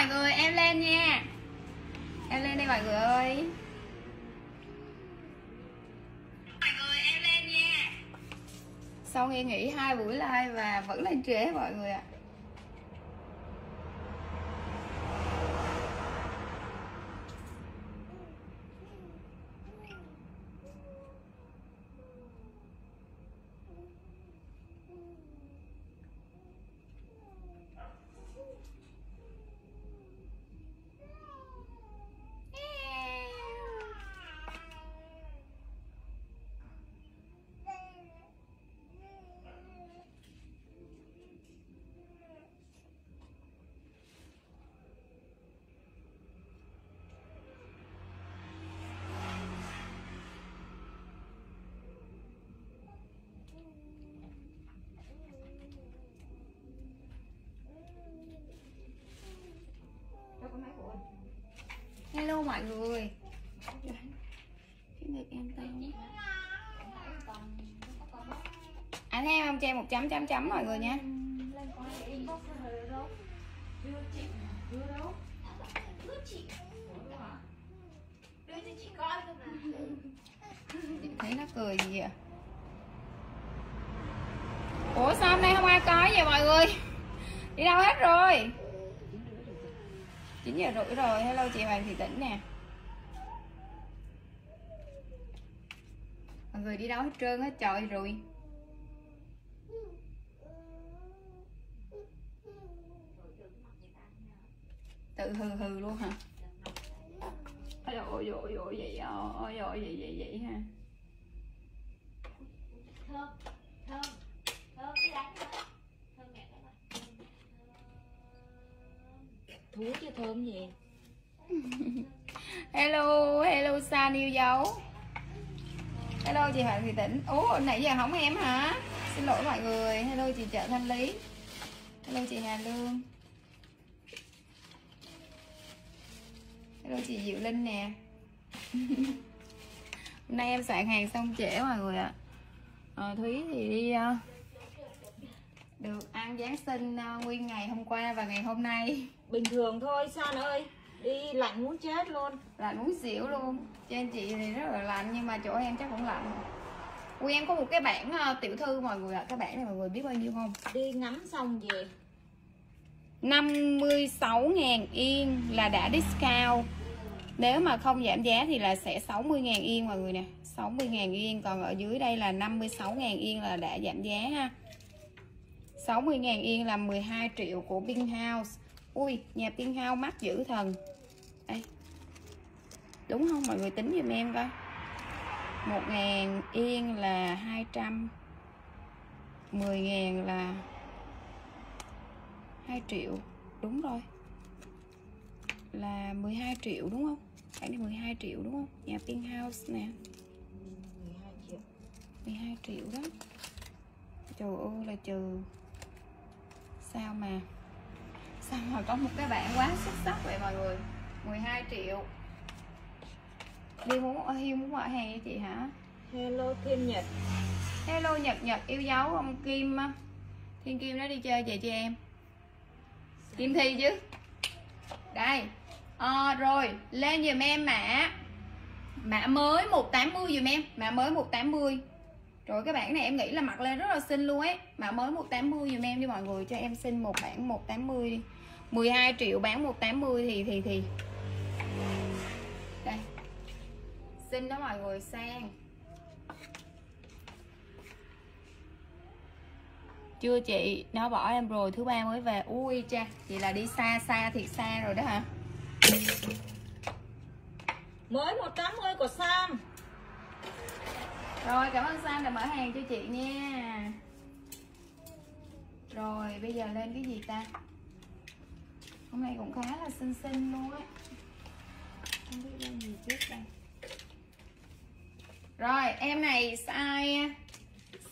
mọi người em lên nha. Em lên đây mọi người ơi. Mọi người em lên nha. Sau khi nghỉ hai buổi live và vẫn lên trễ mọi người ạ? Hello mọi người? Cái này em tao anh em không cho em một chấm chấm chấm mọi người nha. Thấy nó cười gì vậy? Ủa sao hôm nay không ai có vậy mọi người? Đi đâu hết rồi 9 giờ rưỡi rồi. Hello chị Hoàng Thị Tĩnh nè. Mọi người đi đâu hết trơn hết trời rồi tự hừ hừ luôn hả? Ôi ôi ôi ôi vậy, ôi ôi vậy vậy vậy ha. Thú chứ thơm gì. Hello hello san yêu dấu. Hello chị Hoàng Thị tỉnh. ủa nãy giờ không em hả? Xin lỗi mọi người. Hello chị chợ Thanh Lý. Hello chị Hà Lương. Hello chị Diệu Linh nè. Hôm nay em soạn hàng xong trễ mọi người ạ. À. Thúy thì đi uh, được ăn Giáng sinh uh, nguyên ngày hôm qua và ngày hôm nay bình thường thôi san ơi. Đi lạnh muốn chết luôn. Lạnh muốn xỉu luôn. Trên chị thì rất là lạnh nhưng mà chỗ em chắc cũng lạnh. Ui em có một cái bảng uh, tiểu thư mọi người ạ. À. Cái bảng này mọi người biết bao nhiêu không? Đi ngắm xong về. 56.000 yên là đã discount. Nếu mà không giảm giá thì là sẽ 60.000 yên mọi người nè. 60.000 yên Còn ở dưới đây là 56.000 yên là đã giảm giá ha. 60.000 yên là 12 triệu của Pink House Ui nhà Pink House mắc dữ thần. Đây Đúng không? Mọi người tính giùm em coi. 1.000 yên là 200 10.000 là 2 triệu. Đúng rồi. Là 12 triệu đúng không? Phải là 12 triệu đúng không? Nhà Pink House nè 12 triệu. 12 triệu đó. Trời ơi là trừ. Sao mà Sao mà có một cái bạn quá xuất sắc vậy mọi người. 12 triệu. Đi muốn Hiêu muốn gọi hàng chị hả? Hello Thiên Nhật. Hello Nhật Nhật yêu dấu ông Kim Thiên Kim nó đi chơi về cho em. Kim Thi chứ. Đây. À, Rồi lên giùm em mã. Mã mới 180 giùm em. Mã mới 180 Rồi cái bản này em nghĩ là mặc lên rất là xinh luôn ấy. Mã mới 180 giùm em đi mọi người Cho em xin một bản 180 đi 12 triệu bán 180 thì thì thì. Đây. Xinh đó mọi người sang. Chưa chị nó bỏ em rồi thứ ba mới về. Ui cha chị là đi xa xa thiệt xa rồi đó hả? Mới 180 của Sam. Rồi cảm ơn Sam đã mở hàng cho chị nha. Rồi bây giờ lên cái gì ta hôm nay cũng khá là xinh xinh luôn á. Không biết lên gì trước đây. Rồi, em này size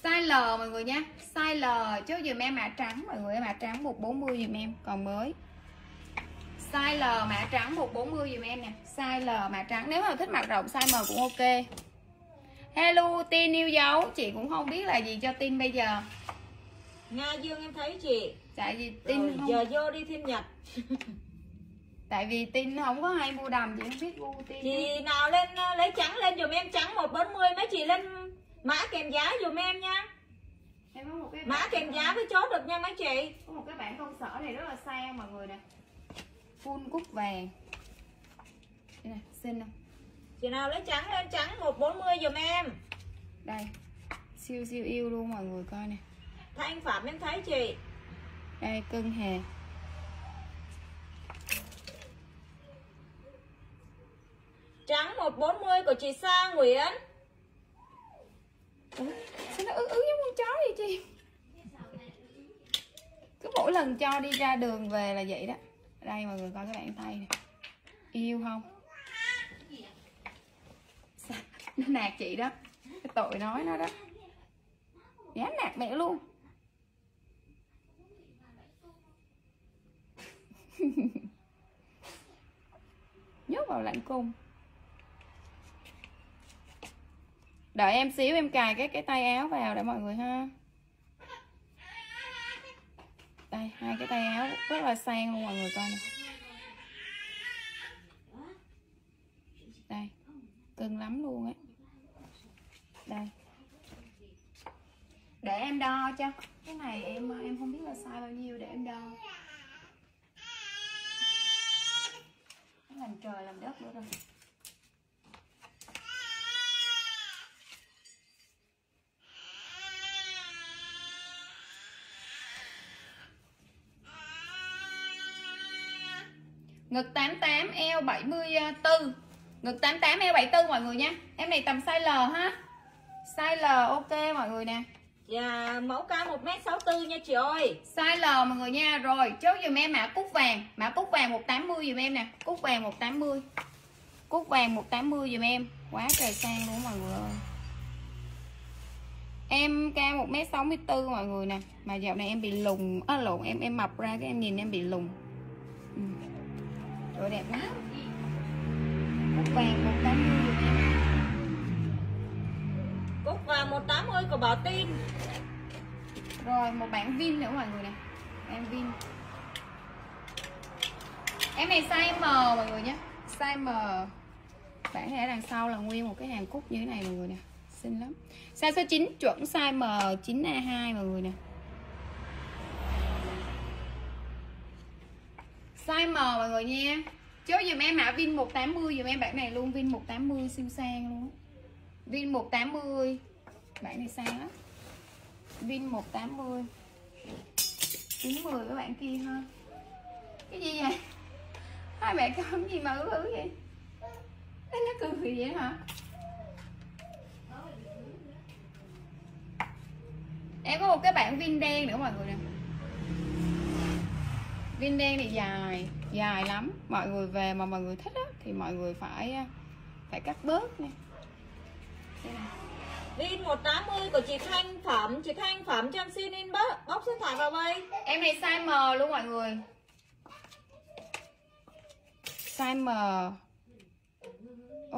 size L mọi người nha size L chốt dùm em mã trắng mọi người mã trắng 140 dùm em. Còn mới. Size L, mã trắng 140 dùm em nè. Size L, mã trắng. Nếu mà thích mặc rộng, size M cũng ok. Hello, tin yêu dấu. Chị cũng không biết là gì cho tin bây giờ. Nga Dương em thấy chị? Tại vì tin Rồi, không giờ vô đi Thiên Nhật. Tại vì tin không có hay mua đầm chị không biết gu tin chị nào lên ờ, lấy trắng lên dùm em trắng 140 mấy chị lên mã kèm giá dùm em nha. Em có một cái mã kèm giá với chốt được nha mấy chị. Có một cái bản công sở này rất là sang mọi người nè. Full cúc vàng. Đây nè xinh không chị nào lấy trắng lên trắng 140 dùm em. Đây siêu siêu yêu luôn mọi người coi nè thanh phạm em thấy chị. Đây cưng hề trắng 140 của chị Sa Nguyễn. Ủa, sao nó ứ ứ giống con chó vậy chị? Cứ mỗi lần cho đi ra đường về là vậy đó. Đây mọi người coi cái bàn tay nè. Yêu không? Sao? nó nạt chị đó. Cái tội nói nó đó. Dám nạt mẹ luôn nhốt vào lạnh cung. Đợi em xíu, em cài cái cái tay áo vào để mọi người ha. Đây, hai cái tay áo rất là sang luôn mọi người coi nè. Đây, cưng lắm luôn á. Đây. Để em đo cho. Cái này em em không biết là size bao nhiêu, để em đo. Ngành trời làm đất nữa rồi. Ngực 88 eo 74 à, Ngực 88 eo 74 mọi người nha. Em này tầm size L ha. Size L, ok mọi người nè. Dạ mẫu cao 1m64 nha chị ơi. Size L mọi người nha. Rồi chốt dùm em mã cúc vàng. Mã cúc vàng 180 dùm em nè. Cúc vàng 180 Cúc vàng 180 dùm em. Quá trời sang luôn mọi người ơi. Em cao 1m64 mọi người nè. Mà dạo này em bị lùng à, lộn em em mập ra cái em nhìn em bị lùng ừ. Trời đẹp lắm Cúc vàng 180 và 180 của Bảo Tin. Rồi, một bảng Vin nữa mọi người nè Em Vin. Em này size M mọi người nhé. Size M. Bản này ở đằng sau là nguyên một cái hàng cúc như thế này mọi người nè. Xinh lắm. Size số 9 chuẩn size M 9A2 mọi người nè. Size M mọi người nha. Chốt dùm em mã Vin 180 dùm em bản này luôn Vin 180 siêu sang luôn. Vin 180 Bản này sang lắm. Vin 180 90 các bạn kia ha. Cái gì vậy? Hai mẹ con gì mà ứ ứ vậy? Thấy nó cười vậy hả? Em có một cái bản Vin đen nữa mọi người nè. Vin đen này dài Dài lắm. Mọi người về mà mọi người thích á, Thì mọi người phải à, Phải cắt bớt nè Đây nè. Vin 180 của chị Thanh Phẩm. Chị Thanh Phẩm cho em xin inbox. Bóc số điện thoại vào đây. Em này size M luôn mọi người. Size M.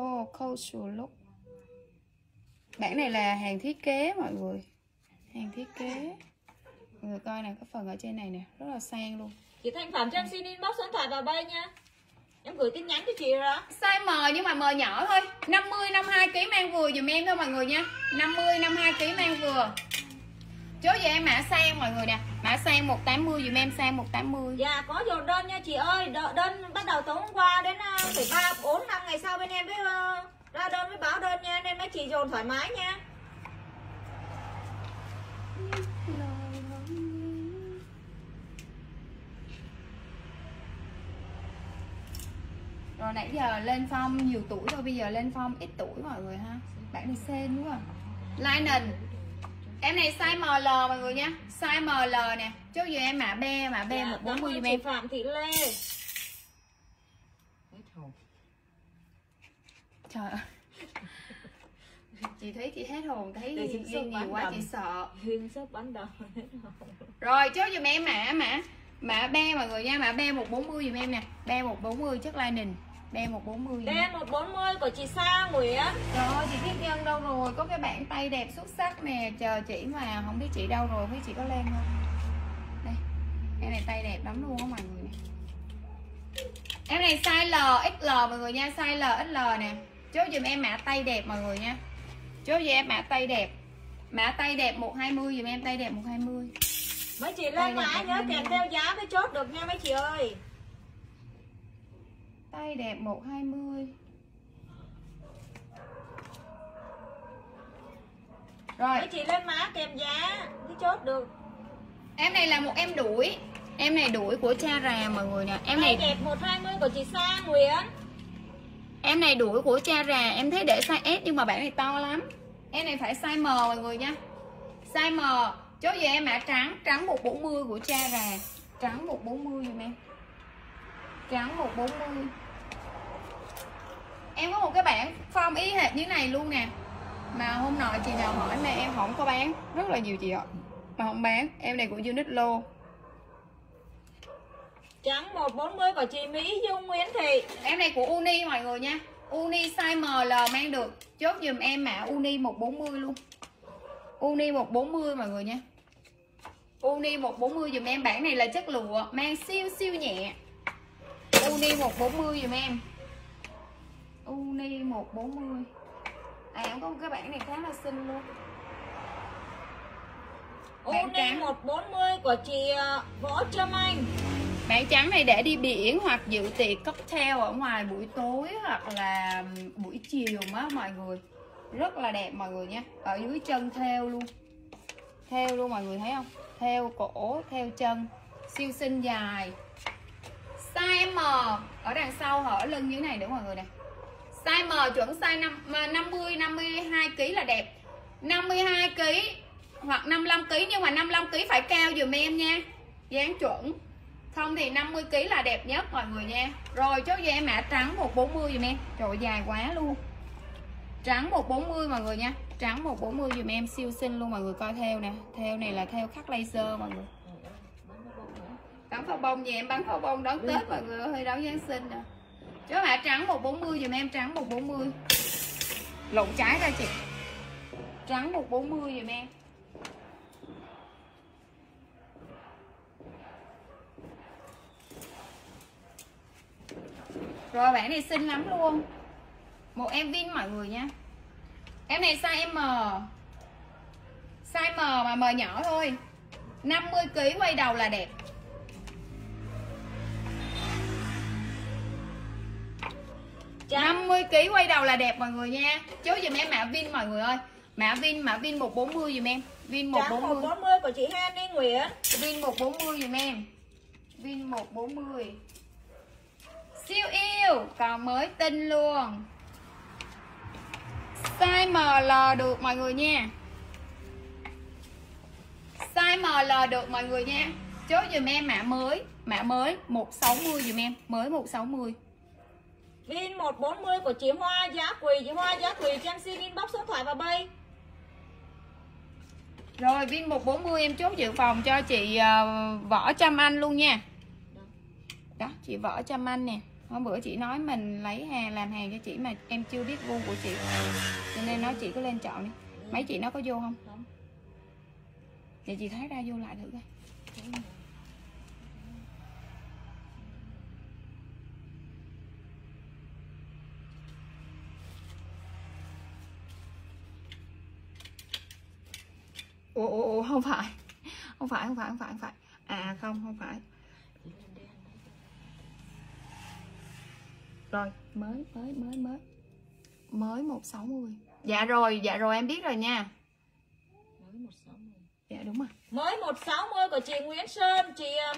Oh, cultural look Bản này là hàng thiết kế mọi người. Hàng thiết kế. Mọi người coi nè, cái phần ở trên này nè Rất là sang luôn. Chị Thanh Phẩm cho em xin inbox số điện thoại vào đây nha Em gửi tin nhắn cho chị rồi đó. Size M nhưng mà M nhỏ thôi. 50, 52kg mang vừa dùm em thôi mọi người nha. 50, 52kg mang vừa. Chốt giờ em mã sang mọi người nè. Mã sang 180 dùm em sang 180 Dạ có dồn đơn nha chị ơi. Đơn bắt đầu tối hôm qua đến phải 3, 4, 5 ngày sau bên em mới ờ, ra đơn với báo đơn nha Nên mấy chị dồn thoải mái nha rồi nãy giờ lên phong nhiều tuổi rồi bây giờ lên phong ít tuổi mọi người ha. Bạn này sen đúng không linen em này size ML mọi người nha size ML nè. Trước giờ em mã B mã B dạ, một bốn mươi em mm. Phạm Thị Lê. Trời ơi. Chị thấy chị hết hồn thấy Để chị nhiều quá đầm. chị sợ. Sốt bánh đòn rồi chốt giùm em mã mã mã B mọi người nha. Mã B 140 giùm em nè. B 140 chất lining D140 D140 của chị Sa Nguyễn. Trời ơi chị Thiết Nhân đâu rồi? Có cái bàn tay đẹp xuất sắc nè. Chờ chị mà không biết chị đâu rồi với chị có lên không? Đây. Em này tay đẹp lắm luôn á mọi người nè. Em này size L, XL mọi người nha. Size L, XL nè. Chốt dùm em mã tay đẹp mọi người nha. Chốt dùm em mã tay đẹp. Mã tay đẹp 120 dùm em tay đẹp 120 Mấy chị lên mã nhớ kèm theo giá mới chốt được nha mấy chị ơi tay đẹp 120 rồi. Chị lên mã kèm giá mới chốt được. Em này là một em đuổi. Em này đuổi của cha rà mọi người nè. Em này đẹp 120 của chị Sa Nguyễn. Em này đuổi của cha rà. Em thấy để size S nhưng mà bản này to lắm. Em này phải size M mọi người nha. Size M. Chốt về em mã trắng. Trắng 140 của cha rà. Trắng 140 dùm em. Trắng 140 em có một cái bản form y hệt như này luôn nè. Mà hôm nọ chị nào hỏi mà em không có bán. Rất là nhiều chị ạ. Mà không bán. Em này của Uniqlo Trắng 140 của chị Mỹ Dung Nguyễn Thị. Em này của Uni mọi người nha. Uni size ML mang được. Chốt dùm em mã Uni 140 luôn. Uni 140 mọi người nha. Uni 140 dùm em. Bản này là chất lụa. Mang siêu siêu nhẹ. Uni 140 dùm em Uni 140 À em có một cái bản này khá là xinh luôn. Uni trắng. 140 của chị ờ, Võ Trâm Anh. Bản trắng này để đi biển hoặc dự tiệc cocktail ở ngoài buổi tối hoặc là buổi chiều á mọi người. Rất là đẹp mọi người nha. Ở dưới chân theo luôn. Theo luôn mọi người thấy không? Theo cổ, theo chân. Siêu xinh dài. Size M. Ở đằng sau hở lưng như thế này nữa mọi người nè Size M chuẩn size 5, 50, 52kg là đẹp. 52kg hoặc 55kg nhưng mà 55kg phải cao dùm em nha. Dáng chuẩn. Không thì 50 kg là đẹp nhất mọi người nha. Rồi chốt cho em mã trắng 140 dùm em. Trời dài quá luôn. Trắng 140 mọi người nha. Trắng 140 dùm em siêu xinh luôn mọi người. Coi theo nè. Theo này là theo khắc laser mọi người. Bắn pháo bông gì em? Bắn pháo bông đón Tết mọi người ơi đón Giáng sinh nè Chốt mã trắng 140 dùm em trắng 140 Lộn trái ra chị. Trắng 140 dùm em. Rồi bản này xinh lắm luôn. Một em Vin mọi người nha. Em này size M. Size M mà M nhỏ thôi. 50kg quay đầu là đẹp. Trắng 50kg quay đầu là đẹp mọi người nha. Chốt dùm em mã Vin mọi người ơi. Mã Vin, mã Vin 140 dùm em. Vin Trắng 140 140 của chị Henny Nguyễn Vin 140 dùm em. Vin 140 Siêu yêu Còn mới tinh luôn. Size ML được mọi người nha. Size ML được mọi người nha. Chốt dùm em mã mới. Mã mới 160 dùm em. Mới 160 Vin 140 của chị Hoa Giá Quỳ Chị Hoa Giá Quỳ cho em xin inbox số điện thoại vào bay. Rồi Vin 140 em chốt dự phòng cho chị ờ, Võ Trâm Anh luôn nha. Đó chị Võ Trâm Anh nè. Hôm bữa chị nói mình lấy hàng làm hàng cho chị mà em chưa biết gu của chị. Cho nên nói chị cứ lên chọn đi. Mấy chị nó có vô không? Không. Vậy chị thấy ra vô lại thử coi Ủa, ủa, ủa, không phải. Không phải, không phải, không phải, không phải. À không, không phải. Rồi, mới, mới, mới, mới. Mới 160 Dạ rồi, dạ rồi em biết rồi nha. Dạ đúng rồi. Mới 160 của chị Nguyễn Sơn. Chị ờ,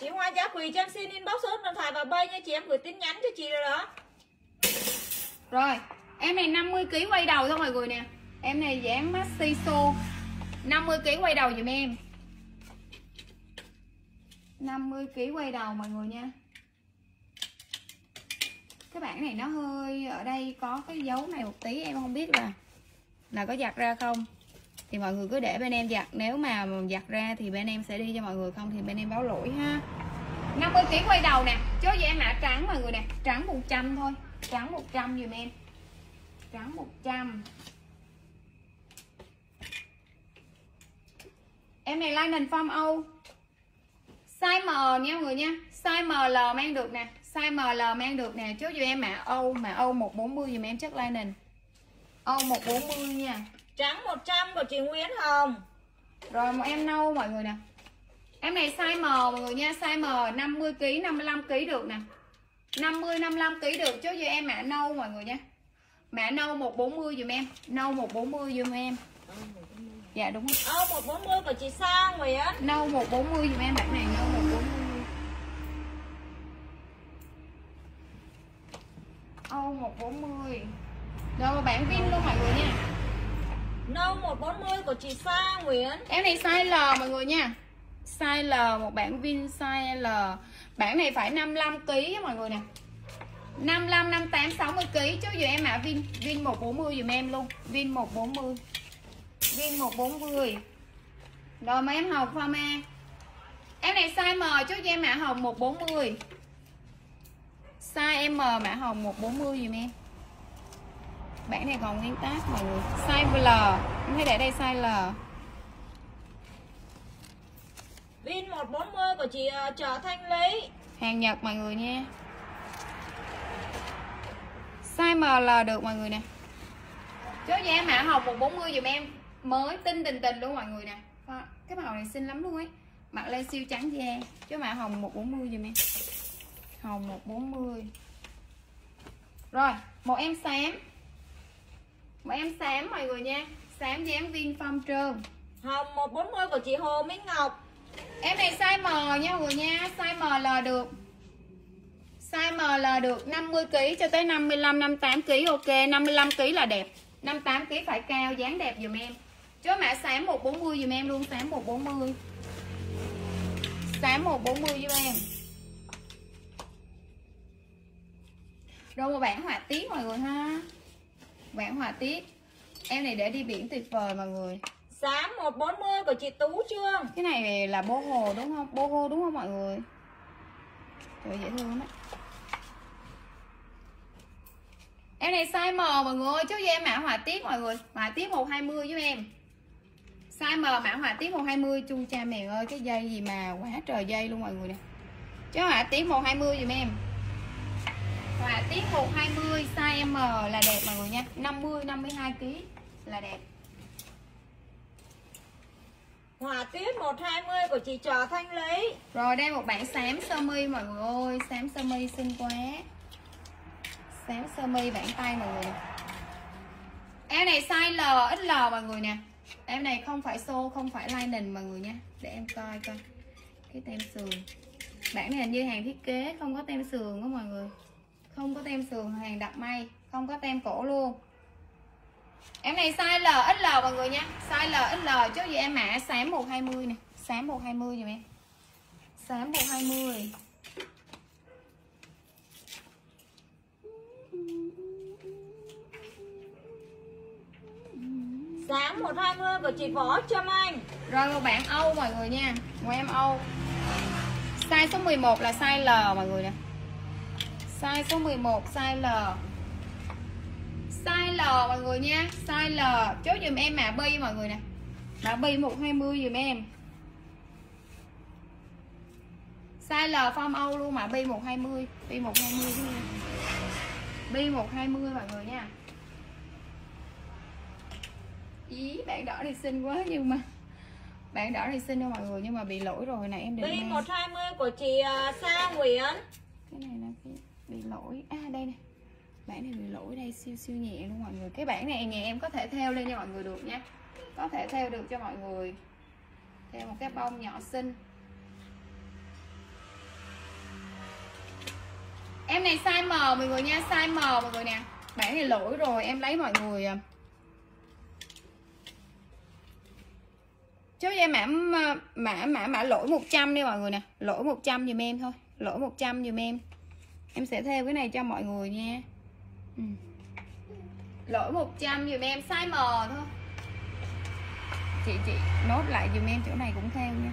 Chị Hoa Giá Quỳ cho em xin inbox số điện thoại vào bay nha. Chị em gửi tin nhắn cho chị rồi đó. Rồi, em này 50 kg quay đầu thôi mọi người nè. Em này dáng maxi xô. 50 kg quay đầu dùm em. 50 kg quay đầu mọi người nha. Cái bản này nó hơi ở đây có cái dấu này một tí em không biết là là có giặt ra không. Thì mọi người cứ để bên em giặt, nếu mà giặt ra thì bên em sẽ đi cho mọi người không thì bên em báo lỗi ha. 50 kg quay đầu nè, chốt gì em mã trắng mọi người nè, trắng 100 thôi. Trắng 100 dùm em Trắng 100 Em này like nền form Âu. Size M nha mọi người nha. Size ML mang được nè. Size ML mang được nè. Chốt cho em mã Âu mã Âu 140 dùm em chất lining Âu 140 nha. Trắng 100 của chị Nguyễn Hồng. Rồi một em nâu mọi người nè. Em này size M mọi người nha. Size M 50kg 55kg được nè. 50 55kg được. Chứ cho em mã nâu mọi người nha. Mã nâu 140 dùm em. Nâu 140 dùm em Dạ đúng rồi. Âu 140 của chị Sa Nguyễn Nâu 140 dùm em bạn này nâu 140 Âu 140 Rồi một bạn Vin luôn mọi người nha. Nâu 140 của chị Sa Nguyễn Em này size L mọi người nha. Size L một bản Vin size L. Bản này phải 55kg á mọi người nè. 55, 58, 60kg Chứ giờ em mã Vin Vin 140 dùm em luôn. Vin 140 Vin 140 Rồi mấy em học forma Em này size M chứ cho em mã hồng 140 Size M mã hồng 140 dùm em. Bản này còn nguyên tác mọi người Size L Em thấy để đây size L. Vin 140 của chị ờ, Trờ Thanh Lý. Hàng Nhật mọi người nha. Size ML được mọi người nè. Chốt giá mã hồng 140 dùm em Mới tinh tình tình luôn mọi người nè. Cái màu này xinh lắm luôn ấy. Mặc lên siêu trắng da. Chứ mã hồng 140 dùm em. Hồng 140 Rồi một em xám. Một em xám mọi người nha. Xám dáng viên phong trơn. Hồng 140 của chị Hồ Minh Ngọc. Em này size M nha mọi người nha. Size ML được. Size ML được 50kg cho tới 55, 58kg ok 55kg là đẹp. 58kg phải cao dáng đẹp dùm em Chốt mã xám 140 dùm em luôn Xám 140 Xám 140 giúp em. Rồi một bản họa tiết mọi người ha. Bản họa tiết. Em này để đi biển tuyệt vời mọi người. Xám 140 của chị Tú Trương cái này là bô hồ đúng không? Bô hồ đúng không mọi người? Trời dễ thương đó em này size M mọi người ơi chứ em mã họa tiết mọi người. Họa tiết 120 giúp em size M mã họa tiết 120 chu cha mèo ơi cái dây gì mà quá trời dây luôn mọi người nè. Chứ họa tiết 120 giùm em. Họa tiết 120 size M là đẹp mọi người nha. 50 52 kg là đẹp. Hỏa tuyết 120 của chị Trờ Thanh Lý. Rồi đây một bản xám sơ mi mọi người ơi. Xám sơ mi xinh quá. Xám sơ mi bản tay mọi người Em này size L, XL mọi người nè Em này không phải xô, không phải lining mọi người nha. Để em coi coi. Cái tem sườn. Bản này hình như hàng thiết kế Không có tem sườn đó mọi người. Không có tem sườn, hàng đặt may. Không có tem cổ luôn. Em này size L, XL mọi người nha. Size L, XL chứ gì em mã xám 120 nè. Xám 120 dùm em Xám 120 Sáng 120 của chị Võ Trâm Anh Rồi, một bạn Âu mọi người nha. Một em Âu. Size số 11 là size L mọi người nè. Size số 11 size L. Size L mọi người nha. Size L. Chốt dùm em mã bi mọi người nè. Mã bi 120 dùm em. Size L form Âu luôn, mã bi 120 Bi 120? Bi 120 mọi người nha. Ý bạn đỏ thì xinh quá nhưng mà Bạn đỏ thì xinh đâu mọi người nhưng mà bị lỗi rồi nãy em định Bi mang. 120 của chị ờ, Sa Nguyễn. Cái này là cái bị lỗi. À đây nè. Bản này bị lỗi đây siêu siêu nhẹ luôn mọi người. Cái bản này nhà em có thể theo lên cho mọi người được nha. Có thể theo được cho mọi người. Theo một cái bông nhỏ xinh. Em này size M mọi người nha size M mọi người nè. Bản này lỗi rồi em lấy mọi người Chứ em mã mã mã mã lỗi 100 đi mọi người nè. Lỗi 100 giùm em thôi. Lỗi 100 giùm em. Em sẽ theo cái này cho mọi người nha. Ừ. Lỗi 100 giùm em Size M thôi. Chị chị nốt lại giùm em chỗ này cũng theo nha.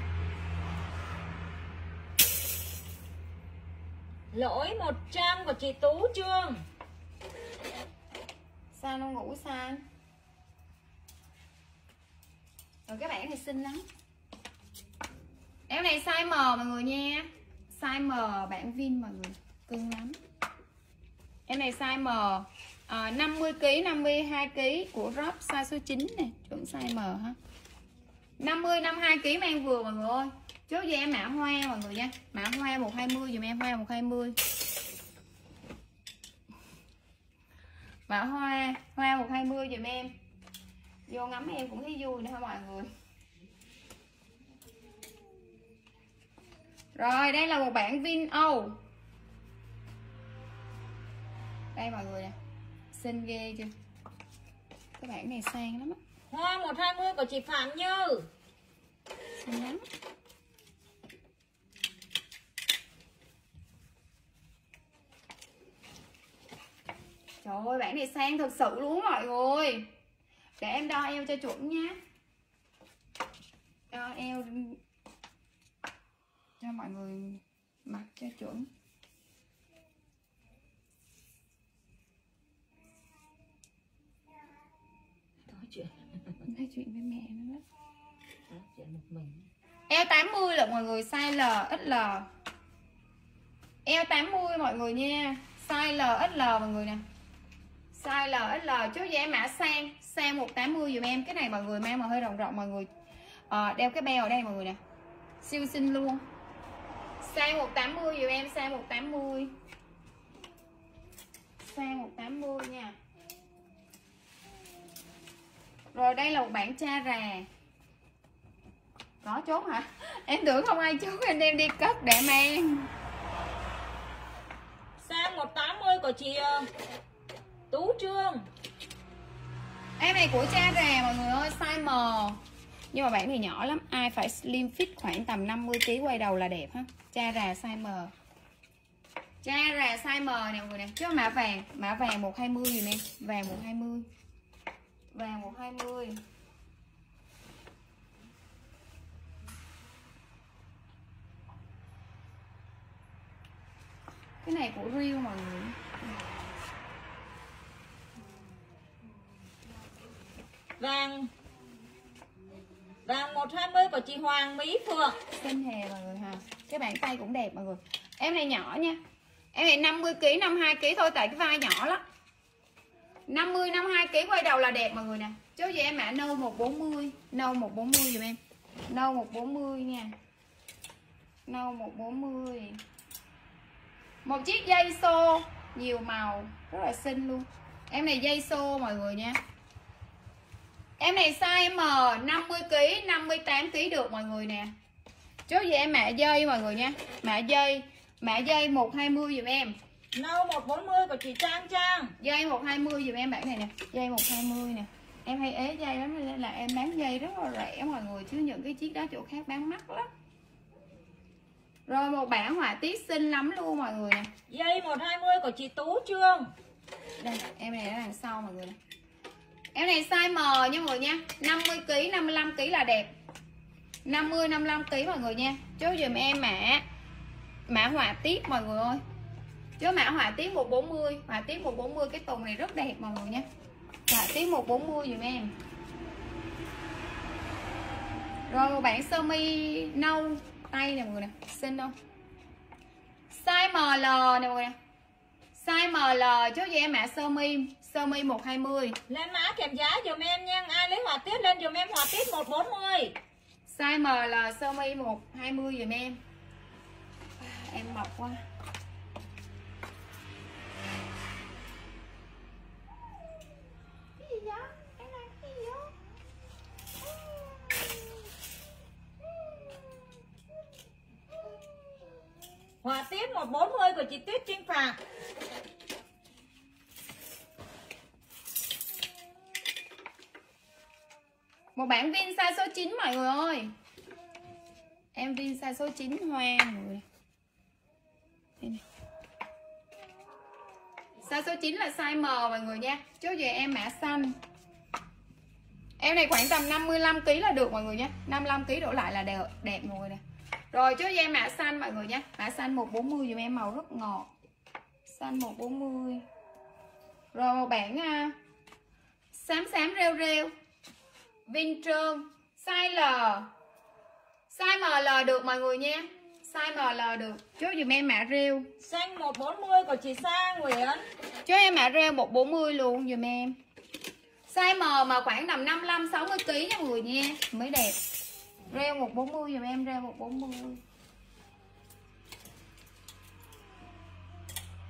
Lỗi 100 của chị Tú Trương. Sao nó ngủ sao rồi các bạn này xinh lắm. Em này size M mọi người nha. Size M bản Vin mọi người. Cưng lắm. Em này size M à, 50kg, 52kg của Rob size số 9 nè. Chuẩn size M ha. 50, 52kg mang vừa mọi người ơi. Chốt cho em mã hoa mọi người nha. Mã hoa 120 dùm em hoa 120 Mã hoa Hoa 120 dùm em. Vô ngắm em cũng thấy vui nữa hả mọi người? Rồi đây là một bản Vin Âu Đây mọi người nè. Xinh ghê chưa? Cái bản này sang lắm á. Hoa 120 của chị Phạm Như. Xinh lắm. Trời ơi bản này sang thật sự luôn mọi người Để em đo eo cho chuẩn nha Đo eo Cho mọi người mặc cho chuẩn. Nói chuyện. Nói chuyện với mẹ nữa Nói chuyện một mình. Eo 80 là mọi người size L, XL Eo 80 mọi người nha. Size L, XL mọi người nè. Size L, XL Chú giá mã sang size 180 dùm em. Cái này mọi người mang mà hơi rộng rộng mọi người à, Đeo cái beo ở đây mọi người nè. Siêu xinh luôn. Size 180 dùm em size 180 size 180 nha. Rồi đây là một bản cha rà. Có chốt hả? Em tưởng không ai chốt anh đem đi cất để mang. Sang 180 của chị ờ, Tú Trương em này của cha rà mọi người ơi, size M. Nhưng mà bản thì nhỏ lắm, ai phải slim fit khoảng tầm 50 kg quay đầu là đẹp ha. Cha rà size M. Cha rà size M nè, mọi người nè. Chứ mã vàng mã vàng 120 gì nè. Vàng 120 vàng 120 cái này của Rio mọi người. Vàng. Vàng 120 của chị Hoàng Mỹ Phượng. Xinh hè mọi người ha. Cái bàn tay cũng đẹp mọi người. Em này nhỏ nha. Em này 50 kg 52 kg thôi, tại cái vai nhỏ lắm. 50 52 kg quay đầu là đẹp mọi người nè. Chứ gì em mã nâu 140 nâu 140 giùm em. Nâu 140 nha. Nâu 140 một chiếc dây xô, nhiều màu, rất là xinh luôn. Em này dây xô mọi người nha. Em này size M 50 kg, 58 kg được mọi người nè. Chốt về em mã dây mọi người nha. Mã dây, mã dây 120 giùm em. Nâu 140 của chị Trang Trang Dây 120 giùm em bản này nè. Dây 120 nè. Em hay ế dây lắm nên là em bán dây rất là rẻ mọi người chứ những cái chiếc đó chỗ khác bán mắc lắm. Rồi một bản họa tiết xinh lắm luôn mọi người nè. Dây 120 của chị Tú Trương Đây, em này ở đằng sau mọi người nè. Em này size M nha mọi người nha. 50 kg, 55 kg là đẹp. 50, 55 kg mọi người nha. Chốt dùm em mã Mã họa tiết mọi người ơi. Chốt mã họa tiết 140 Họa tiết 140 cái tùng này rất đẹp mọi người nha. Họa tiết 140 dùm em. Rồi một bản sơ mi nâu Tay nè mọi người nè Xinh không? Size ML nè mọi người nè. Size ML chốt dùm em mã sơ mi Sơ mi 120 Lên mã kèm giá dùm em nha. Ai lấy họa tiết lên dùm em họa tiết 140 Size ML sơ mi 120 dùm em. À, Em mập quá? Họa tiết 140 của chị Tuyết Trinh Phạm Một bản Vin size số 9 mọi người ơi. Em Vin size số 9 hoa mọi người. Size số 9 là size M mọi người nha. Chốt về em mã xanh. Em này khoảng tầm 55kg là được mọi người nha. 55kg đổ lại là đẹp, đẹp mọi người nè. Rồi chốt về em mã xanh mọi người nha. Mã xanh 140 dùm em màu rất ngọt. Xanh 140 Rồi một bản à, Xám xám rêu rêu. Vinh Trơn Size L. Size ML được mọi người nha size ML được. Chốt dùm em mã rêu. Xanh 140 của chị Sa Nguyễn. Cho em mã rêu 140 luôn dùm em. Size M mà khoảng tầm 55 60 kg nha mọi người nha mới đẹp. Rêu 140 dùm em rêu 140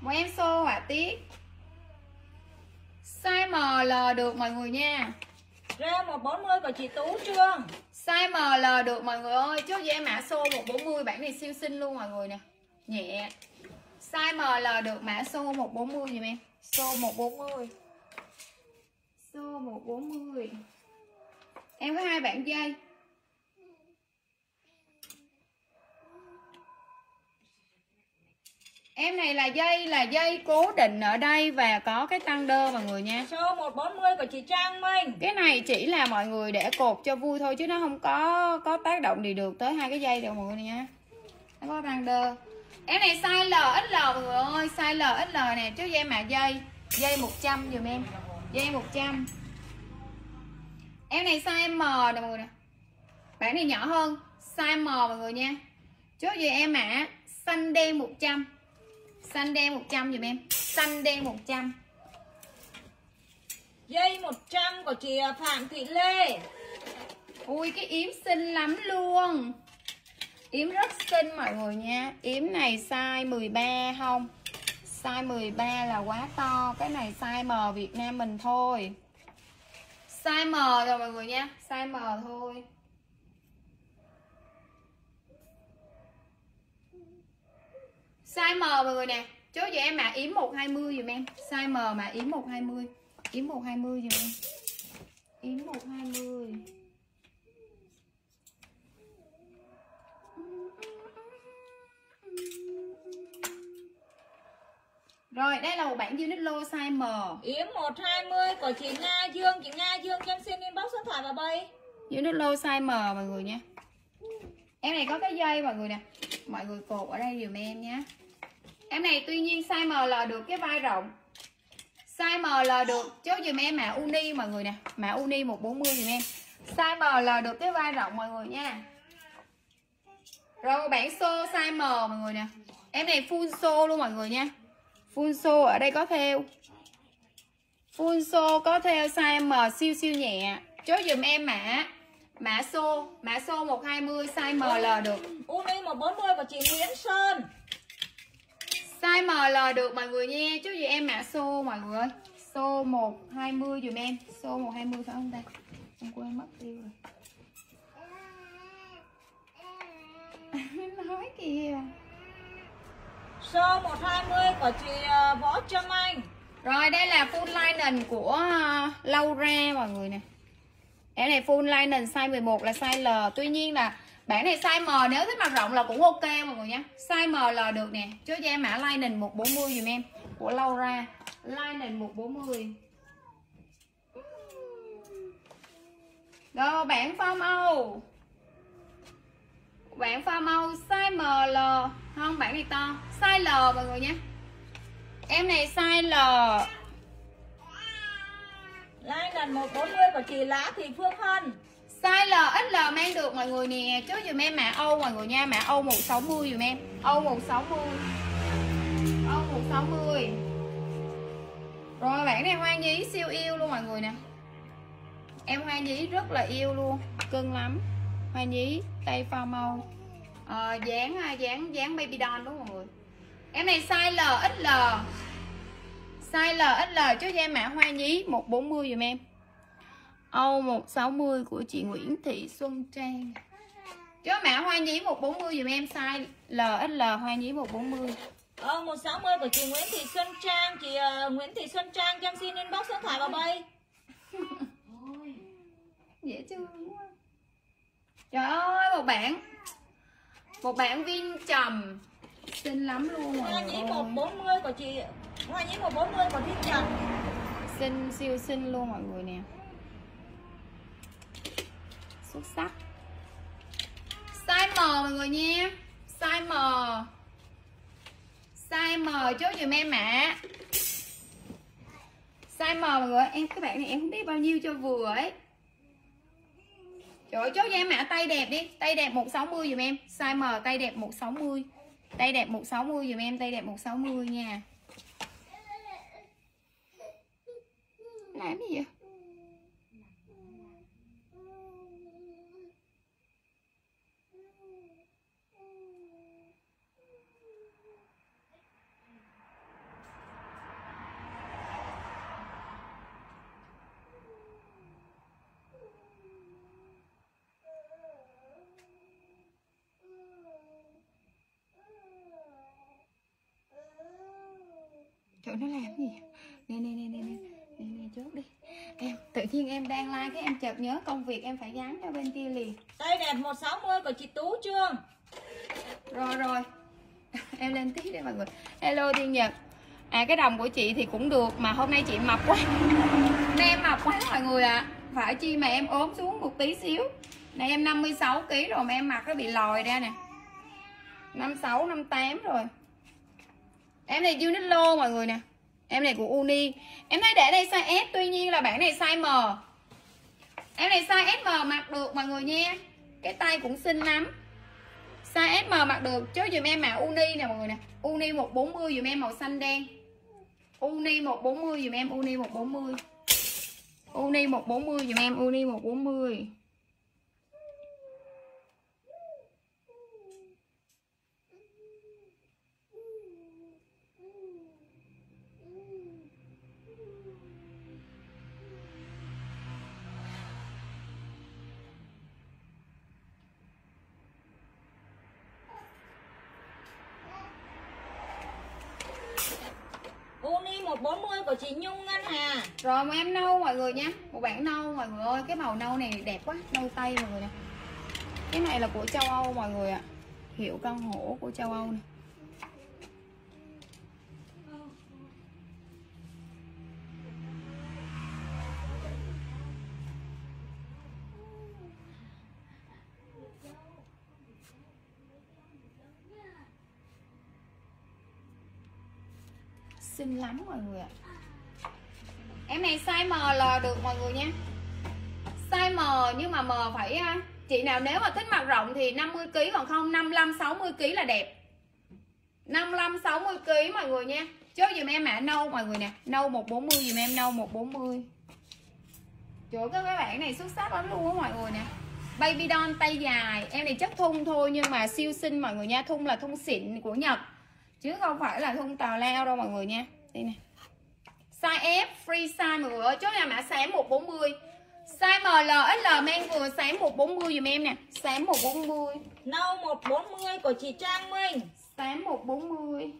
một em xô họa tiết. Size ML được mọi người nha Rêu 140 của chị Tú Trương Size ML được mọi người ơi. Chốt với em mã xô 140 Bản này siêu xinh luôn mọi người nè. Nhẹ. Size ML được mã xô 140 giùm em. Xô 140 Xô 140 Em có hai bản dây Em này là dây là dây cố định ở đây và có cái tăng đơ mọi người nha. Show 140 của chị Trang Minh. Cái này chỉ là mọi người để cột cho vui thôi chứ nó không có có tác động gì được tới hai cái dây đâu mọi người nha. Nó có tăng đơ. Em này size L XL mọi người ơi size L XL nè chứ dây mà dây dây 100 dùm em dây 100 em này size M nè mọi người nè. Bản này nhỏ hơn size M mọi người nha. Chốt gì em mã xanh đen 100 xanh đen 100 dùm em. Xanh đen 100 Dây 100 của chị Phạm Thị Lê. Ui cái yếm xinh lắm luôn. Yếm rất xinh mọi người nha. Yếm này size 13 không? Size 13 là quá to. Cái này size M Việt Nam mình thôi. Size M rồi mọi người nha. Size M thôi Size M mọi người nè. Chốt cho em mà yếm 120 dùm em. Size M mà yếm 120 Yếm 120 dùm em. Yếm 120 Rồi đây là một bản Uniqlo size M. Yếm 120 của chị Nga Dương. Chị Nga Dương cho em xin inbox số điện thoại vào bay. Uniqlo size M mọi người nha Em này có cái dây mọi người nè. Mọi người cột ở đây dùm em nhé Em này tuy nhiên size ML được cái vai rộng. Size ML được, Chốt dùm em mã uni mọi người nè. Mã uni 140 dùm em. Size ML được cái vai rộng mọi người nha. Rồi bản xô size M mọi người nè. Em này full xô luôn mọi người nha. Full xô ở đây có theo. Full xô có theo size M siêu siêu nhẹ. Chốt dùm em mã Mã xô. Mã xô 120 size ML được. Uni 140 của chị Nguyễn Sơn. Size ML được mọi người nha. Chứ gì em mã xô mọi người ơi. Xô 120 dùm em. Xô 120 phải không ta? Em quên mất tiêu rồi. Nói kìa. Show 120 của chị ờ, Võ Trâm Anh. Rồi đây là full linen của uh, Laura mọi người nè. Em này full linen size 11 là size L. Tuy nhiên là bản này size M, nếu thích mặt rộng là cũng ok mọi người nha Size M là được nè. Cho em mã linen 140 dùm em. Của Laura. Linen 140 Rồi bản form Âu. Bản form Âu, size ML Không bản này to. Size L mọi người nha Em này size L. Linen 140 của chị lá Thị Phương Hân. Size L, mang được mọi người nè. Chứ dùm em mã Âu mọi người nha. Mã Âu 160 dùm em. Âu 160 Âu 160 Rồi bản này hoa nhí siêu yêu luôn mọi người nè. Em hoa nhí rất là yêu luôn. Cưng lắm. Hoa nhí tay pha màu. Ờ, à, Dán dán dán baby doll đúng không mọi người? Em này size L, Size L, chứ chốt em mã hoa nhí 140 dùm em. Âu 160 của chị Nguyễn Thị Xuân Trang. Chứ mã hoa nhí 140 dùm em size LXL hoa nhí 140 Ờ 160 của chị Nguyễn Thị Xuân Trang. Chị ờ, Nguyễn Thị Xuân Trang cho em xin inbox số thoại vào bay Dễ thương quá. Trời ơi một bản Một bản viên trầm. Xinh lắm luôn mọi Hoa nhí ơi. 140 của chị Hoa nhí 140 của Thiên Trần Xinh siêu xinh luôn mọi người nè Xuất sắc. Size M mọi người nha. Size M. Size M chốt dùm em mã Size M mọi người Em các bạn này em không biết bao nhiêu cho vừa ấy. Trời ơi, chốt cho em mã tay đẹp đi. Tay đẹp 160 dùm em. Size M tay đẹp 160 Tay đẹp 160 dùm em Tay đẹp 160 nha. Làm gì vậy? Trời nó làm gì? Nè nè nè nè nè. Nè nè chốt đi. Em tự nhiên em đang like cái em chợt nhớ công việc em phải gắn cho bên kia liền. Tay đẹp 160 của chị Tú Trương Rồi rồi. Em lên tí đây mọi người. Hello Thiên Nhật. À cái đồng của chị thì cũng được Mà hôm nay chị mập quá. Nay em mập quá mọi người ạ. À. Phải chi mà em ốm xuống một tí xíu. Này em 56kg rồi mà em mặc nó bị lòi ra nè. 56, 58 rồi Em này Uniqlo mọi người nè. Em này của Uni. Em thấy để đây size S, Tuy nhiên là bản này size M. Em này size SM mặc được mọi người nha. Cái tay cũng xinh lắm. Size SM mặc được, chứ dùm em mã Uni nè mọi người nè. Uni 140 dùm em màu xanh đen. Uni 140 dùm em Uni 140 Uni 140 dùm em Uni 140 Uni 140 của chị Nhung Ngân Hà Ờ, Rồi một em nâu mọi người nha. Một bản nâu mọi người ơi. Cái màu nâu này đẹp quá. Nâu tây mọi người nè. Cái này là của châu Âu mọi người ạ. Hiệu con hổ của châu Âu này xinh lắm mọi người ạ em này size M là được mọi người nha. Size M nhưng mà M phải à, chị nào nếu mà thích mặt rộng thì 50 kg còn không 55 60 kg là đẹp. 55 60 kg mọi người nha. Chốt dùm em mã nâu mọi người nè. Nâu 140 dùm em nâu 140 Trời ơi, cái bạn này xuất sắc lắm luôn á mọi người nè. Baby doll tay dài. Em này chất thun thôi nhưng mà siêu xinh mọi người nha. Thun là thun xịn của Nhật Chứ không phải là thun tào lao đâu mọi người nha. Đây nè. Size F, free size mọi người ơi. Chốt là mã xám 140 Size ML, XL men vừa xám 140 dùm em nè. Xám 140 Nâu 140 của chị Trang Minh. Xám 140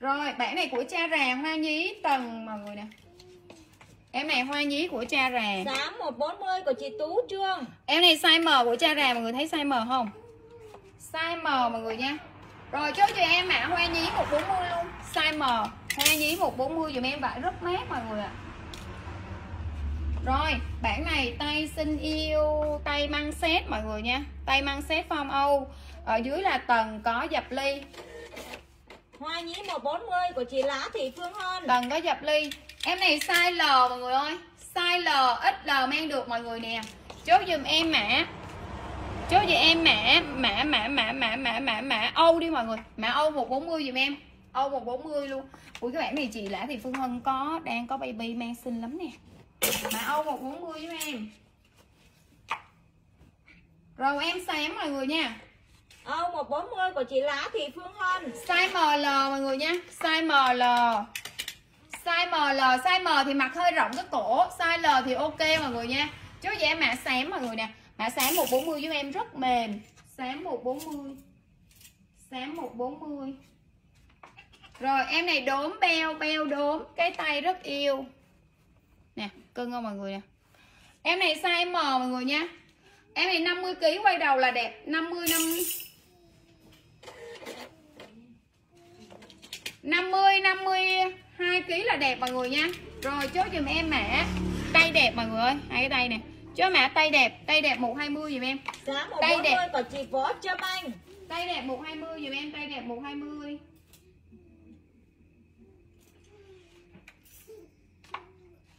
Rồi, bản này của cha rà hoa nhí tầng mọi người nè. Em này hoa nhí của cha rà Giá 140 của chị Tú Trương. Em này size M của cha rà mọi người thấy size M không? Size M mọi người nha Rồi chốt cho em mã hoa nhí 140 luôn. Size M. Hoa nhí 140 dùm em vải rất mát mọi người ạ. Rồi bản này tay xinh yêu Tay măng xét mọi người nha. Tay măng xét form Âu Ở dưới là tầng có dập ly. Hoa nhí 140 của chị Lá Thị Phương Hân. Tầng có dập ly. Em này size L mọi người ơi. Size L, XL mang được mọi người nè. Chốt dùm em mã Chốt dùm em mã Mã, mã, mã, mã, mã, mã, mã Âu đi mọi người. Mã Âu 140 dùm em. Âu 140 luôn. Ui cái bản này chị Lã thì Phương Hân có Đang có baby mang xinh lắm nè. Mã Âu 140 giúp em. Rồi em xám mọi người nha. Âu 140 của chị Lá Thị Phương Hân. Size ML mọi người nha. Size ML Size ML Size M thì mặc hơi rộng cái cổ. Size L thì ok mọi người nha. Chú em mã xám mọi người nè Mã sáng 140 giúp em rất mềm. Sáng 140 sáng 140 Rồi em này đốm beo Beo đốm Cái tay rất yêu. Nè cưng không mọi người nè? Em này size M mọi người nha. Em này 50kg quay đầu là đẹp 50 50 50 52 kg là đẹp mọi người nha. Rồi chốt giùm em mã. Tay đẹp mọi người ơi, hai cái tay nè. Chốt mã tay đẹp, tay đẹp 120 giùm em. Giá Tay 140 đẹp. của chị Võ Trâm Anh Tay đẹp 120 giùm em, tay đẹp 120.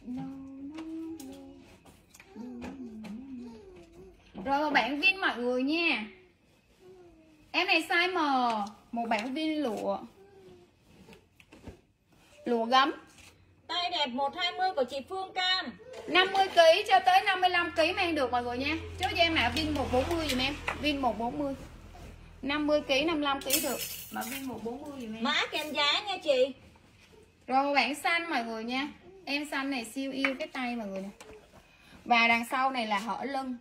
No, no, no. rồi một bạn Vin mọi người nha em này size M một bạn Vin lụa lụa gấm Tay đẹp 120 của chị Phương Cam 50 kg cho tới 55 kg mang được mọi người nha. Chốt cho em mã Vin 140 dùm em. Vin 140. 50 kg 55 kg được. Mã Vin 140 dùm em. Mã kèm giá nha chị Rồi bạn xanh mọi người nha. Em xanh này siêu yêu cái tay mọi người nè. Và đằng sau này là hở lưng.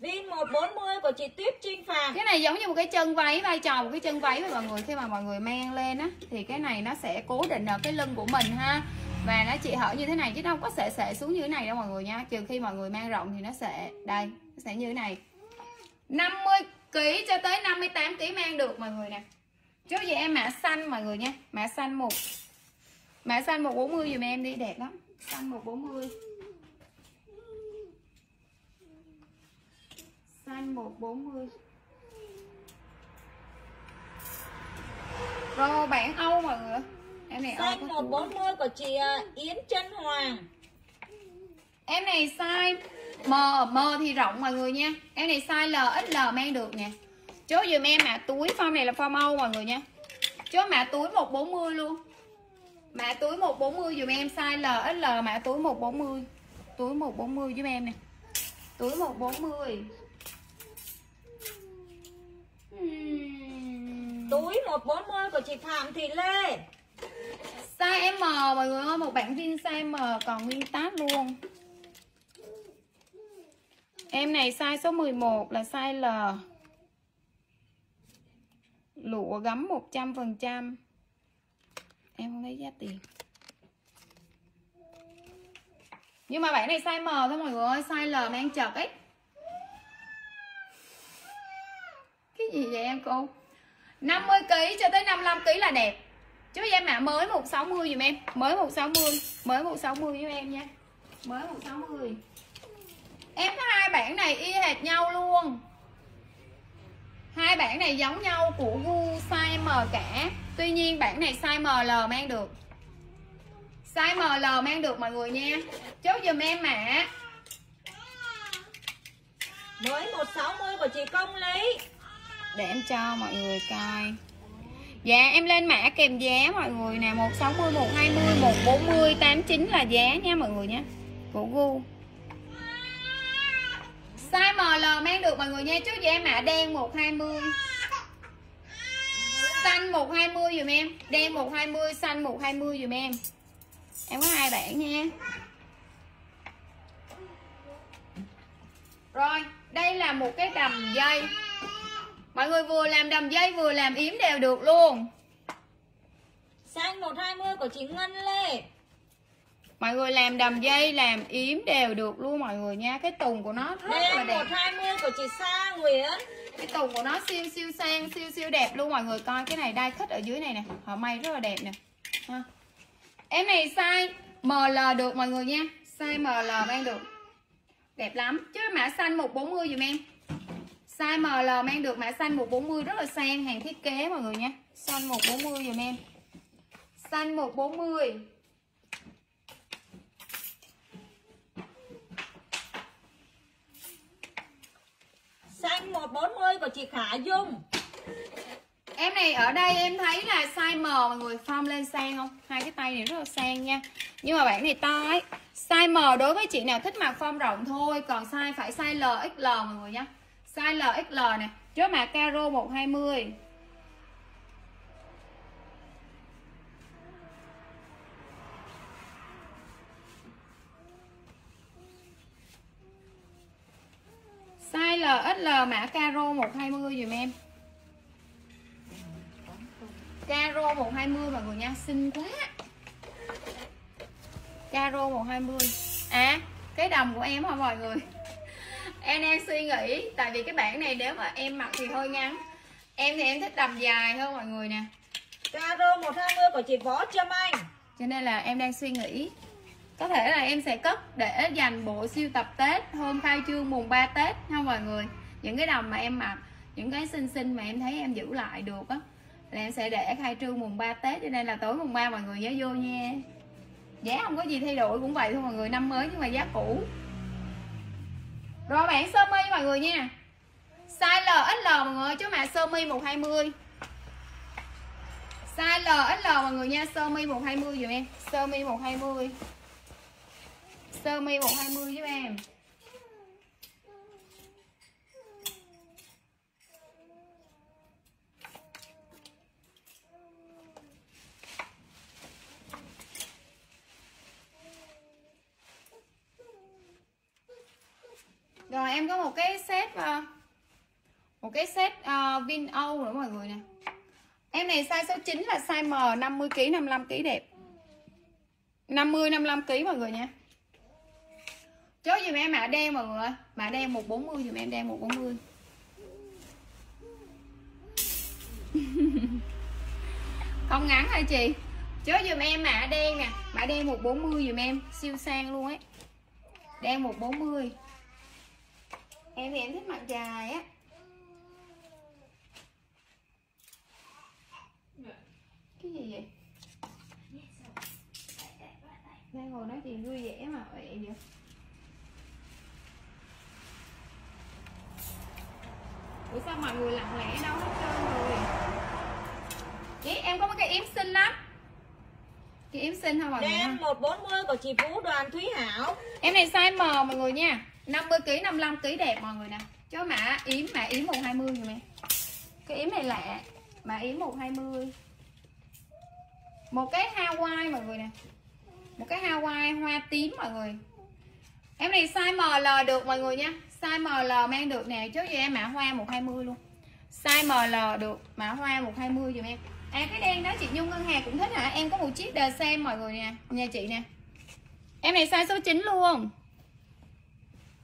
Vin 140 của chị Tuyết Trinh Phạm Cái này giống như một cái chân váy vai trò một cái chân váy mà mọi người khi mà mọi người mang lên á thì cái này nó sẽ cố định ở cái lưng của mình ha. Và nó chị hở như thế này chứ nó không có sệ sệ xuống như thế này đâu mọi người nha. Trừ khi mọi người mang rộng thì nó sẽ đây, nó sẽ như thế này. 50 kg cho tới 58 kg mang được mọi người nè. Chú gì em mã xanh mọi người nha. Mã xanh một Mã xanh 140 dùm em đi đẹp lắm. Xanh 140. Xanh 140 Rồi bản Âu mọi người Em này có 140 của. chị à, Yến Trân Hoàng. Em này size M M thì rộng mọi người nha. Em này size L XL mang được nè. Chốt dùm em mã túi Form này là form Âu mọi người nha. Chốt mã túi 140 luôn. Mã túi 140 dùm em size L XL mã túi 140 Túi 140 giúp em nè. Túi 140 Uhm. Túi 140 của chị Phạm Thị Lê. Size M mọi người ơi Một bản viên size M còn nguyên tác luôn. Em này size số 11 là size L. Lụa gấm 100% Em không lấy giá tiền. Nhưng mà bản này size M thôi mọi người ơi Size L mang chật ấy Cái gì vậy em cô? 50kg cho tới 55kg là đẹp. Chú em mã mới 160 giùm em. Mới 160 Mới 160 giùm em nha. Mới 160 Em có hai bản này y hệt nhau luôn. Hai bản này giống nhau, của gu, size M cả. Tuy nhiên bản này size ML mang được. Size ML mang được mọi người nha. Chú dùm em mã à. Mới 160 của chị Công Lý. Để em cho mọi người coi. Dạ em lên mã kèm giá mọi người nè 160, 120, 140, 89 là giá nha mọi người nha Của gu. Size ML mang được mọi người nha Trước giờ em mã đen 120 Xanh 120 dùm em Đen 120, xanh 120 dùm em. Em có hai bản nha. Rồi Đây là một cái đầm dây. Mọi người vừa làm đầm dây vừa làm yếm đều được luôn. Xanh 120 của chị Ngân Lê. Mọi người làm đầm dây làm yếm đều được luôn mọi người nha. Cái tùng của nó rất là đẹp. 120 của chị Sa Nguyễn. Cái tùng của nó siêu siêu sang siêu siêu đẹp luôn mọi người coi. Cái này đai khích ở dưới này nè. Họ may rất là đẹp nè. Ha. Em này size ML được mọi người nha. Size ML mang được. Đẹp lắm. Chứ mã xanh 140 dùm em Size ML mang được mã xanh 140 rất là sang hàng thiết kế mọi người nha Xanh 140 dùm em Xanh 140 Xanh 140 của chị Khả Dung Em này ở đây em thấy là size M mọi người form lên sang không? Hai cái tay này rất là sang nha. Nhưng mà bản này to ấy. Size M đối với chị nào thích mặc form rộng thôi, còn size phải size L XL mọi người nha. Size LXL này nè, chốt mã caro 120. Size LXL mã caro 120 dùm em. Caro 120 mọi người nha, xinh quá. Caro 120. À, cái đầm của em hả mọi người? Em đang suy nghĩ tại vì cái bản này nếu mà em mặc thì hơi ngắn. Em thì em thích đầm dài hơn mọi người nè. Caro 120 của chị Võ Trâm Anh. Cho nên là em đang suy nghĩ. Có thể là em sẽ cất để dành bộ siêu tập Tết Hôm khai trương mùng 3 Tết ha mọi người? Những cái đầm mà em mặc Những cái xinh xinh mà em thấy em giữ lại được á Là em sẽ để khai trương mùng 3 Tết. Cho nên là tối mùng 3 mọi người nhớ vô nha. Giá không có gì thay đổi cũng vậy thôi mọi người Năm mới nhưng mà giá cũ rồi bạn sơ mi mọi người nha. Size LXL mọi người chứ mà sơ mi 120 size LXL mọi người nha, sơ mi 120 giùm em. Sơ mi 120 sơ mi 120 giúp em. Rồi em có một cái set ờ, một cái set uh, Vin Âu nữa mọi người nè. Em này size số 9 là size M 50 kg 55 kg đẹp. 50 55 kg mọi người nha chốt dùm em mã đen mọi người mã đen 140 dùm em đen 140 không ngắn hả chị? Chốt dùm em mã đen nè. Mã đen 140 dùm em siêu sang luôn ấy. Đen 140 em thì em thích mặt dài á. Cái gì vậy? Đang ngồi nói chuyện vui vẻ mà vậy vậy? Ủa sao mọi người lặng lẽ đâu hết trơn rồi? Ý em có một cái yếm xinh lắm. Cái yếm xinh không mọi người Đen ha? 140 của chị Phú Đoàn Thúy Hảo. Em này size M mọi người nha 50 kg 55 kg đẹp mọi người nè. Cho mã yếm mã yếm 120 rồi mẹ. Cái yếm này lạ. Mã yếm 120 một cái Hawaii mọi người nè. Một cái Hawaii hoa tím mọi người. Em này size ML được mọi người nha. Size ML mang được nè. Chứ gì em, mã hoa 120 luôn. Size ML được, mã hoa 120 giùm em. À cái đen đó chị Nhung ngân hàng cũng thích hả? Em có một chiếc đờ xem mọi người nè, nhà chị nè. Em này size số 9 luôn.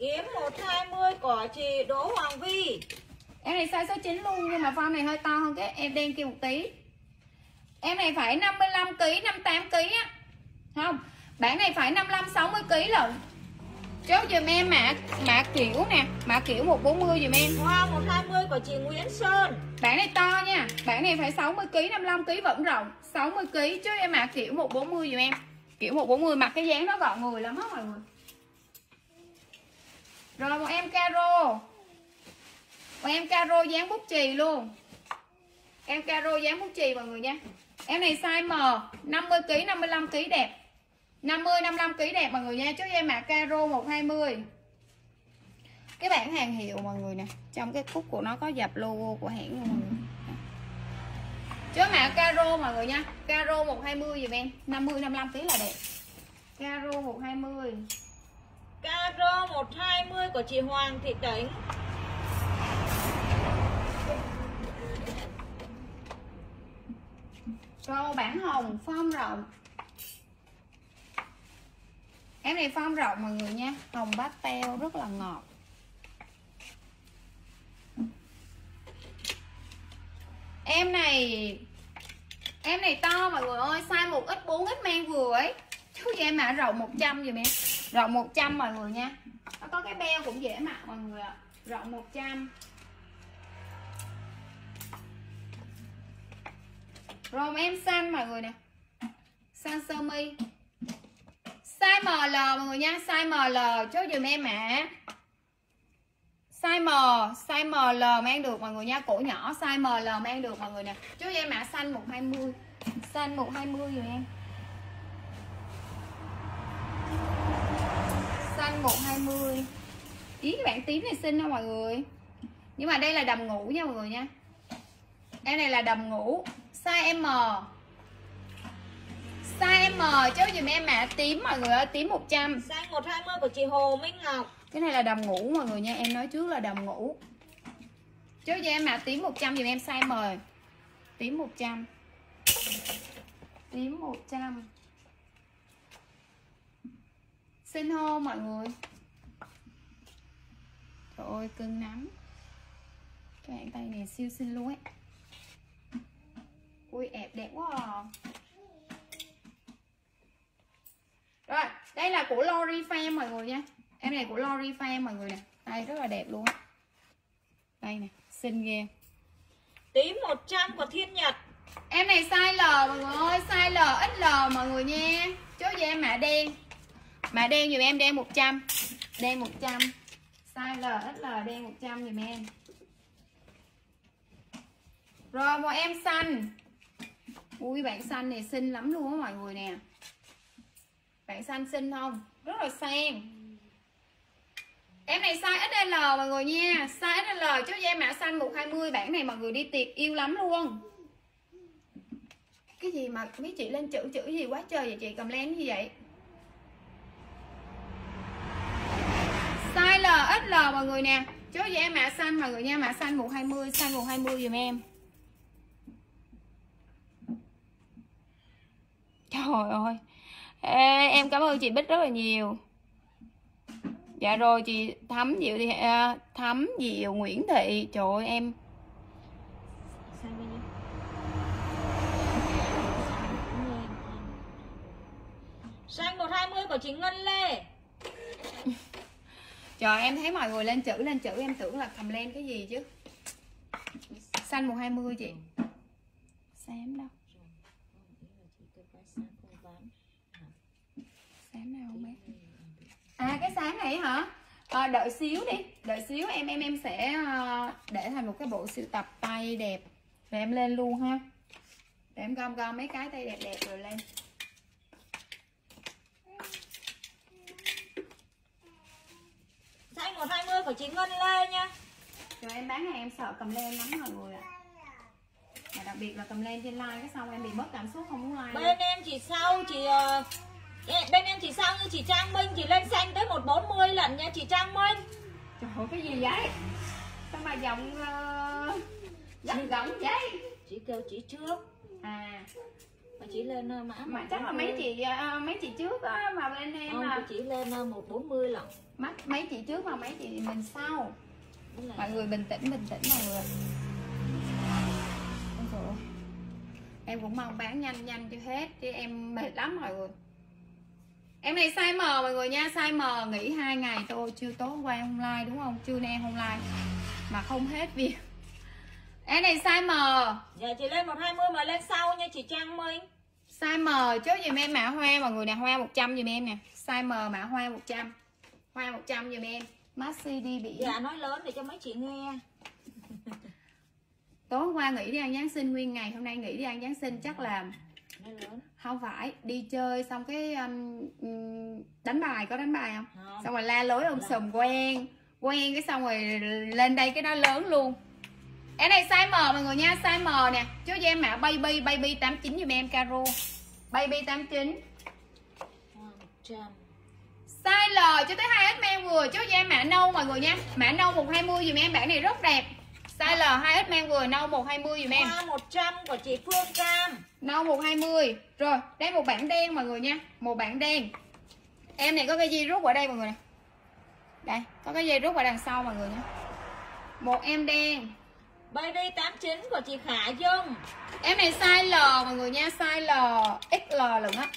Yếm 120 của chị Đỗ Hoàng Vi Em này size số 9 luôn nhưng mà form này hơi to hơn cái em đen kia một tí. Em này phải 55 kg, 58 kg á. Không, bản này phải 55 60 kg lận. Chốt giùm em mã mã kiểu nè, mã kiểu 140 giùm em. Hoa 120 của chị Nguyễn Sơn Bản này to nha, bản này phải 60 kg, 55 kg vẫn rộng, 60 kg chứ em mã kiểu 140 giùm em. Kiểu 140 mặc cái dáng nó gọn người lắm á mọi người. Rồi một em caro. Một em caro dán bút chì luôn. Em caro dán bút chì, mọi người nha. Em này size M 50kg 55kg đẹp. 50 55kg đẹp, mọi người nha. Chứ em mã caro 120 Cái bản hàng hiệu, mọi người nè. Trong cái cúc của nó có dập logo của hãng luôn, mọi người. Chứ mã caro, mọi người nha. Caro 120 dùm em 50 55kg là đẹp. Caro 120 Caro 120 của chị Hoàng Thị Tĩnh. Cô, bản hồng, form rộng. Em này form rộng mọi người nha. Hồng pastel rất là ngọt. Em này Em này to mọi người ơi, Size 1X 4X mang vừa ấy. Chú cho em mã rộng 100 dùm em Rộng 100 mọi người nha. Nó có cái beo cũng dễ mặc mọi người ạ. Rộng 100 Rồi em xanh mọi người nè. Xanh sơ mi. Size ML mọi người nha, Size ML chốt dùm em ạ. Size M, Size ML mang được mọi người nha. Cổ nhỏ size ML mang được mọi người nè. Chốt em mã xanh 120 Xanh 120 dùm em. Xanh 120 Ý cái bạn tím này xinh không mọi người? Nhưng mà đây là đầm ngủ nha mọi người nha. Đây này là đầm ngủ Size M. Size M cho dùm em mã tím mọi người ơi Tím 100 Size 120 của chị Hồ Minh Ngọc. Cái này là đầm ngủ mọi người nha Em nói trước là đầm ngủ. Chốt cho em mã tím 100 dùm em size M. Tím 100 Tím 100 Xin hô mọi người. Trời ơi cưng nắm Cái bàn tay này siêu xinh luôn ấy. Ui ẹp đẹp quá à. Rồi đây là của Lorifame mọi người nha. Em này của Lorifame mọi người nè. Đây rất là đẹp luôn Đây nè xinh ghê. Tím 100 của Thiên Nhật. Em này size L mọi người ơi Size L XL mọi người nha. Chốt cho em mã đen mà đen dùm em, đen 100 Đen 100 size L XL đen 100 dùm em. Rồi màu em xanh ui, bạn xanh này xinh lắm luôn á mọi người nè. Bạn xanh xinh không? Rất là sang Em này size XL mọi người nha. Size XL cho em mã xanh 120 Bản này mọi người đi tiệc yêu lắm luôn. Cái gì mà mấy chị lên chữ chữ gì quá trời vậy chị? Cầm len như vậy? Size L, XL mọi người nè Chốt cho em mã xanh mọi người nha Mã xanh 120, xanh 120 dùm em Trời ơi Ê, Em cảm ơn chị Bích rất là nhiều dạ rồi chị Thắm diệu thì à, Thắm diệu nguyễn thị trời ơi em xanh 120 của chị Ngân Lê trời em thấy mọi người lên chữ lên chữ em tưởng là cầm len cái gì chứ. Xanh 120 chị. Xám đâu? Xám nào không biết? À cái sáng này hả? À, đợi xíu đi. Đợi xíu em em em sẽ ờ, để thành một cái bộ sưu tập tay đẹp. Và em lên luôn ha. Để em gom gom mấy cái tay đẹp đẹp rồi lên. Xanh 120 của chị Ngân Lê nha. Rồi em bán này em sợ cầm lên lắm mọi người ạ. À. đặc biệt là cầm lên trên like cái xong em bị mất cảm xúc không muốn like bên em chỉ sau chị uh, bên em chỉ sao như chị Trang Minh chị lên xanh tới 140 lần nha chị Trang Minh. Trời ơi cái gì vậy? Sao mà giọng uh, giọng gọng vậy? Chị kêu chị trước. À mà chị lên uh, mã mà chắc là mấy chị uh, mấy chị trước á mà bên em không là chị lên uh, 140 lần mắt mấy chị trước mà mấy chị mình sau. Mọi người bình tĩnh bình tĩnh mọi người. Em cũng mong bán nhanh nhanh cho hết chứ em mệt lắm mọi người. Em này size M mọi người nha Size M nghỉ hai ngày tôi chưa tối qua không like đúng không? Chưa nay không like Mà không hết việc Em này size M. Dạ chị lên 120 mà lên sau nha chị Trang Minh Size M chốt dùm em mã hoa mọi người nè Hoa 100 dùm em nè. Size M mã hoa 100 Hoa 100 dùm em. Maxi đi bị Dạ nói lớn để cho mấy chị nghe. Tối qua nghỉ đi ăn Giáng sinh nguyên ngày Hôm nay nghỉ đi ăn Giáng sinh chắc là không phải. Đi chơi xong cái um, đánh bài có đánh bài không, không. xong rồi la lối ông sùm quen. Quen cái xong rồi lên đây cái đó lớn luôn cái này size M mọi người nha size M nè. Chú cho em mã baby baby 89 giùm em caro. Baby 89 size L cho tới 2 x men vừa. Chú cho em mã nâu mọi người nha. Mã nâu 120 dùm em bản này rất đẹp. Size L 2 x men vừa nâu 120 dùm em. Hoa 100 của chị Phương Cam. Nâu 120 rồi đây một bảng đen mọi người nha. Một bảng đen. Em này có cái dây rút ở đây mọi người nè. Đây có cái dây rút ở đằng sau mọi người nha. Một em đen Baby 89 của chị Khả Dung. Em này size L mọi người nha Size L, XL lần á.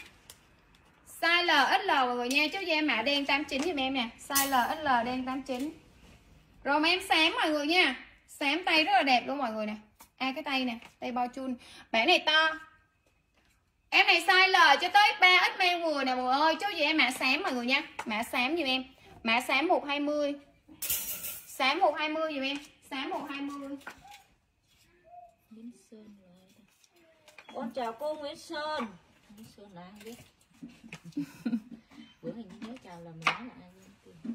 Size L, XL mọi người nha Chứ cho em mã đen 89 giùm em nè. Size L, XL đen 89 Rồi mà em xám mọi người nha. Xám tay rất là đẹp luôn mọi người nè. À cái tay nè, tay bao chun. Bản này to. Em này size L cho tới 3X mang vừa nè mọi người ơi. Chú gì em mã xám mọi người nha. Mã xám giùm em. Mã xám 120 Xám 120 giùm em. Xám 120 Nguyễn Sơn con chào cô Nguyễn Sơn. Nguyễn Sơn là ai biết Bữa hình như nhớ chào là mình nói là ai biết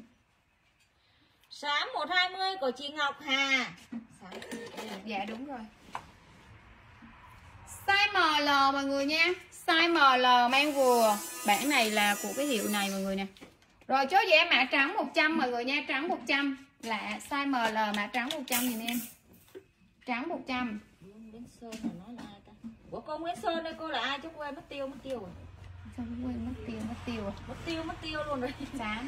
Sám 120 của chị Ngọc Hà. Sám. Dạ đúng rồi. Size ML mọi người nha. Size ML mang vừa. Bản này là của cái hiệu này mọi người nè. Rồi chốt em mã trắng 100 mọi người nha. Trắng 100 là size ML mã trắng 100 dùm em? Trắng 100 Nguyễn Sơn là nói là ai ta Ủa cô Nguyễn Sơn đây cô là ai? Chứ quên mất tiêu mất tiêu rồi. Sao quên mất tiêu mất tiêu rồi. Mất tiêu mất tiêu luôn rồi. Chán.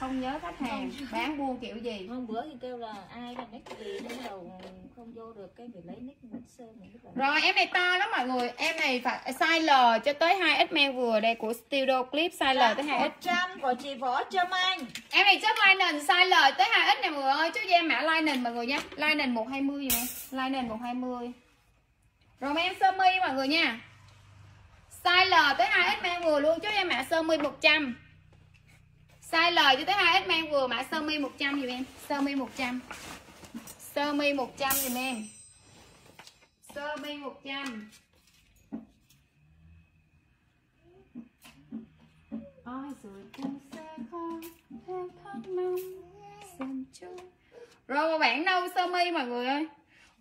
Không nhớ khách hàng. Bán buôn kiểu gì? Hôm bữa thì kêu là ai là nick gì nhưng đầu không vô được cái người lấy nick Nguyễn Sơn rồi em này to lắm mọi người. Em này phải size L cho tới 2 x men vừa đây của Studio Clip size L tới 2 x trăm của chị Võ Trâm Anh. Em này chất linen size L tới 2 x nè mọi người ơi. Chứ em mã linen mọi người nha linen 120 gì nè linen 120 rồi em sơ mi mọi người nha. Size L tới 2 x mang vừa luôn chứ em mã sơ mi 100 size L cho tới 2X mang vừa mã sơ mi 100 dùm em, sơ mi 100 sơ mi 100 dùm em. Sơ mi 100 Ai rồi cũng sẽ không theo tháng năm. Dần trôi Rồi một bản nâu sơ mi mọi người ơi.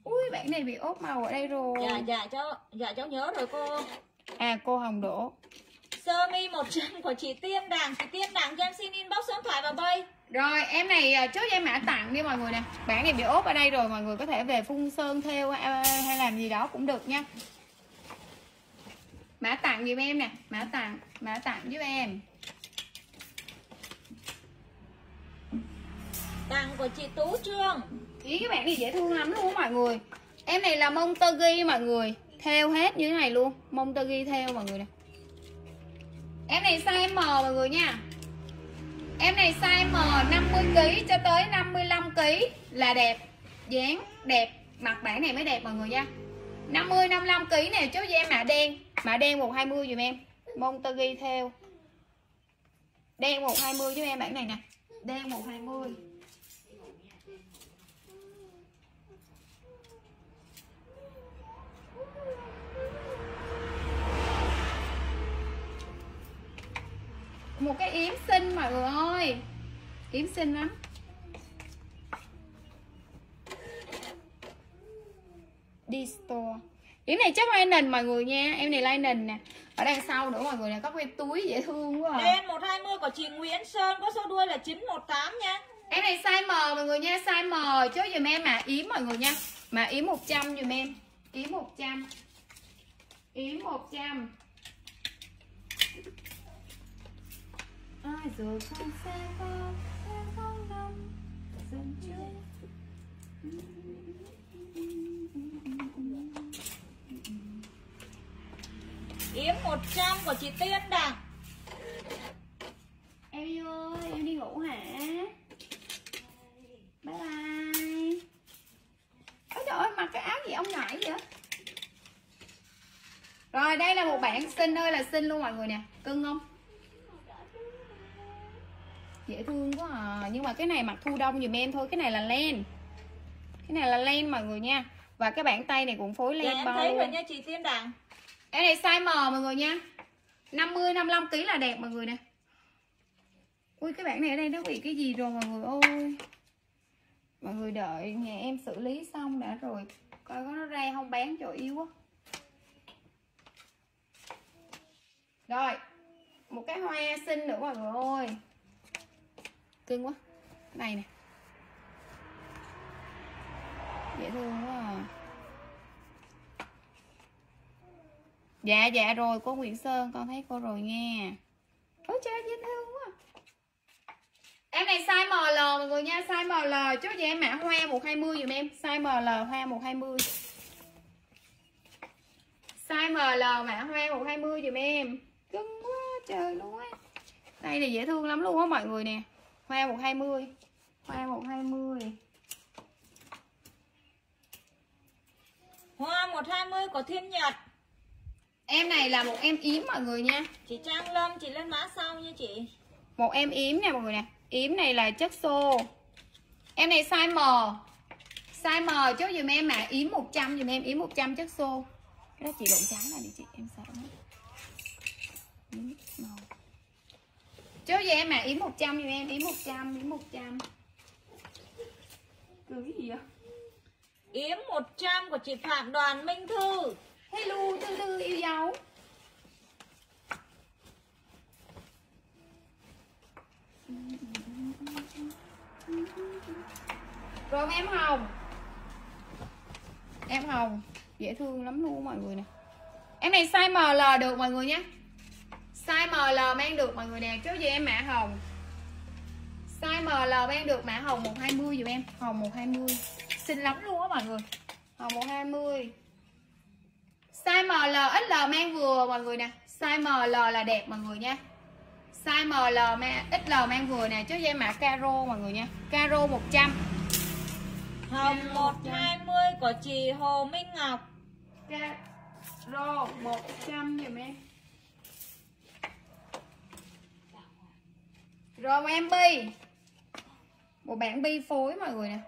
Ui bản này bị ốp màu ở đây rồi. Dạ dạ cháu dạ cháu nhớ rồi cô. À cô Hồng Đỗ. Sơ mi 100 của chị Tiên Đàng chị Tiên Đàng cho em xin inbox số điện thoại vào bay. Rồi em này à, cho em mã tặng đi mọi người nè. Bản này bị ốp ở đây rồi mọi người có thể về phun sơn theo hay làm gì đó cũng được nha. Mã tặng giùm em nè Mã tặng Mã tặng giúp em. Tặng của chị Tú Trương Ý các bạn này dễ thương lắm luôn mọi người. Em này là mông tơ ghi mọi người. Theo hết như thế này luôn. Mông tơ ghi theo mọi người nè. Em này size M mọi người nha. Em này size M 50kg cho tới 55kg là đẹp. Dáng đẹp. Mặt bản này mới đẹp mọi người nha. 50 55kg này chú cho em mã đen. Mã đen 120 dùm em. Mông tơ ghi theo. Đen 120 giúp em bản này nè. Đen 120 một cái yếm xinh mọi người ơi. Yếm xinh lắm. Đi store. Yếm này chắc linen mọi người nha. Em này linen nè. Ở đằng sau nữa mọi người nè. Có cái túi dễ thương quá à. Đen 120 của chị Nguyễn Sơn. Có số đuôi là 918 nha. Em này size M mọi người nha. Size M chốt dùm em mà. Yếm mọi người nha. Mà yếm 100 dùm em. Yếm 100 yếm 100 ai rồi không sẽ có em không năm dần trôi. Yếm 100 của chị Tiên Đàng em ơi em đi ngủ hả? Bye bye. Ôi trời ơi mặc cái áo gì ông nhảy vậy? Rồi đây là một bạn xinh ơi là xinh luôn mọi người nè. Cưng không dễ thương quá à. Nhưng mà cái này mặc thu đông dùm em thôi cái này là len. Cái này là len mọi người nha. Và cái bản tay này cũng phối Dạ len em bao thấy rồi nha chị Tiên Đàng em này size M mọi người nha. 50 55 kg là đẹp mọi người nè. Ui cái bản này ở đây nó bị cái gì rồi mọi người ơi? Mọi người đợi nhà em xử lý xong đã rồi. Coi có nó ra không bán chỗ yếu quá. Rồi một cái hoa xinh nữa mọi người ơi cưng quá. Cái này. Nè dễ thương quá à. dạ dạ rồi, cô Nguyễn Sơn, con thấy cô rồi nghe. Ôi trời, dễ thương quá. Em này size ML mọi người nha, size ML chốt cho em mã hoa 120 dùm em. Size ML hoa 120 size ML mã hoa 120 dùm em. Cưng quá trời luôn á. Đây là dễ thương lắm luôn á mọi người nè hoa 120 hoa 120 Hoa 120 của Thiên Nhật. Em này là một em yếm mọi người nha. Chị Trang Lâm chị lên mã sau nha chị. Một em yếm nè mọi người nè. Yếm này là chất xô. Em này size M. Size M chốt dùm em mà yếm 100 dùm em yếm 100 chất xô. Cái đó chị lộn trắng này đi chị em sợ lắm chốt dùm em mà yếm 100 dùm em yếm 100 yếm 100 cười cái gì vậy? Yếm 100 của chị Phạm Đoàn Minh Thư. Hello tư tư yêu dấu. Rồi em hồng. Em hồng dễ thương lắm luôn mọi người nè. Em này size ML được mọi người nhé size ML mang được mọi người nè. Chốt gì em mã hồng? Size ML mang được mã hồng 120 dùm em. Hồng 120 xinh lắm luôn á mọi người. Hồng 120 size ML XL mang vừa mọi người nè. Size ML là đẹp mọi người nha. Size ML mang XL mang vừa nè. Chốt em mã caro mọi người nha. Caro 100 Hồng 120 của chị Hồ Minh Ngọc. Caro 100 giùm em rồi em bi. Bộ bản bi phối mọi người nè.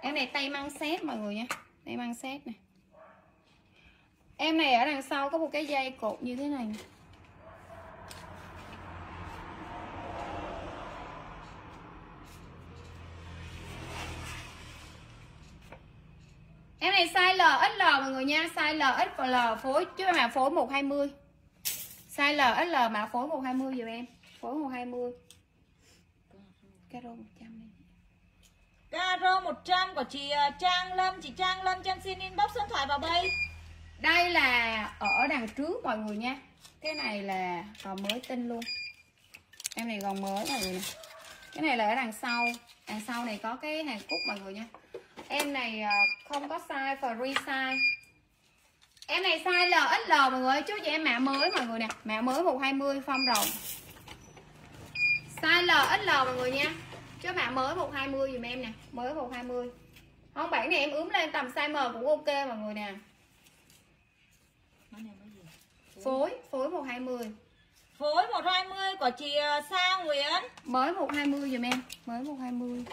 Em này tay mang xét mọi người nha. Tay mang xét này em này ở đằng sau có một cái dây cột như thế này. Em này size L, XL mọi người nha. Size L, XL phối. Chứ mà phối 120 Size L, XL mà phối 120 dùm em. Phối 120 Caro 100 đi. Caro 100 của chị ờ, Trang Lâm. Chị Trang Lâm em xin inbox số điện thoại vào đây. Đây là ở đằng trước mọi người nha. Cái này là còn mới tinh luôn. Em này còn mới mọi người nè. Cái này là ở đằng sau. Đằng sau này có cái hàng cúc mọi người nha. Em này à, không có size free size. Em này size L, XL mọi người Chú chị em mã mới mọi người nè. Mã mới 120 phong rộng Size L, XL mọi người nha. Chứ mã mới 120 dùm em nè. Mới 120 Không bản này em ướm lên tầm size M cũng ok mọi người nè? Phối, phối 120 Phối 120 của chị ờ, Sa Nguyễn. Mới 120 dùm em. Mới 120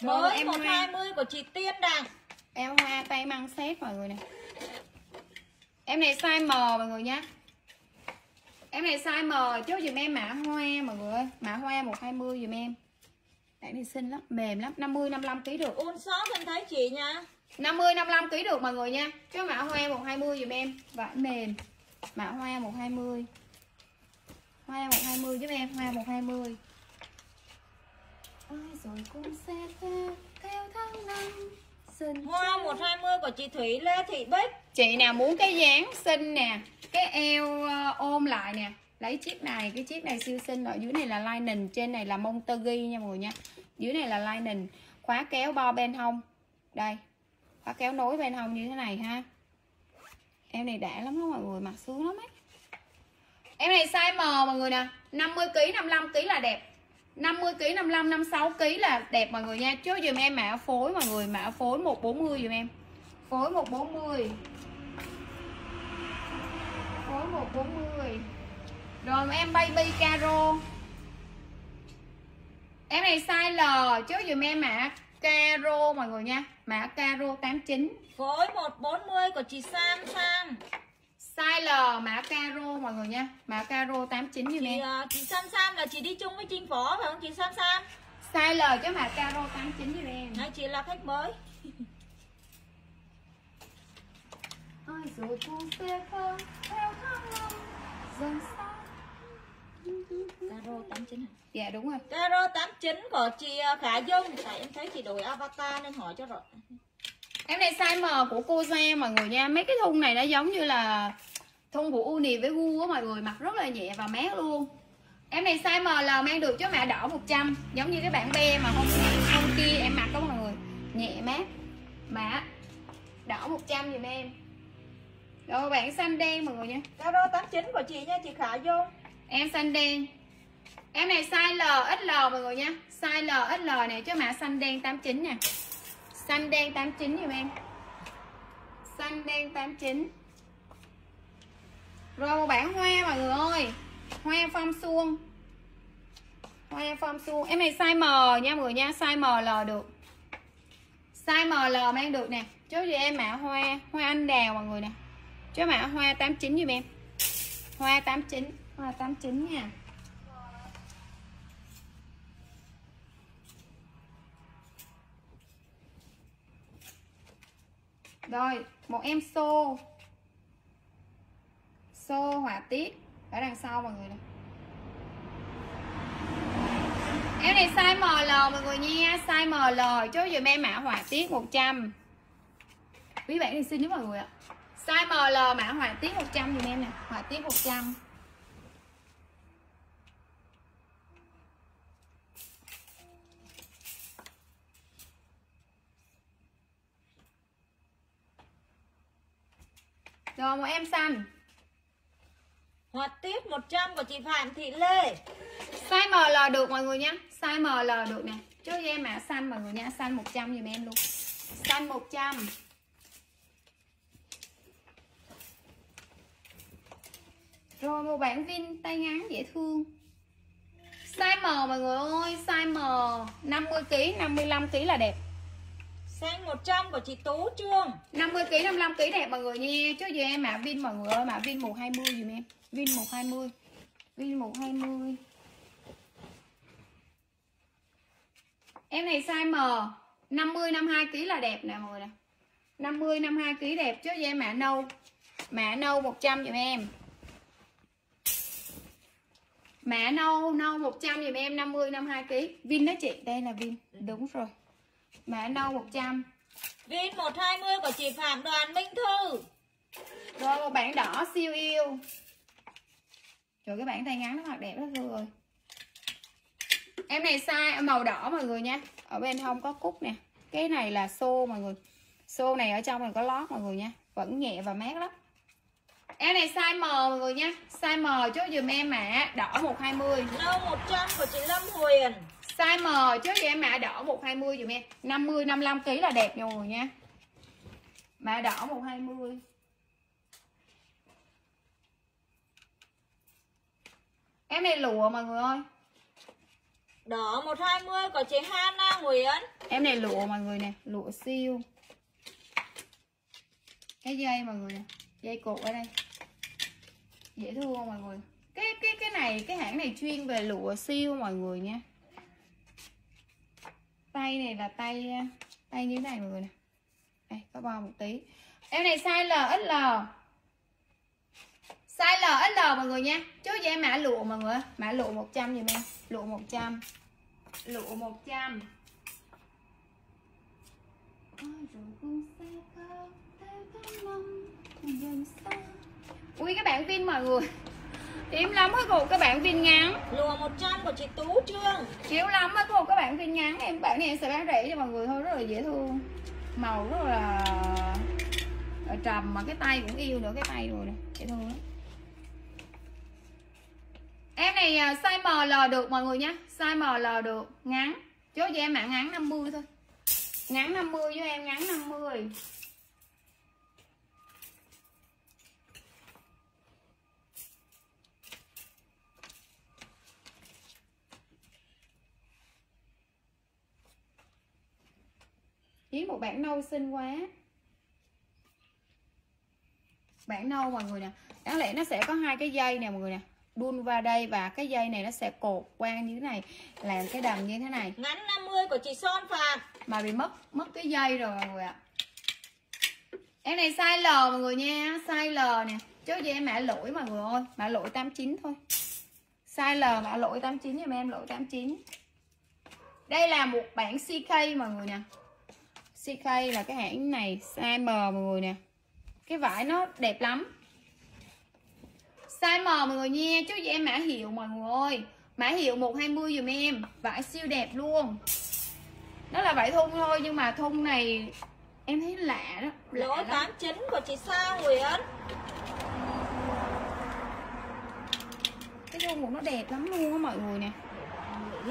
Rồi, Mới em hoa 120 của chị Tiên Đằng. Em hoa tay măng xét mọi người nè Em này size M mọi người nha. Em này size M Chốt dùm em mã hoa mọi người ơi. Mã hoa 120 dùm em. Bản này xinh lắm, mềm lắm 50, 55 kg được. Un sót em thấy chị nha. 50, 55 kg được mọi người nha. Chứ mã hoa 120 dùm em. Vải mềm. Mã hoa 120 Hoa 120 giúp em Hoa 120 Ai rồi cũng sẽ Theo tháng năm Xuân Hoa 120 của chị Thủy Lê Thị Bích. Chị nào muốn cái dáng xinh nè Cái eo ờ, ôm lại nè. Lấy chiếc này, cái chiếc này siêu xinh Ở dưới này là lining, trên này là Montergee nha mọi người nha. Dưới này là lining Khóa kéo bo bên hông. Đây Khóa kéo nối bên hông như thế này ha. Em này đã lắm đó mọi người Mặc sướng lắm ấy. Em này size M mọi người nè. 50kg, 55kg là đẹp 50kg, 55, 56kg là đẹp mọi người nha. Chứ dùm em mã phối mọi người Mã phối 140 dùm em. Phối 140 Phối 140 Rồi em baby caro. Em này size L chứ dùm em mã caro mọi người nha. Mã caro 89 Phối 140 của chị Sam Sam. Size L mã caro mọi người nha. Mã caro 89 dùm Chị, em ờ, chị Sam Sam là chị đi chung với Trinh Phổ phải không chị Sam Sam? Size L chứ mã caro 89 dùm em Này chị là khách mới. Ai rồi cũng sẽ không theo tháng năm dần xa. Caro 89 hả? Dạ đúng rồi. Caro 89 của chị ờ, Khả Dung Tại em thấy chị đổi avatar nên hỏi cho rồi Em này size M của cô Gia mọi người nha Mấy cái thun này nó giống như là Thun của Uni với Gu á mọi người Mặc rất là nhẹ và mát luôn. Em này size ML mang được chứ mã đỏ 100 Giống như cái bản be mà hôm, hôm kia em mặc đó mọi người. Nhẹ mát Mã đỏ 100 dùm em. Rồi bản xanh đen mọi người nha. Caro 89 của chị nha chị Khả Dung Em xanh đen. Em này size L, XL mọi người nha. Size L, XL này chứ mã xanh đen 89 nè Xanh đen 89 giùm em? Xanh đen 89 Rồi một bản hoa mọi người ơi. Hoa phong xuông Hoa phong xuông Em này size M nha mọi người nha, Size ML được. Size ML mang được nè. Chú gì em mã hoa Hoa anh đào mọi người nè. Chú mã hoa 89 giùm em. Hoa 89 Hoa 89 nha. Rồi, một em xô. Xô họa tiết. Ở đằng sau mọi người này Em này size ML mọi người nha. Size ML cho dùm em mã họa tiết 100 Quý bạn đi xin với mọi người ạ. Size ML mã họa tiết 100 dùm em nè. Họa tiết 100 Rồi một em xanh Hoạt tiết 100 của chị Phạm Thị Lê. Size ML được mọi người nha Size ML được nè. Chốt cho em mã xanh mọi người nha Xanh 100 dùm em luôn. Xanh 100 rồi một bản vin tay ngắn dễ thương. Size M mọi người ơi size M 50 kg 55 kg là đẹp Sang 100 của chị Tú Trương. 50 kg 55 kg đẹp mọi người nha. Chứ gì em mà Vin mọi người ơi mà Vin 120 dùm em. Vin 120 Vin 120 Em này size M. 50 52 kg là đẹp nè mọi người nè. 50 52 kg đẹp. Chứ gì em mã nâu. Mã nâu 100 dùm em. Mã nâu nâu 100 dùm em. 50 52 kg Vin đó chị, đây là Vin. Đúng rồi mã nâu 100 Vin 120 của chị Phạm Đoàn Minh Thư. Rồi một bản đỏ siêu yêu. Trời cái bản tay ngắn nó mặc đẹp lắm Thư ơi Em này size màu đỏ mọi người nha. Ở bên hông có cúc nè. Cái này là xô mọi người. Xô này ở trong này có lót mọi người nha. Vẫn nhẹ và mát lắm. Em này size M mọi người nha. Size M chốt dùm em mã đỏ 120 Nâu 100 của chị Lâm Huyền Size M chốt dùm em mã đỏ 120 dùm em. 50 55 kg là đẹp người nha. Mã đỏ 120 Em này lụa mọi người ơi. Đỏ 120 của chị Hana Nguyễn. Em này lụa mọi người nè Lụa siêu. Cái dây mọi người nè Dây cột ở đây. Dễ thương không mọi người? Cái cái cái này cái hãng này chuyên về lụa siêu mọi người nha Tay này là tay ờ, Tay như thế này mọi người này. Đây có bo một tí. Em này size LXL Size LXL mọi người nha. Chú cho em mã lụa mọi người Mã lụa 100 giùm em. Lụa 100 Lụa 100 Ui, các bạn Vin mọi người. Hiếm lắm hết cô các bạn Vin ngắn. Lùa 100 của chị Tú Trương. Hiếm lắm hết cô các bạn Vin ngắn Em bạn này em sẽ bán rẻ cho mọi người thôi Rất là dễ thương. Màu rất là trầm mà cái tay cũng yêu nữa cái tay rồi nè dễ thương lắm. Em này à, size ML được mọi người nhé size ML được ngắn. Chốt cho em mã ngắn 50 thôi. Ngắn 50 với em ngắn 50 Hiếm một bản nâu xinh quá. Bản nâu mọi người nè Đáng lẽ nó sẽ có hai cái dây nè mọi người nè. Đun vào đây và cái dây này nó sẽ cột qua như thế này Làm cái đầm như thế này. Ngắn 50 của chị Son Phạm Mà bị mất mất cái dây rồi mọi người ạ. Em này size L mọi người nha Size L nè. Chứ gì em mã lỗi mọi người ơi Mã lỗi 89 thôi. Size L mã lỗi 89 giùm em lỗi 89 Đây là một bản CK mọi người nè CK là cái hãng này size M mọi người nè. Cái vải nó đẹp lắm. Size M mọi người nha chứ gì em mã hiệu mọi người. Ơi mã hiệu 120 dùm em vải siêu đẹp luôn. Nó là vải thun thôi nhưng mà thun này em thấy lạ đó lạ Lỗ lắm. 89 của chị Sa Nguyễn cái thun của nó đẹp lắm luôn á mọi người nè.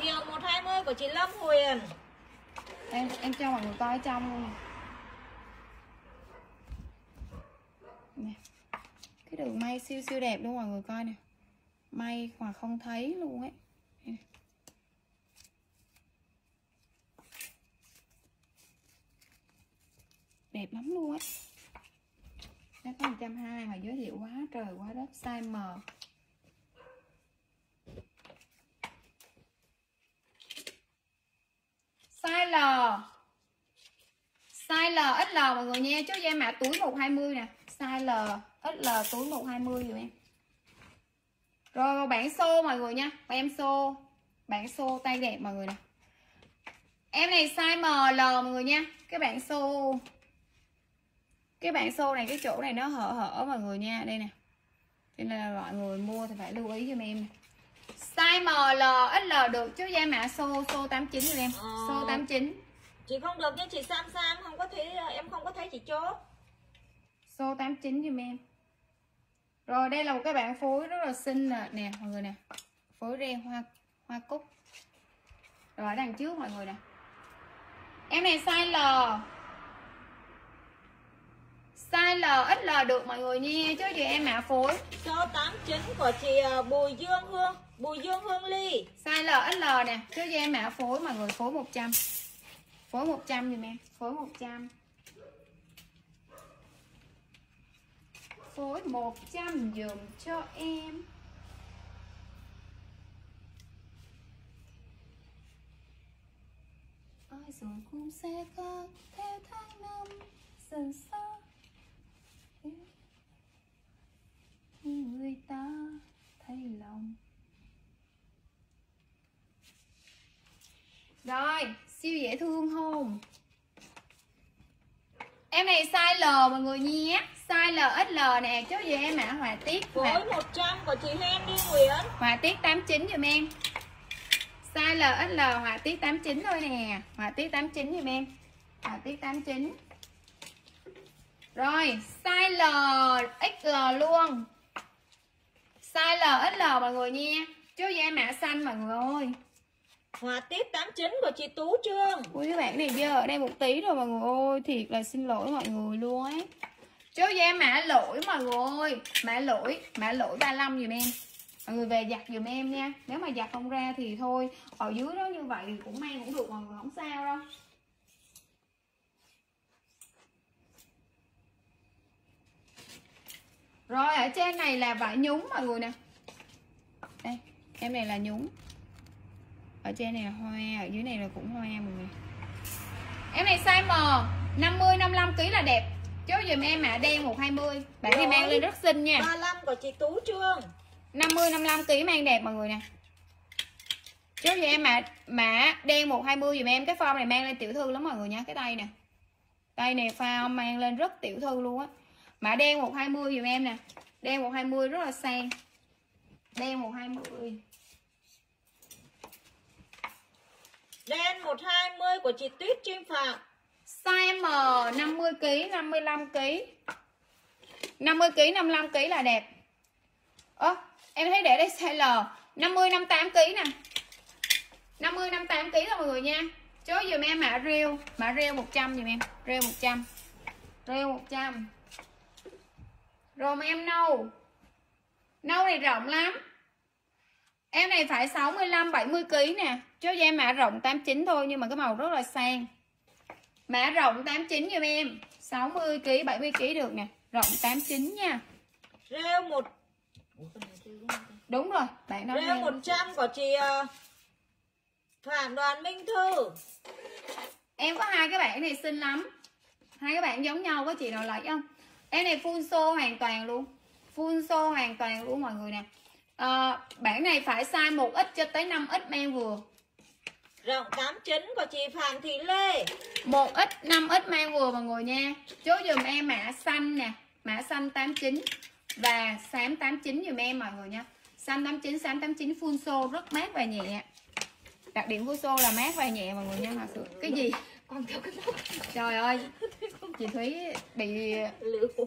Hiệu 120 của chị Lâm Huyền em em cho mọi người coi trong. Luôn nè. Cái đường may siêu siêu đẹp luôn, mọi người coi nè. May mà không thấy luôn ấy. Đẹp lắm luôn ấy. Nó có 120 mà giới thiệu quá trời, quá đất size M. size L size L XL mọi người nha. Chứ cho em mã túi 120 nè. Size L XL túi 120 rồi em. Rồi bản xô mọi người nha. Em xô. Bản xô tay đẹp mọi người nè. Em này size ML mọi người nha. Cái bản xô. Cái bản xô này, cái chỗ này nó hở hở mọi người nha. Đây nè. Nên là mọi người mua thì phải lưu ý cho em này size ML XL được chứ em mã xô xô 89 rồi em. Ờ. xô 89 Chị không được nhưng chị Sam Sam không có thấy em không có thấy chị chốt. Số 89 giùm em. Rồi đây là một cái bạn phối rất là xinh nè, nè mọi người nè. Phối ren hoa hoa cúc. Rồi ở đằng trước mọi người nè. Em này size L. Size L XL được mọi người nha. Chứ gì em mã phối. Số 89 của chị à, Bùi Dương Hương Bùi Dương Hương Ly. Size L XL nè. Cho gì em mã phối mọi người phối 100 phối 100 dùm em phối 100 phối 100 dùm cho em. Ai rồi cũng sẽ có theo tháng năm dần xa. Người ta thay lòng. Rồi siêu dễ thương không? Em này size L mọi người nhé. Size L XL nè chốt gì em ạ hòa tiết Phối hòa, 100 của chị Henry Nguyễn. Hòa tiết 89 giùm em. Size L XL hòa tiết 89 thôi nè. Hòa tiết 89 giùm em. Hòa tiết 89 rồi size L XL luôn. Size L XL mọi người nha chốt gì em mã xanh mọi người ơi Hòa tiếp 89 của chị Tú Trương. Ui cái bạn này giờ ở đây một tí rồi mọi người. Ơi Thiệt là xin lỗi mọi người luôn ấy. Chốt cho em mã lỗi mọi người. Ơi Mã lỗi, mã lỗi 35 dùm em. Mọi người về giặt dùm em nha. Nếu mà giặt không ra thì thôi. Ở dưới đó như vậy thì cũng mang cũng được mọi người không sao đâu. Rồi ở trên này là vải nhúng mọi người nè. Đây em này là nhúng ở trên này là hoa ở dưới này là cũng hoa mọi người. Em này size M 50 55 kg là đẹp. Chốt dùm em mã đen 120 bạn này mang lên rất xinh nha. 35 của chị Tú Trương. 50 55 kg mang đẹp mọi người nè. Chốt dùm em mã mã đen 120 dùm em cái form này mang lên tiểu thư lắm mọi người nha cái tay nè. Tay này form mang lên rất tiểu thư luôn á. Mã đen 120 dùm em nè. Đen 120 rất là sang. Đen 120 Đen 120 của chị Tuyết Trinh Phạm Size M 50 kg, 55 kg. 50 kg, 55 kg là đẹp. Ơ, em thấy để đây size L 50 58 kg nè. 50 58 kg rồi mọi người nha. Chốt dùm em mã rêu, mã rêu 100 dùm em, rêu 100. Rêu 100. Rồi em nâu. Nâu này rộng lắm. Em này phải 65 70 kg nè. Cho em mã rộng 89 thôi nhưng mà cái màu rất là sang. Mã rộng 89 giùm em. 60 kg 70 kg được nè. Rộng 89 nha. Rêu một Đúng rồi bạn nói Rêu 100 của chị uh, Phạm Đoàn Minh Thư. Em có hai cái bản này xinh lắm. Hai cái bản giống nhau có chị nào lấy không? Em này full xô hoàn toàn luôn. Full xô hoàn toàn luôn mọi người nè à, Bản này phải size 1x cho tới 5x mang vừa. Rộng 89 của chị Phạm Thị Lê. 1x 5x mang vừa mọi người nha. Chốt dùm em mã xanh nè Mã xanh 89 Và xám 89 dùm em mọi người nha. Xanh 89, xám 89 full xô rất mát và nhẹ. Đặc điểm của xô là mát và nhẹ mọi người nha Mặc Cái gì? Còn theo cái Trời ơi Chị Thúy bị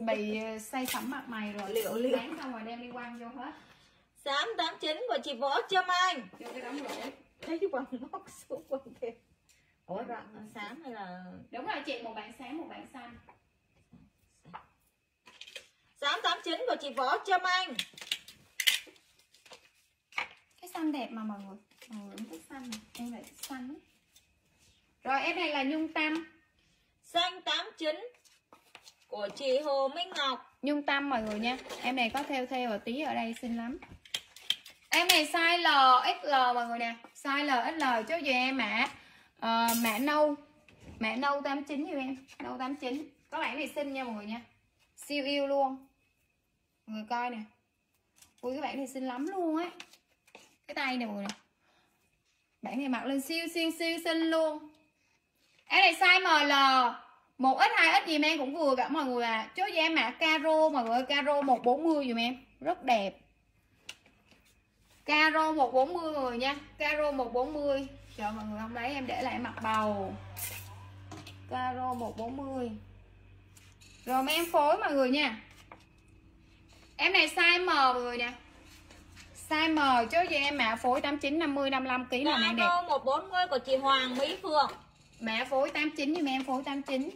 bị say sẩm mặt mày rồi. Liệu, liệu. Xong rồi đem đi quăng vô hết Xám 89 của chị Võ Trâm Anh Thấy cái quần móc xuống quần thêm Ủa đoạn xám hay là Đúng rồi chị, một bạn xám, một bạn xanh. Xám 89 của chị Võ Trâm Anh Cái xanh đẹp mà mọi người Mọi người cũng thích xanh. Em lại thích xanh. Rồi em này là nhung tâm. Xanh 89 của chị Hồ Minh Ngọc. Nhung tâm mọi người nha. Em này có theo theo ở tí ở đây xinh lắm Em này size L, XL mọi người nè. Size L, XL cho về em mã uh, Mã nâu. Mã nâu 89 dùm em? Nâu 89 Có bạn này xinh nha mọi người nha. Siêu yêu luôn. Mọi người coi nè. Ui các bạn này xinh lắm luôn á. Cái tay nè mọi người nè. Bạn này mặc lên siêu siêu siêu xinh luôn. Em này size ML một x hai x gì em cũng vừa cả mọi người à. Chốt cho em mã caro mọi người ơi. Caro 140 dùm em. Rất đẹp caro 140 mọi người nha. Caro 140 chờ mọi người không lấy em để lại mặt bầu. Caro 140 rồi mấy em phối mọi người nha. Em này size M mọi người nè. Size M chốt cho em? Mã phối 89 50 55 kg là mẹ đẹp. Caro 140 của chị Hoàng Mỹ Phượng mã phối 89 giùm em phối 89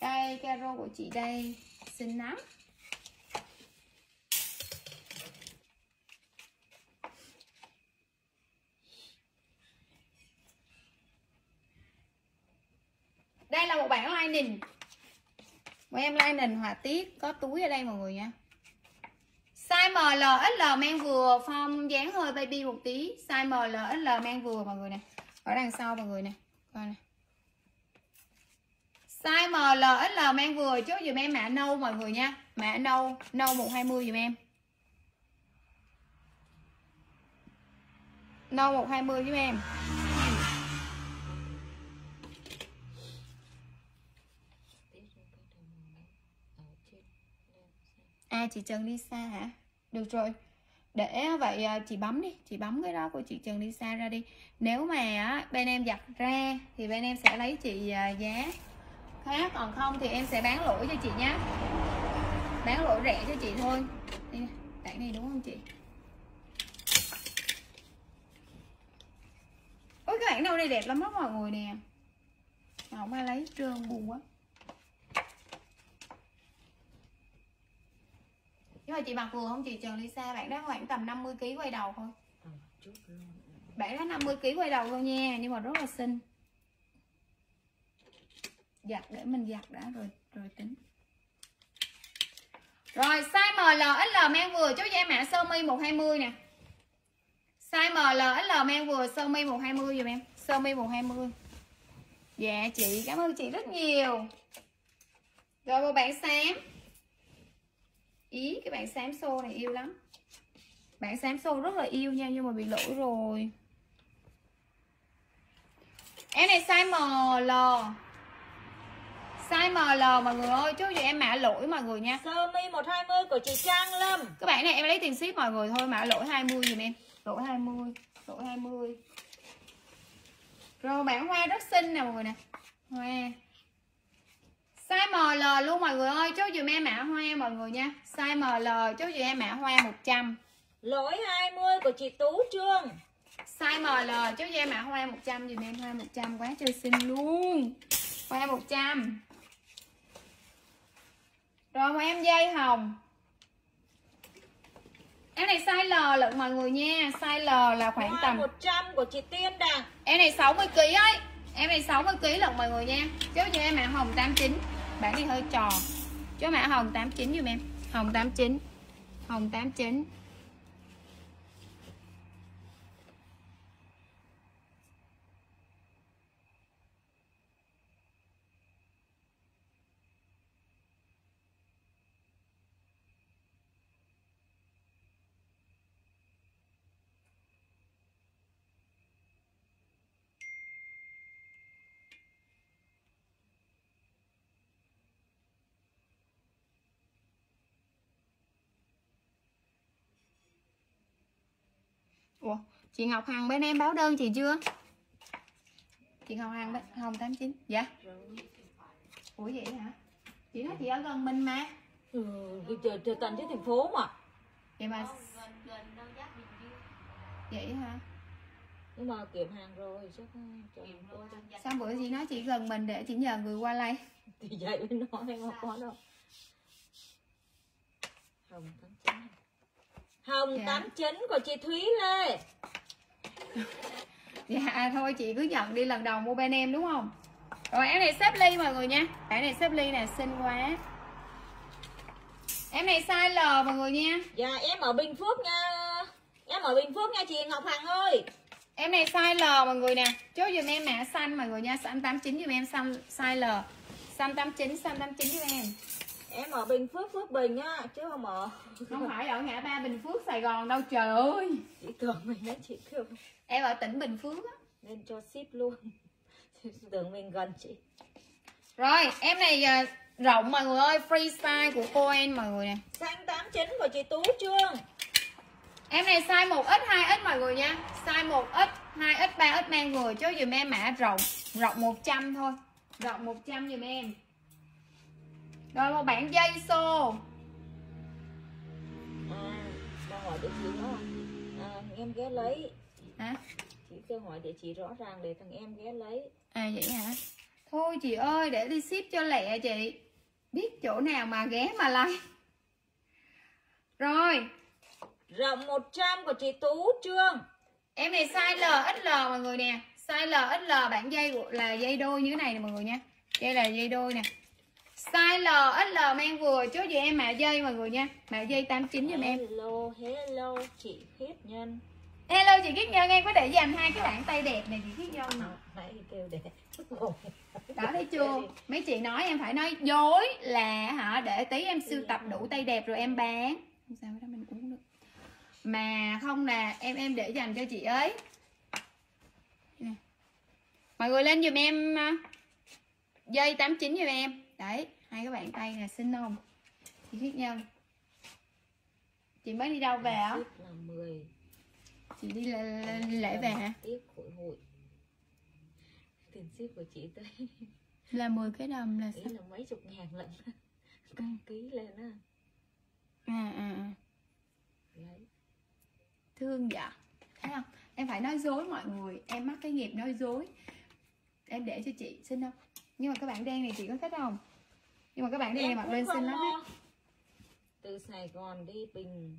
đây caro của chị đây. Xinh lắm đây là một bản lining của em lining họa tiết, có túi ở đây mọi người nha. Size ML L mang vừa, form dáng hơi baby một tí. Size ML L mang vừa mọi người nè. Ở đằng sau mọi người nè. Coi nè. Size ML L mang vừa, chốt dùm em mã nâu mọi người nha. Mã nâu nâu 120 dùm em. Nâu 120 giúp em. À chị Trần Lisa hả? Được rồi. Để à, vậy à, chị bấm đi, chị bấm cái đó của chị Trần Lisa ra đi. Nếu mà bên em giặt ra thì bên em sẽ lấy chị à, giá khác còn không thì em sẽ bán lỗi cho chị nhé. Bán lỗi rẻ cho chị thôi. Đây, bản này đúng không chị? Ôi cái bản đâu đây đẹp lắm đó mọi người nè. Mà không ai lấy trơn buồn quá. Nhưng mà chị mặc vừa không chị Trần Lisa bạn đó khoảng tầm 50 kg quay đầu thôi. Bạn đó 50 kg quay đầu thôi nha nhưng mà rất là xinh. Giặt để mình giặt đã rồi rồi tính. Rồi size ML XL mang vừa cho em mã sơ mi 120 nè. Size ML XL mang vừa sơ mi 120 giùm em? Sơ mi 120 dạ chị cảm ơn chị rất nhiều. Rồi một bạn xám ý cái bạn xám xô này yêu lắm. Bạn xám xô rất là yêu nha nhưng mà bị lỗi rồi. Em này size ML size ML mọi người ơi chú gì em mã lỗi mọi người nha. Sơ mi 120 của chị Trang Lâm. Các bạn này em lấy tiền ship mọi người thôi mã lỗi 20 giùm em. Lỗi 20 lỗi 20 rồi bản hoa rất xinh nè mọi người nè. Hoa Size ML luôn mọi người ơi Chốt dùm em mã hoa mọi người nha. Size ML chốt dùm em mã hoa 100 Lỗi 20 của chị Tú Trương. Size ML chốt dùm em mã hoa 100 dùm em hoa 100 quá trời xinh luôn. Hoa 100 Rồi một em dây hồng. Em này size L lận mọi người nha. Size L là khoảng Hoa tầm 100 của chị Tiên Đằng. Em này 60kg ấy. Em này 60kg lận mọi người nha. Chốt cho em mã hồng 89 Bản này hơi tròn Chốt mã hồng 89 giùm em. Hồng 89 Hồng 89 Ủa, chị Ngọc Hằng bên em báo đơn chị chưa? Chị Ngọc Hằng bên Hồng 89. Dạ. Ủa vậy hả? Chị nói chị ở gần mình mà. Ừ, từ, từ tận trên thành phố mà Vậy mà vậy hả? Nhưng mà kiểm hàng rồi chắc tôi Sao bữa chị nói chị gần mình để chị nhờ người qua lấy? thì dạy với nó hay không có đâu Hồng 89 Hồng Dạ. 89 của chị Thúy Lê Dạ thôi chị cứ nhận đi lần đầu mua bên em đúng không? Rồi em này xếp ly mọi người nha. Em này xếp ly nè xinh quá. Em này size L mọi người nha. Dạ em ở Bình Phước nha Em ở Bình Phước nha chị Ngọc Hằng ơi Em này size L mọi người nè. Chốt giùm em mã xanh mọi người nha. Xanh 89 giùm em xanh size L. Xanh 89, xanh 89 giùm em. Em ở Bình Phước, Phước Bình á Chứ không ở. Không phải ở ngã ba Bình Phước Sài Gòn đâu trời ơi. Chị tưởng mình nói chị thương Em ở tỉnh Bình Phước á. Nên cho ship luôn. Tưởng mình gần chị. Rồi, em này à, rộng mọi người ơi, free size của cô em mọi người nè. Xanh 89 của chị Tú Trương. Em này size 1X, 2X mọi người nha. Size 1X, 2X, 3X mang vừa Cho dùm em mã rộng. Rộng 100 thôi. Rộng 100 dùm em Rồi một bản dây xô À, đang hỏi địa chỉ đó. À, em ghé lấy. Hả? Chị kêu hỏi địa chỉ rõ ràng để thằng em ghé lấy. À vậy hả? Thôi chị ơi để đi ship cho lẹ chị. Biết chỗ nào mà ghé mà like rồi. Rộng 100 của chị Tú Trương. Em này size L XL mọi người nè. Size L XL bản dây là dây đôi như thế này nè mọi người nha. Đây là dây đôi nè size L XL mang vừa chốt cho em mã dây mọi người nha. Mã dây 89 giùm em. Hello, hello chị Khiết Nhân. Hello chị Khiết Nhân em có để dành hai cái bản tay đẹp này chị Khiết Nhân nè. Nãy kêu để đó thấy chưa? Mấy chị nói em phải nói dối là hả? Để tí em sưu tập đủ tay đẹp rồi em bán. Không sao đó mình uống được. Mà không là em em để dành cho chị ấy. Nè. mọi người lên giùm em à, dây 89 giùm em. Đấy hai cái bạn tay là xinh không chị Khiết Nhân. Chị mới đi đâu về á? Ship là 10 chị đi lễ, lễ về hả? Tiếp hội hội. Tiền ship của chị tới. Là 10 cái đầm là sao? là mấy chục ngàn lận. Căng ký lên á. À à à. Đấy. Thương dạ thấy không? Em phải nói dối mọi người. Em mắc cái nghiệp nói dối. Em để cho chị xin không? Nhưng mà các bạn đen này chị có thích không nhưng mà các bạn đen này mặc lên xinh lắm á Từ Sài Gòn đi Bình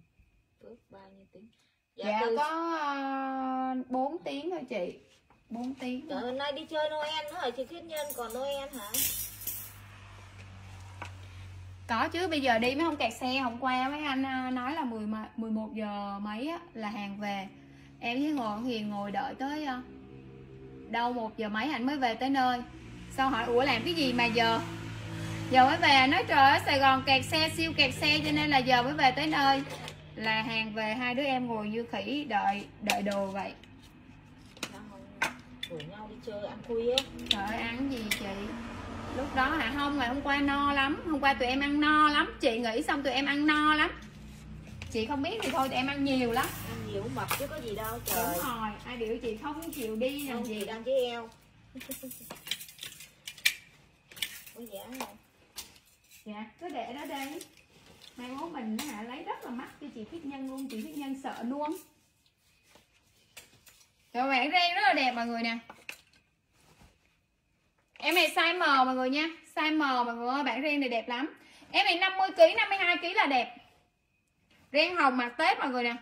Phước bao nhiêu tính dạ, từ... có uh, 4 tiếng thôi chị. 4 tiếng Trời ơi, nay đi chơi Noel nữa hả chị Khiết Nhân? Còn Noel hả? Có chứ bây giờ đi mới không kẹt xe hôm qua mấy anh à, nói là 10 mà- 11 giờ mấy á, là hàng về. Em với ngồi hiền ngồi đợi tới à, đâu một giờ mấy anh mới về tới nơi. Sau hỏi ủa làm cái gì mà giờ giờ mới về nói trời ơi Sài Gòn kẹt xe siêu kẹt xe cho nên là giờ mới về tới nơi. Là hàng về hai đứa em ngồi như khỉ đợi đợi đồ vậy. Rủ nhau đi chơi ăn khuya trời ơi ăn gì chị? Lúc đó hả? Không ngày hôm qua no lắm. Hôm qua tụi em ăn no lắm. Chị nghĩ xong tụi em ăn no lắm. Chị không biết thì thôi tụi em ăn nhiều lắm. Ăn nhiều mập chứ có gì đâu đúng trời rồi ai biểu chị không chịu đi làm Không gì. đang với eo Có giá không? Dạ cứ để đó đây mai mốt mình hả, lấy rất là mắc cho chị thiết nhân luôn, chị thiết nhân sợ luôn. Rồi bạn ren rất là đẹp mọi người nè. Em này size M mọi người nha, size M mọi người ơi, bạn ren này đẹp lắm. Em này 50 kg 52 kg là đẹp. Ren hồng mặt tết mọi người nè.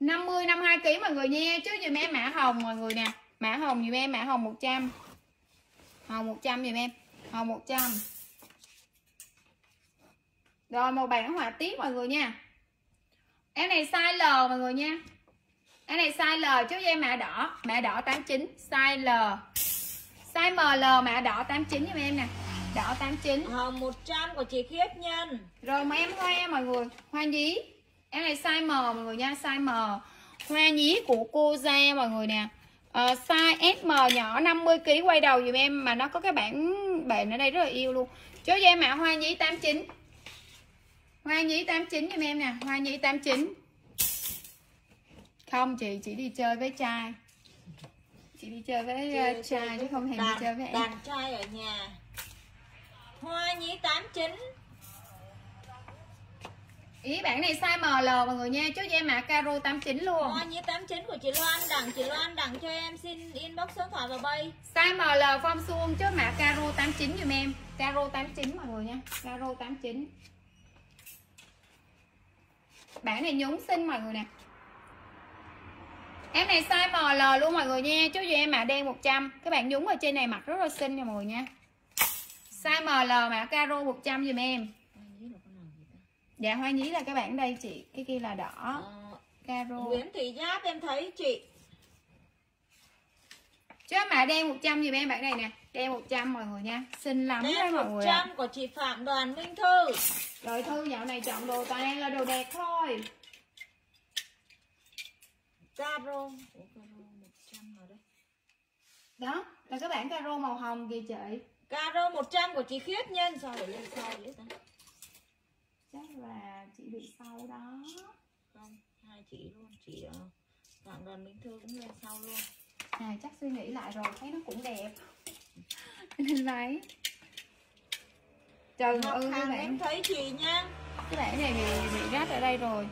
50 52 kg mọi người nha, chứ giùm em mã hồng mọi người nè. Mã hồng giùm em, mã hồng 100 hồng 100 giùm em, hồng 100 rồi một bản họa tiết mọi người nha. Em này size L mọi người nha. Em này size L chứ em mã đỏ. Mã đỏ 89 Size L. Size ML mã đỏ 89 giùm em nè. Đỏ 89 Hồng 100 của chị Khiết Nhân. Rồi mà em hoa mọi người. Hoa nhí. Em này size M mọi người nha Size M. Hoa nhí của cô Gia mọi người nè. Ờ, size SM nhỏ 50kg quay đầu dùm em Mà nó có cái bản bền ở đây rất là yêu luôn. Chốt cho em mã hoa nhí 89 Hoa nhí 89 giùm em nè Hoa nhí 89 Không chị chỉ đi chơi với trai. Chị đi chơi với ờ, trai chứ không hề đi đàn, chơi với em. Đàn trai ở nhà. Hoa nhí 89 Ý bản này size ML mọi người nha cho em mã caro 89 luôn. Hoa nhí 89 của chị Loan Đặng. Chị Loan đặng cho em xin inbox số điện thoại vào bay. Size ML form suông chốt mã caro 89 giùm em. Caro 89 mọi người nha. Caro 89 Bản này nhúng xinh mọi người nè. Em này size ML luôn mọi người nha. Chốt cho em mã đen 100 Các bạn nhúng ở trên này mặc rất là xinh nha mọi người nha. Size ML mã caro 100 giùm em? Dạ hoa nhí là cái bản đây chị. Cái kia là đỏ. Ờ, Caro. Nguyễn Thị Giáp em thấy chị Chứ mã đen 100 giùm em bản này nè Đen 100 mọi người nha. Xinh lắm đấy mọi người ạ. 100 của chị Phạm Đoàn Minh Thư. Rồi Thư dạo này chọn đồ toàn là đồ đẹp thôi. Caro. Ủa, Caro 100 rồi đấy. Đó là cái bản caro màu hồng kìa chị. Caro 100 của chị Khiết Nhân. Sao để lên sau vậy ta? Chắc là chị bị sâu đó. Không, hai chị luôn. Chị ờ, Phạm Đoàn Minh Thư cũng lên sau luôn À chắc suy nghĩ lại rồi thấy nó cũng đẹp. Nên lấy Trời Ngọc ơi cái Hằng em thấy chị nha? Cái bản này bị, bị rách ở đây rồi.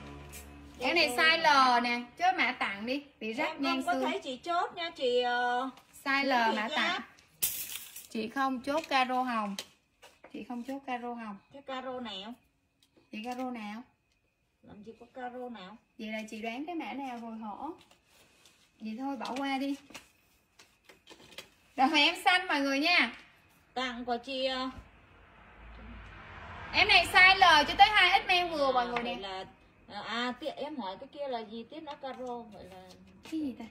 Cái này size L nè Chốt mã tặng đi Bị rách Em ngang không có xương. thấy chị chốt nha chị ờ, Size L mã tặng. Chị không chốt caro hồng. Chị không chốt caro hồng. Cái caro nào? Chị caro nào? Làm gì có caro nào? Vậy là chị đoán cái mã nào rồi hả vậy thôi bỏ qua đi. Rồi em xanh mọi người nha. Tặng của chị ờ, em này size L cho tới 2 x men vừa mọi người nè. là à, à tiết em hỏi cái kia là gì? Tiết nó caro vậy là cái gì ta?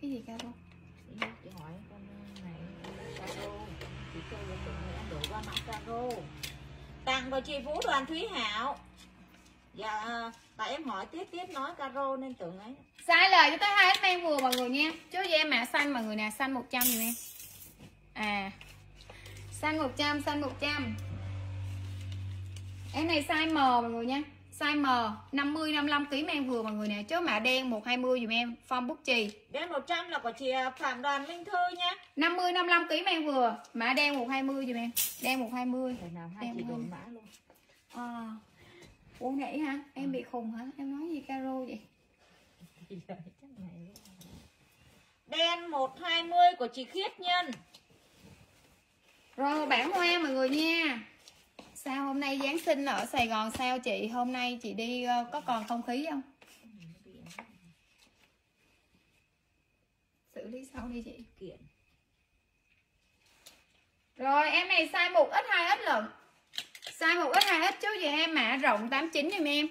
Cái gì caro? Chị hỏi con này caro. Chị kêu là là em đổi qua mã caro. Tặng của chị Vũ Đoàn Thúy Hảo. Dạ tại em hỏi tiết tiết nói caro nên tưởng ấy size L cho tới 2 x men vừa mọi người nha. Chú cho em mã xanh mọi người nè xanh 100 giùm em à xanh 100 xanh 100 em này size M mọi người nha. Size M 50 55 kg men vừa mọi người nè. Chốt mã đen 120 dùm em form bút chì. Đen 100 là của chị à, Phạm Đoàn Minh Thư nhá 50 55 kg men vừa. Mã đen 120 dùm em đen 120 Thế nào hai Em chị mã luôn. À. Ủa nãy hả? Em bị khùng hả? Em nói gì caro vậy Đen 120 của chị Khiết Nhân. Rồi bản hoa mọi người nha. Sao hôm nay Giáng sinh ở Sài Gòn sao chị? Hôm nay chị đi ờ, có còn không khí không? Xử lý sau đi chị. Kiện. Rồi em này size 1X 2X lận. Size 1X 2X chú gì em mã rộng 89 giùm em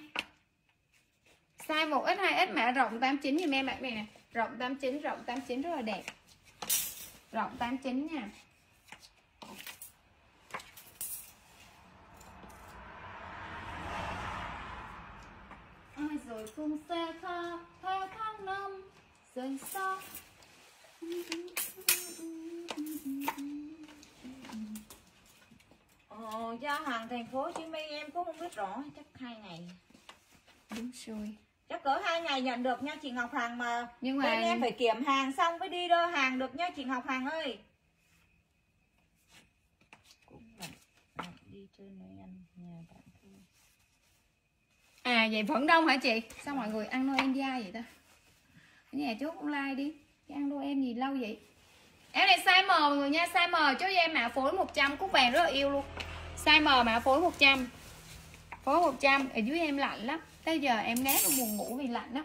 Size 1X 2X mã rộng 89 giùm em bạn này nè Rộng 89 rộng 89 rất là đẹp. Rộng 89 nha. Ai rồi cùng xe kha theo tháng năm dần xa. Ờ, giao hàng thành phố Hồ Chí Minh em cũng không biết rõ chắc hai ngày. Đúng rồi chắc cỡ hai ngày nhận được nha chị Ngọc Hằng mà Nhưng mà bên em phải kiểm hàng xong mới đi đơ hàng được nha chị Ngọc Hằng ơi. Cũng bận bận đi chơi Noel nhà bạn thôi. À vậy vẫn đông hả chị? Sao mọi người ăn Noel dai vậy ta? Ở nhà chốt cũng like đi. Chứ ăn Noel gì lâu vậy? Em này size M mọi người nha Size M. Cho em mã phối 100 Cúc vàng rất là yêu luôn. Size M mã phối 100 Phối 100 Ở dưới em lạnh lắm Tới giờ em nát nó buồn ngủ vì lạnh đó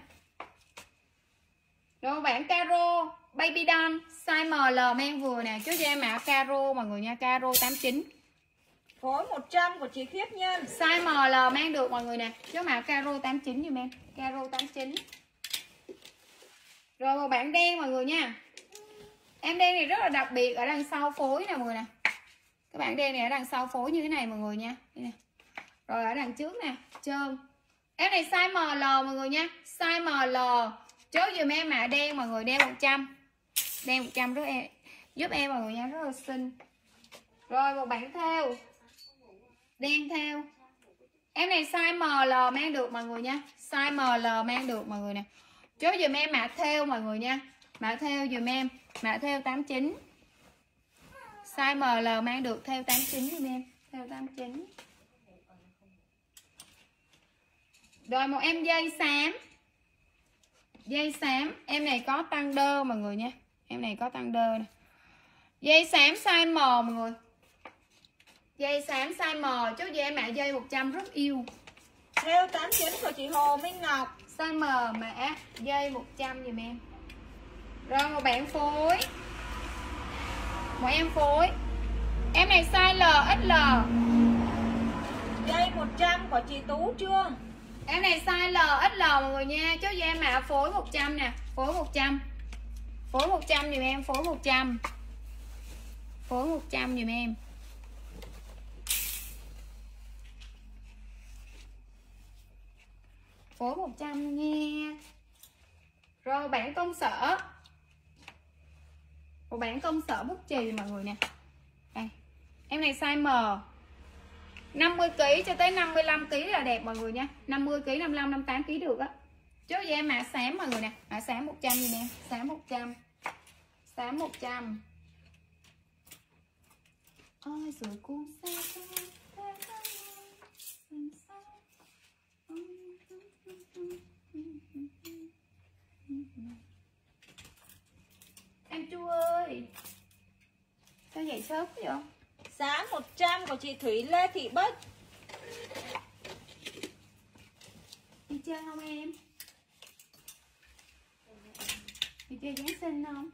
Rồi bản caro Baby doll Size ML men vừa nè. Chốt cho em mã caro mọi người nha. Caro 89 phối 100 của chị Khiết Nhân Size ML mang được mọi người nè. Chốt mã caro 89 giùm em. Caro 89 Rồi một bản đen mọi người nha. Em đen này rất là đặc biệt Ở đằng sau phối nè mọi người nè. Cái bản đen này ở đằng sau phối như thế này mọi người nha. Đây nè. Rồi ở đằng trước nè. Trơn Em này size ML mọi người nha. Size ML Chốt dùm em mã đen mọi người, đen 100 Đen 100 rất em Giúp em mọi người nha, rất là xinh. Rồi, một bản theo. Đen theo. Em này size ML mang được mọi người nha. Size ML mang được mọi người nè. Chốt dùm em mã theo mọi người nha. Mã theo dùm em mã theo 89 size ML mang được theo 89 dùm em theo 89 rồi một em dây xám. Dây xám. Em này có tăng đơ mọi người nha. Em này có tăng đơ nè. Dây xám size M mọi người. Dây xám size M Chốt dây mã dây 100 rất yêu. Theo 89 của chị Hồ Minh Ngọc. Size M mã dây 100 dùm em. Rồi một bạn phối. Một em phối. Em này size L, XL dây 100 của chị Tú Trương Em này size L, XL mọi người nha. Chốt cho em mã à, phối 100 nè. Phối 100 Phối 100 dùm em, phối 100 Phối 100 dùm em. Phối 100 nha. Rồi bản công sở. Một bản công sở bút chì mọi người nè. Đây. Em này size M. 50kg cho tới 55kg là đẹp mọi người nha. 50kg, 55, 58kg được á. Chốt cho em mã xám mọi người nè. Mã xám 100 gì nè. Xám 100 Xám 100 Ôi rồi cuốn xa xa. Em Chu ơi. Sao dậy sớm vậy? Giá 100 của chị Thủy Lê Thị Bích. Đi chơi không em? Đi chơi Giáng sinh không?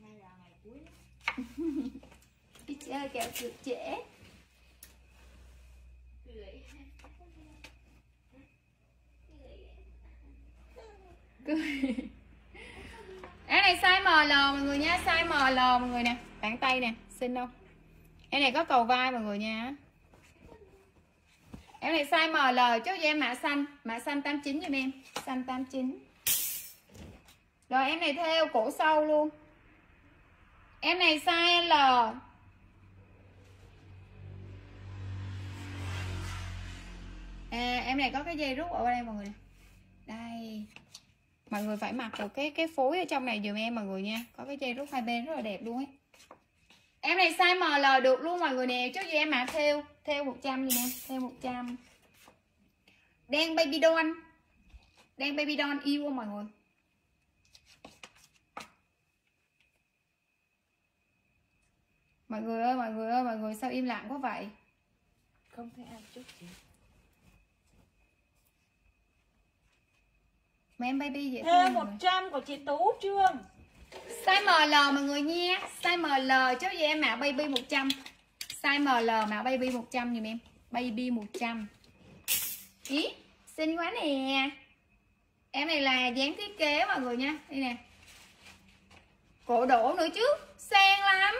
Nay là ngày cuối Đi chơi kẹo trượt trễ. Cười. Cái này size ML mọi người nha, Size ML mọi người nè. Bản tay nè, Xinh không? Em này có cầu vai mọi người nha. Em này size ML Chốt cho em mã xanh. Mã xanh 89 giùm em. Xanh 89 Rồi em này theo cổ sâu luôn. Em này size L. À, em này có cái dây rút ở đây mọi người đây. Mọi người phải mặc được cái cái phối ở trong này dùm em mọi người nha. Có cái dây rút hai bên rất là đẹp luôn ấy em này size ML được luôn mọi người nè. Trước giờ em mặc theo theo 100 gì nè theo 100 đen baby doll đen baby doll yêu không mọi người? Mọi người ơi mọi người ơi mọi người sao im lặng quá vậy? Không thấy ai chút gì mà em baby mọi người. 100 của chị Tú Trương Size ML mọi người nha. Size ML chứ gì em mã baby 100 Size ML mã baby 100 giùm em. Baby 100 Ý xinh quá nè. Em này là dáng thiết kế mọi người nha. Đây nè. Cổ đổ nữa chứ. Sang lắm.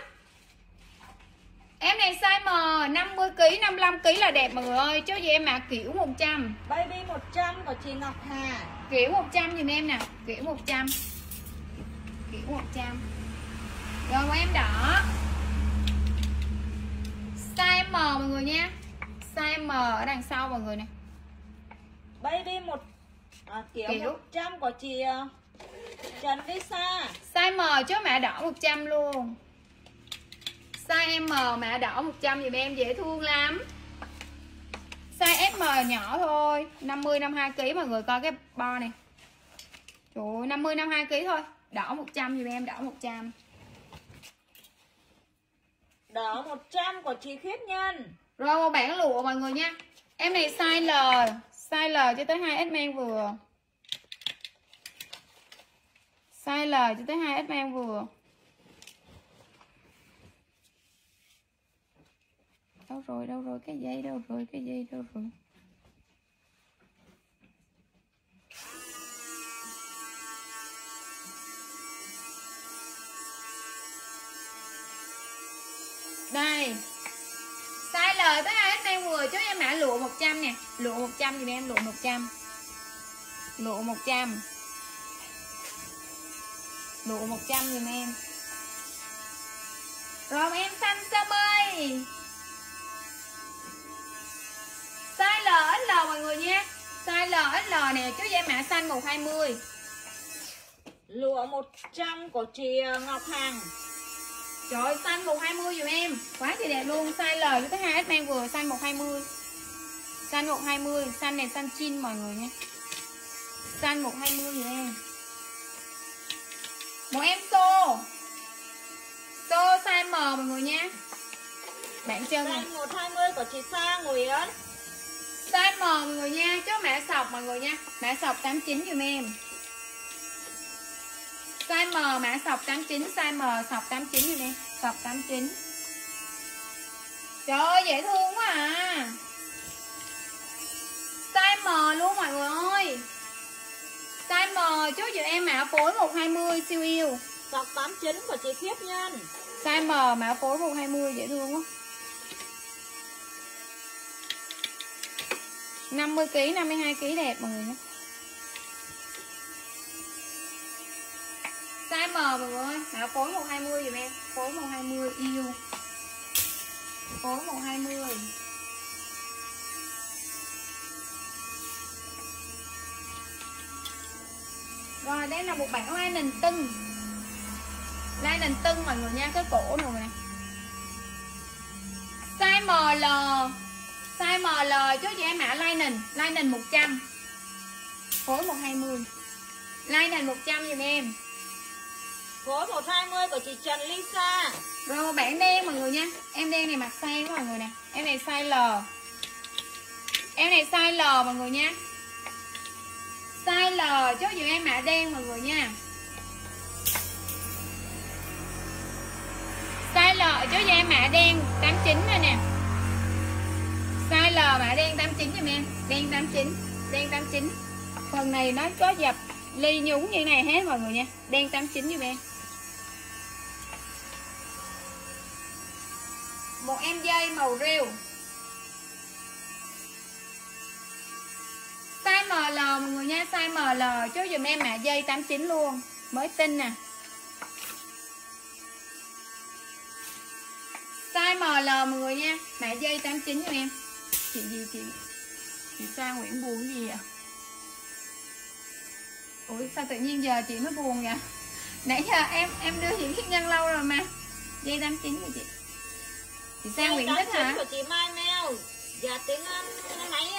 Em này size M 50kg 55kg là đẹp mọi người ơi. Chứ gì em mã kiểu 100 Baby 100 của chị Ngọc Hà. Kiểu 100 giùm em nè. Kiểu 100 Kiểu 100 Rồi của em đỏ. Size M mọi người nha. Size M ở đằng sau mọi người nè. Baby một à, kiểu, Kiểu. 100 của chị ờ, Trần Lisa Size M chứ mã đỏ 100 luôn. Size M mã đỏ 100 giùm em dễ thương lắm. Size SM nhỏ thôi. 50 52 kg mọi người coi cái bo này. Trời ơi 50 52 kg thôi Đỏ 100 giùm em đỏ 100 Đỏ 100 của chị Khiết Nhân. Rồi một bản lụa mọi người nha. Em này size L Size L cho tới 2 S men vừa. Size L cho tới 2 S men vừa. Đâu rồi đâu rồi cái dây đâu rồi cái dây đâu rồi Đây. Size lời tới ai 2 men vừa chú em mã lụa 100 nè. Lụa 100 thì em, lụa 100 Lụa 100 Lụa 100 giùm em. Rồi, em xanh sơ mây Size L XL mọi người nha. Size L XL nè, Chú em mã xanh 120 Lụa 100 của chị ờ, Ngọc Hằng. Trời ơi, xanh 120 dùm em. Quá chị đẹp luôn Size L cho tới 2S mang vừa xanh 120 Xanh 120 Xanh này xanh chin mọi người nha Xanh 120 dùm em. Một em xô Xô size M mọi người nha Bạn chân này Xanh 120 của chị Sa Nguyễn Size M mọi người nha Chốt mã sọc mọi người nha. Mã sọc 89 dùm em Size M mã sọc 89 Size M sọc 89 dùm em Sọc 89 Trời ơi dễ thương quá à. Size M luôn mọi người ơi. Size M chốt giùm em mã phối 120 siêu yêu. Sọc 89 của chị Khiết Nhân Size M mã phối 120 dễ thương quá. 50kg 52kg đẹp mọi người nhé Size M mọi người. Ơi Mã phối 120 dùm em? Phối 120 yêu. Phối 120 Rồi, đây là một bản lining tưng. Lai nền tưng mọi người nha, Cái cổ này nè. Size ML Size ML chứ chị em mã lining Lining 100 Phối 120 Lining 100 dùm em? Gối 120 của chị Trần Lisa. Rồi bản đen mọi người nha. Em đen này mặc size mọi người nè. Em này size L. Em này size L mọi người nha. Size L, chốt dùm em mã đen mọi người nha. Size L, chốt dùm em mã đen 89 rồi nè. Size L, mã đen 89 giùm em Đen 89 Đen 89 Phần này nó có dập ly nhúng như này hết mọi người nha. Đen 89 giùm em. Một em dây màu rêu. Size ML mọi người nha, size ML chốt dùm em mã dây 89 luôn. Mới tin nè. Size ML mọi người nha, mã dây 89 cho em. Chị gì, chị chị sao Nguyễn buồn gì à Ủa, sao tự nhiên giờ chị mới buồn vậy? Nãy giờ em em đưa chị Khiết Nhân lâu rồi mà. Dây 89 rồi chị. Chị Sa Nguyễn thích hả? của chị Mai Mèo. Dạ tiếng máy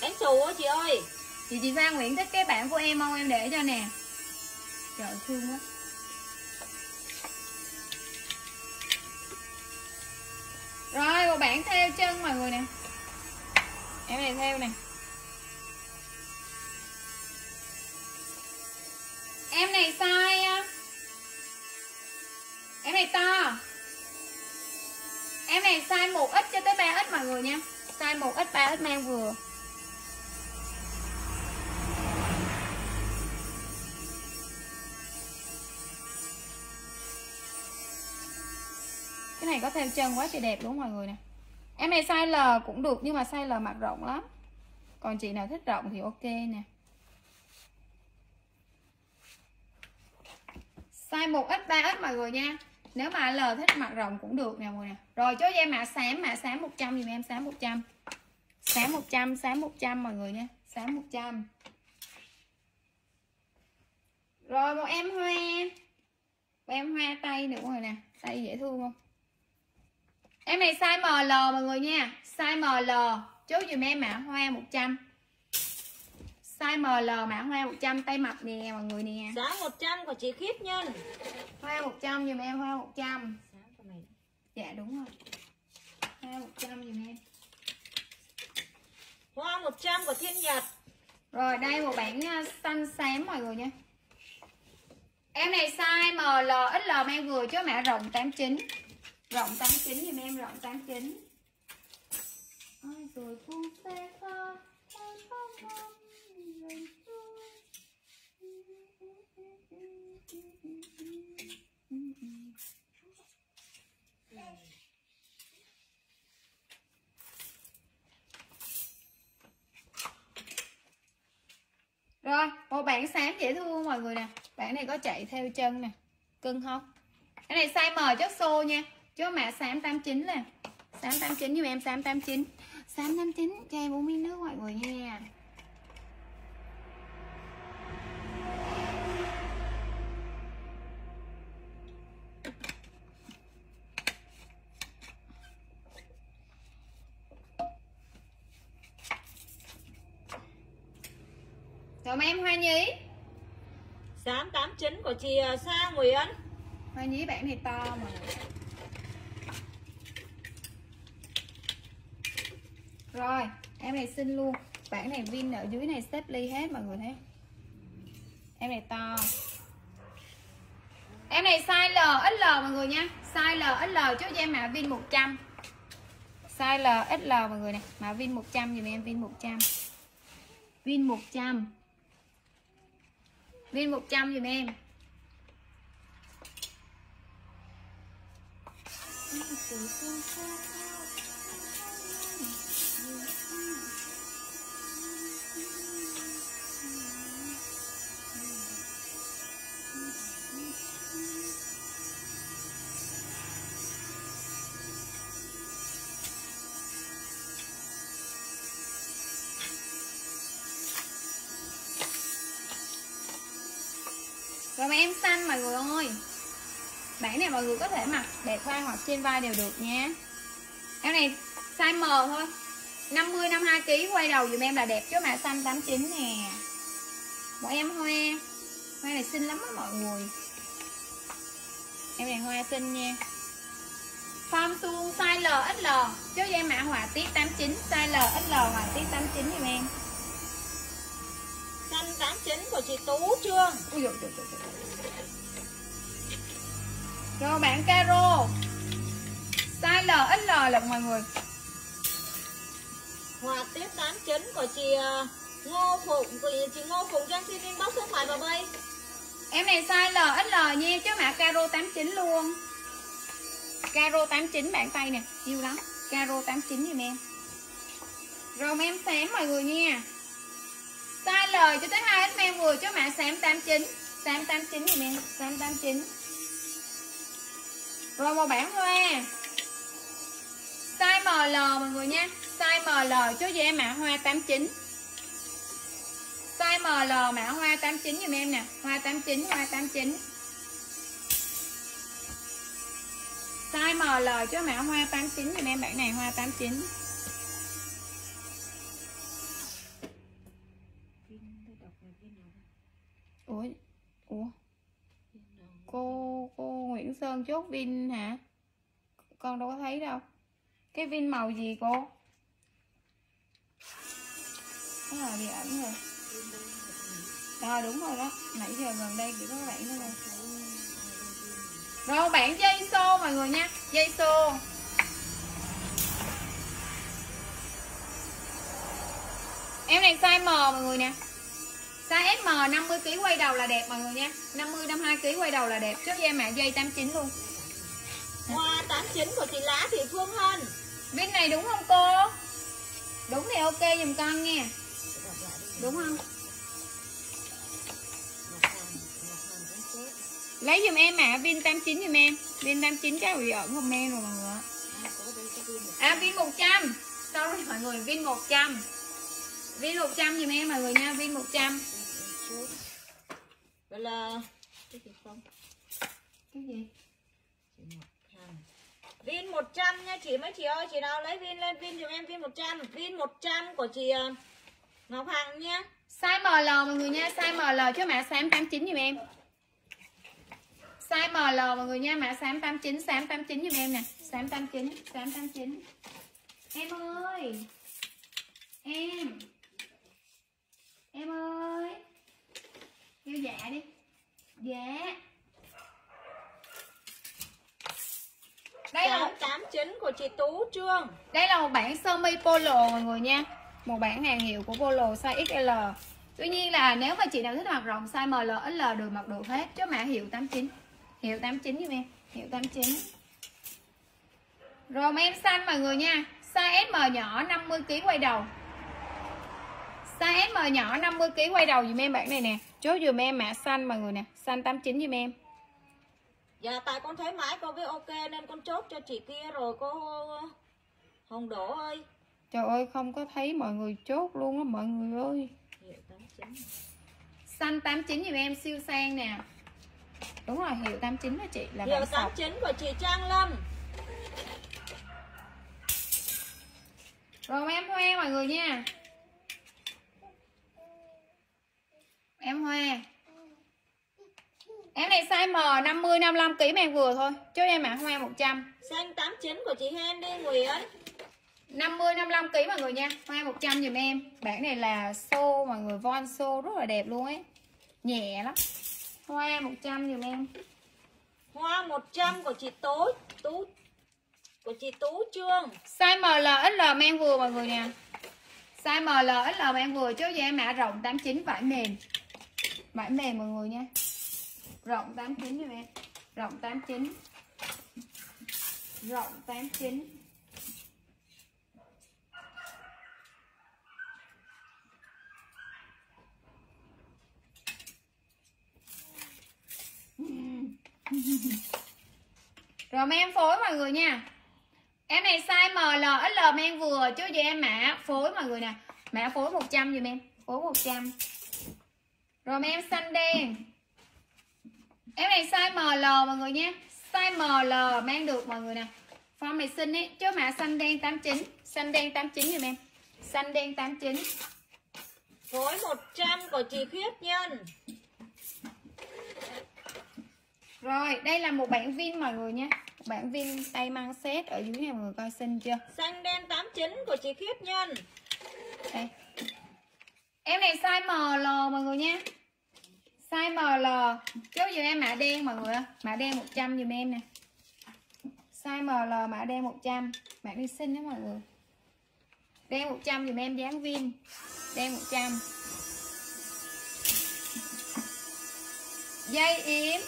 bánh xù á chị ơi. Chị chị Sa Nguyễn thích cái bản của em không? Em để cho nè. Trời thương quá. Rồi một bản theo chân mọi người nè. Em này theo nè. Em này size Em này to Em này size 1X cho tới 3X mọi người nha. Size 1X 3X mang vừa. Cái này có theo chân quá trời đẹp đúng mọi người nè? Em này size L cũng được nhưng mà size L mặc rộng lắm. Còn chị nào thích rộng thì ok nè. Size 1X 3X mọi người nha. Nếu mà L thích mặt rộng cũng được nè mọi người. Nè Rồi cho em mã xám mã xám 100 dùm em, xám 100 Xám 100 xám 100 mọi người nha Xám 100 Rồi, một em hoa. Một em hoa tay nữa rồi nè. Tay dễ thương không? Em này size ML mọi người nha. Size ML Chốt dùm em mã hoa 100 Size ML mã hoa 100 Tay mập nè mọi người nè. Giá 100 của chị Khiết Nhân Hoa 100 dùm em hoa 100 Giá của này Dạ đúng rồi. Hoa 100 dùm em. Hoa 100 của Thiên Nhật. Rồi đây một bản uh, xanh xám mọi người nha. Em này size ML XL mang vừa chứ mã rộng 89 Rộng 89 dùm em rộng 89 Ai rồi cũng sẽ có Rồi, một bản xám dễ thương mọi người nè? Bản này có chạy theo chân nè. Cưng không? Cái này size M chất xô nha. Chứ mã xám 89 nè. Xám 89 giùm em xám 89 Xám 89 cho em uống miếng nước mọi người nha. Chính của chị à, Sa Nguyễn. Hoa Nhí bạn này to mà. Rồi em này xinh luôn. Bản này Vin ở dưới này xếp ly hết mọi người thấy Em này to. Em này size L, XL mọi người nha. Size L, XL cho em mã Vin 100 Size L, XL mọi người nè. Mã Vin 100 dùm em Vin 100 Vin 100 viên 100 dùm em. Rồi mà em xanh mọi người ơi. Bản này mọi người có thể mặc đẹp vai hoặc trên vai đều được nha. Em này size M thôi. 50 52 kg quay đầu dùm em là đẹp chứ mà xanh 89 nè. Một em hoa. Hoa này xinh lắm á mọi người. Em này hoa xinh nha. Form suông size L XL chứ em mã họa tiết 89 size L XL họa tiết 89 giùm em. Xanh 89 của chị Tú Trương Ui dồi, dồi, dồi, dồi. Rồi bạn caro. Size L XL lận mọi người. Hòa tiếp 89 của chị ờ, Ngô Phụng của chị Ngô Phụng cho em xin inbox số thoại vào đây Em này size L XL nha chứ mã caro 89 luôn. Caro 89 bạn tay nè Yêu lắm. Caro 89 giùm em. Rồi em xém mọi người nha Size L cho tới 2 x vừa cho mã xám 89 Xám 89 giùm em Xám 89 Rồi màu bản hoa à. Size ML mọi người nha. Size ML cho em mã hoa 89 Size ML mã hoa 89 dùm em nè. Hoa 89, hoa 89 Size ML cho mã hoa 89 dùm em Bản này hoa 89 Ủa? Ủa? Cô cô Nguyễn Sơn chốt pin hả? Con đâu có thấy đâu. Cái pin màu gì cô? Cái là bị ảnh rồi. Đó đúng rồi đó. Nãy giờ gần đây chỉ có bạn thôi. đó thôi Rồi, bạn dây xô mọi người nha. Dây xô Em này size M mọi người nè. Size SM 50kg quay đầu là đẹp mọi người nha. 50 52kg quay đầu là đẹp. Chốt cho em mã dây 89 luôn. Hoa 89 của chị Lá Thị Phương Hân Bên này đúng không cô? Đúng thì ok dùm con nha. Đúng không? Lấy dùm em mã pin 89 dùm em. Pin 89 cái bị ẩn comment rồi mọi người. À pin 100 Sorry mọi người pin 100 Pin 100 dùm em mọi người nha Pin 100 Vậy là cái gì không? Cái gì? Vin 100 nha chị mấy chị ơi, chị nào lấy Vin lên Vin giùm em Vin 100. Vin 100 của chị à, Ngọc Hằng nha. Size ML mọi người nha Size ML chứ mã xám 89 dùm em Size ML mọi người nha Mã xám 89 Xám 89 dùm em nè Xám 89 Xám 89 Em ơi Em Em ơi Kêu dạ đi. Dạ. Đây là một 89 của chị Tú Trương. đây là một bản sơ mi polo mọi người nha. Một bản hàng hiệu của polo size XL Tuy nhiên là nếu mà chị nào thích mặc rộng size ML, XL đều mặc được hết Chứ mã hiệu 89 Hiệu 89 giúp em Hiệu 89 Rồi em xanh mọi người nha. Size SM nhỏ 50kg quay đầu. Size SM nhỏ 50kg quay đầu dùm em bản này nè Chốt dùm em mã xanh mọi người nè Xanh 89 dùm em Dạ tại con thấy mãi cô với ok nên con chốt cho chị kia rồi cô Hồng Đỗ ơi. Trời ơi không có thấy mọi người chốt luôn á mọi người ơi 89. Xanh 89 dùm em siêu sang nè Đúng rồi hiệu 89 đó chị là Hiệu bản sọc 89 của chị Trang Lâm. Rồi em Hoa mọi người nha Em Hoa. Em này size M 50 55 kg em vừa thôi. Cho em mã Hoa 100 Xanh 89 của chị Hendy Nguyễn. 50 55 kg mọi người nha. Hoa 100 dùm em. Bản này là xô mọi người von xô rất là đẹp luôn ấy. Nhẹ lắm. Hoa 100 dùm em. Hoa 100 của chị Tú Tú của chị Tú Trương. Size ML XL men vừa mọi người nè Size ML XL men vừa. Chứ em mã rộng 89 vải mềm Vải mềm mọi người nha. Rộng 89 cho em Rộng 89 Rộng 89 Rồi mấy em phối mọi người nha. Em này size ML, XL men vừa. Chứ gì em mã phối mọi người nè. Mã phối 100 dùm em. Phối 100 rồi em xanh đen Em này size ML mọi người nha Size ML mang được mọi người nè. Form này xinh ấy. Chứ mã xanh đen 89 Xanh đen 89 giùm em. Xanh đen 89 Phối 100 của chị Khiết Nhân. rồi đây là một bản vin mọi người nha một bản vin tay mang set ở dưới này mọi người coi xinh chưa? Xanh đen 89 của chị Khiết Nhân. Đây em này size ML mọi người nha. Size ML chốt giùm em mã đen mọi người mã đen 100 giùm em nè. Size ML mã đen 100 mã đi xinh đó mọi người. Đen 100 giùm em, dáng viên đen 100 dây yếm.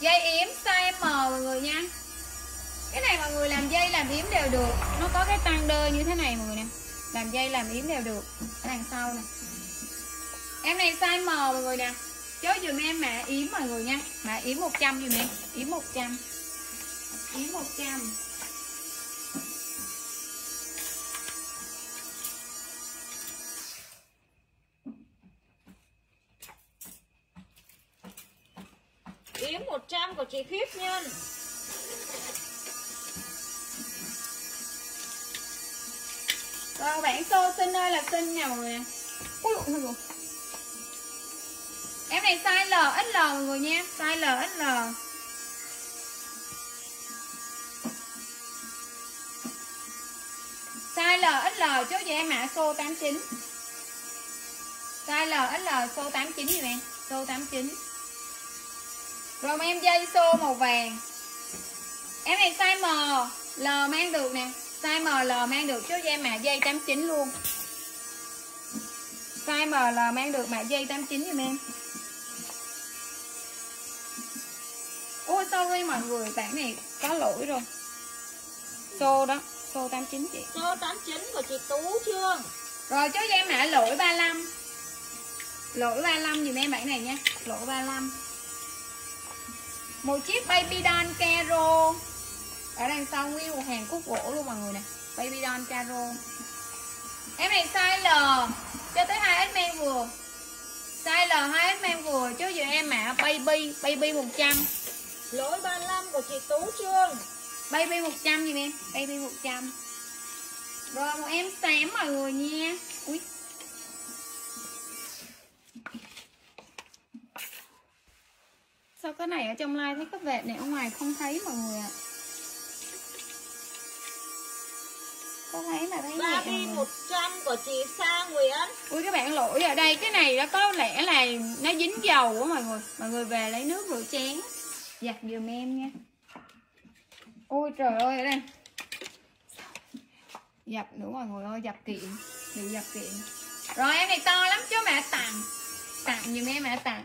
Dây yếm size M, mọi người nha cái này mọi người làm dây làm yếm đều được. Nó có cái tăng đơ như thế này mọi người nè. Làm dây làm yếm đều được. Ở đằng sau nè. Em này size M mọi người nè. Chốt dùm em mã yếm mọi người nha. Mã yếm 100 dùm em. Yếm 100 yếm 100 Yếm 100 của chị Khiết nha Rồi bản xô xinh ơi là xinh mọi người nè Ui dồi, dồi. Em này size L, XL mọi người nha. Size L, XL Size L, XL chốt cho em mã xô 89 Size L, XL xô 89 gì nè Xô 89 Rồi em dây xô màu vàng. Em này size M L mang được nè Size ML mang được cho em mã dây 89 luôn. Size ML mang được mã dây 89 giùm em. Ôi sorry mọi người Bản này có lỗi rồi. Xô đó Xô 89 chị. Số 89 của chị Tú Trương Rồi cho em mã lỗi 35 Lỗi 35 dùm em bản này nha. Lỗi 35 Một chiếc baby doll caro ở đằng sau nguyên một hàng cúc gỗ luôn mọi người nè. Baby doll caro. Em này size L cho tới 2 x men vừa. Size L 2 x men vừa chứ giờ em mã baby baby 100 Lỗi 35 của chị Tú Trương. Baby 100 gì em baby 100 rồi một em xám mọi người nha. Ui sao cái này ở trong live thấy có vệt này ở ngoài không thấy mọi người ạ có thấy mà thấy nhẹ Barbie mà. 100 của chị Sa Nguyễn. Ui các bạn lỗi ở đây cái này nó có lẽ là nó dính dầu quá mọi người. Mọi người về lấy nước rửa chén. Giặt giùm em nha. Ôi trời ơi ở đây. Dập nữa mọi người ơi dập kiện. Bị dập kiện. Rồi em này to lắm chứ mẹ tặng. Tặng giùm em mẹ tặng.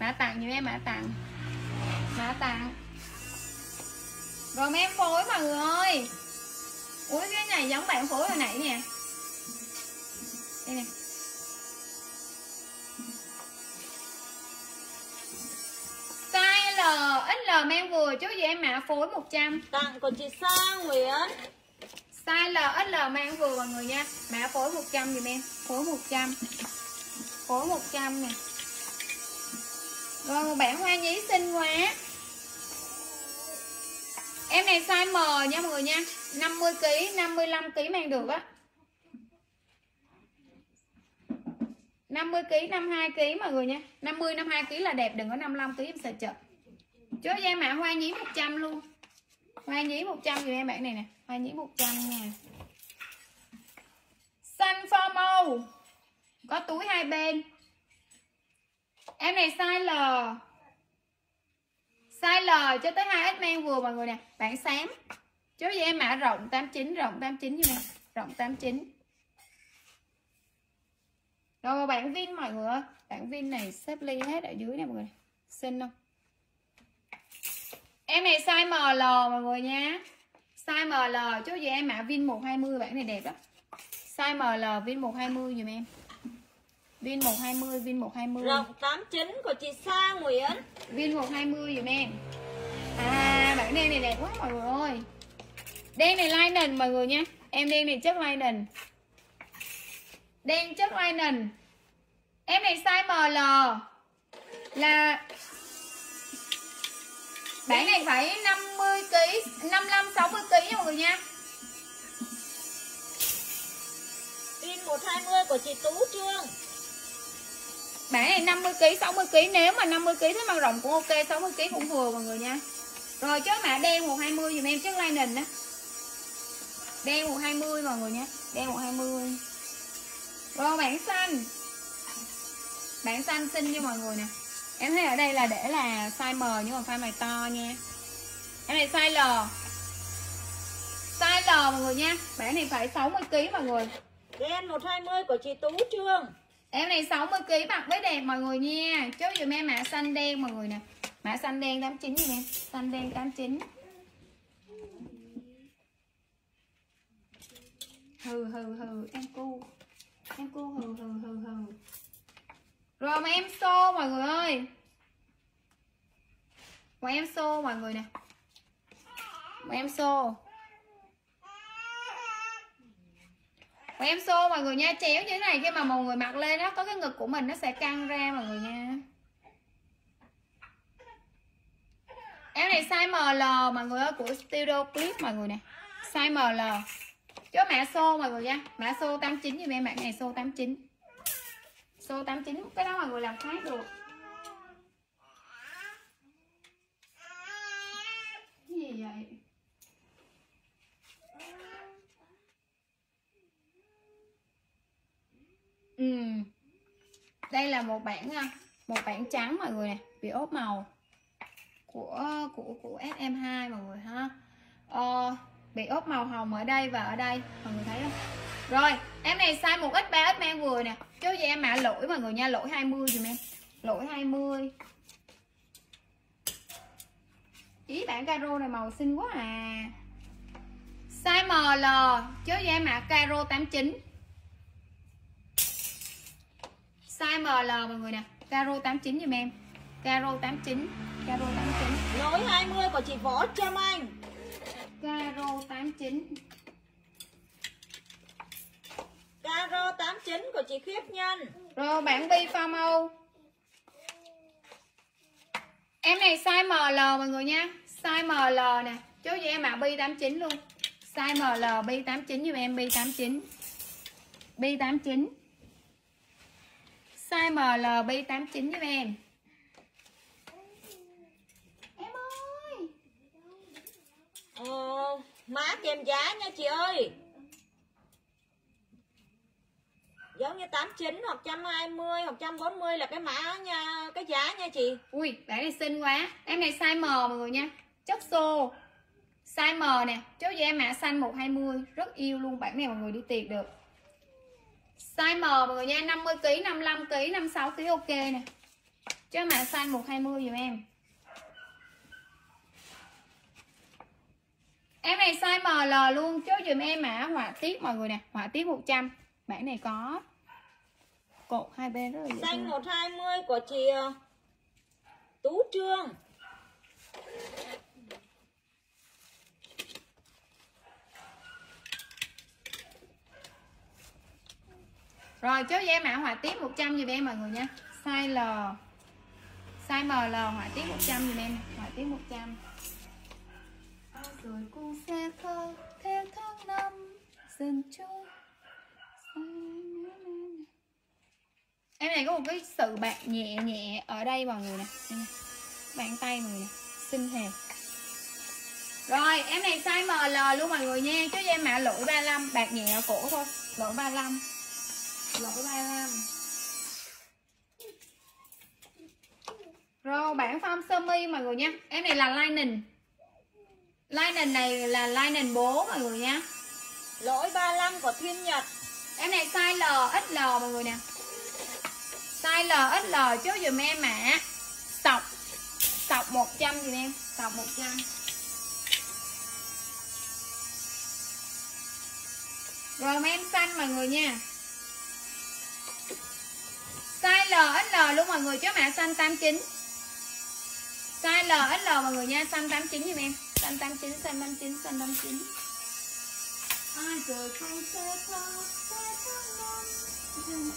Mã tặng giùm em mã tặng. Mã tặng. Rồi em phối mọi người ơi Ui cái này giống bạn phối hồi nãy nè. Đây nè. Size L, XL mang vừa chứ gì em mã phối 100 Tặng của chị Sa Nguyễn. Size L, XL mang vừa mọi người nha. Mã phối 100 dùm em Phối 100 Phối 100 nè. Rồi một bản hoa nhí xinh quá Em này size M nha mọi người nha. 50kg, 55kg mang được á. 50kg, 52kg mọi người nha. 50, 52kg là đẹp Đừng có 55kg em sợ chật. Chốt cho em mã hoa nhí 100 luôn. Hoa nhí 100 dùm em bạn này nè. Hoa nhí 100 nha. Xanh formal. Có túi hai bên. Em này size L. Size L cho tới 2X men vừa mọi người nè. Bạn xám Chứ gì em mã rộng 89 Rộng 89 như này Rộng 89 Rồi, bạn bản Vin mọi người ơi. Bạn Vin này xếp ly hết ở dưới nè mọi người. Xinh không? Em này size ML mọi người nha. Size ML chứ gì em mã Vin 120 bạn này đẹp lắm. Size ML Vin 120 dùm em. Vin 120 Vin 120 Rộng 89 của chị Sa Nguyễn Vin 120 dùm em. À bản đen này đẹp quá mọi người ơi. Đen này linen mọi người nha. Em đen này chất linen. Đen chất linen. Em này size ML Là Bản này phải 50kg 55 60kg nha mọi người nha. Pin 120 của chị Tú Trương bản này 50 kg 60 kg nếu mà 50 kg thấy màu rộng cũng ok 60 kg cũng vừa mọi người nha. Rồi chốt mã đen 120 dùm em chất lining á. Đen 120 mọi người nha đen 120 rồi bản xanh. Bản xanh xinh cho mọi người nè. Em thấy ở đây là để là size M, nhưng mà size này to nha. Em này size L. Size L mọi người nha. Bản này phải 60 kg mọi người. Đen 120 của chị Tú Trương. Em này 60 kg mặc mới đẹp mọi người nha. Chốt dùm em mã xanh đen mọi người nè. Mã xanh đen 89 gì nè Xanh đen 89. Hừ hừ hừ, em cu. Em cu, hừ hừ hừ hừ. Rồi mà em xô mọi người ơi. Mà em xô mọi người nè. Mà em xô. Và em xô mọi người nha, Chéo như thế này khi mà mọi người mặc lên nó Có cái ngực của mình nó sẽ căng ra mọi người nha. Em này size ML mọi người ơi, Của Studio Clip mọi người nè. Size ML Chứ mã xô mọi người nha. Mã xô 89 giùm em, mã này xô 89 Xô 89 Cái đó mọi người làm khác được. Cái gì vậy? Ừ. Đây là một bản à, một bản trắng mọi người nè, bị ốp màu của của của SM2 mọi người ha. Ờ, bị ốp màu hồng ở đây và ở đây, mọi người thấy không? Rồi, em này size 1x 3x mang vừa nè. Chứ gì em mã lỗi mọi người nha, lỗi 20 dùm em. Lỗi 20. Ý bản caro này màu xinh quá à. Size ML, chứ gì em mã caro 89 size ML mọi người nè. Caro 89 giùm em. Caro 89 caro 89 Lỗi 20 của chị Võ Trâm Anh. Caro 89 Caro 89 của chị Khiết Nhân. Rồi bản bi pha màu. Em này size ML mọi người nha. Size ML nè. Chú cho em mặc bi 89 luôn. Size ML bi 89 giùm em bi 89 bi 89 Size ML B89 giúp em. Em ơi! Ờ, má kèm giá nha chị ơi. Giống như 89 hoặc 120 hoặc 140 là cái mã nha, cái giá nha chị. Ui, bản này xinh quá. Em này size M mọi người nha. Chất xô Size M nè. Chốt cho em mã xanh 120 Rất yêu luôn. Bản này mọi người đi tiệc được Size M mọi người nha. 50kg, 55kg, 56kg ok nè. Cho mã size 120 giùm em. Em này size ML luôn Chốt dùm em mã họa tiết mọi người nè. Họa tiết 100 Bản này có Cột hai bên rất là dễ Xanh 120 của chị ờ, Tú Trương. Rồi, chốt em mã họa tiết 100 giùm em mọi người nha. Size L. Size ML họa tiết 100 giùm em, Họa tiết 100 Rồi cùng xe khơi Theo tháng năm, Dần trôi. Em này có một cái sự bạc nhẹ nhẹ ở đây mọi người nè. Bàn tay mọi người nè, Xinh hề Rồi, em này size ML luôn mọi người nha. Chứ em mã lỗi 35 Bạc nhẹ ở cổ thôi Lỗi 35 lỗi 35 rồi, bản form sơ mi mọi người nha em này là lining. Lining này là lining bố mọi người nha Lỗi 35 của Thiên Nhật. Em này size L XL mọi người nè. Size L XL chứ dùm em mã. Sọc. Sọc 100 dùm em? Sọc 100 rồi em xanh mọi người nha. Size L, luôn mọi người chứ mã xanh 89 Size L, mọi người nha Xanh 89 giùm em. Xanh 89, xanh 89, xanh 89 Ai giờ không sẽ có sẽ tháng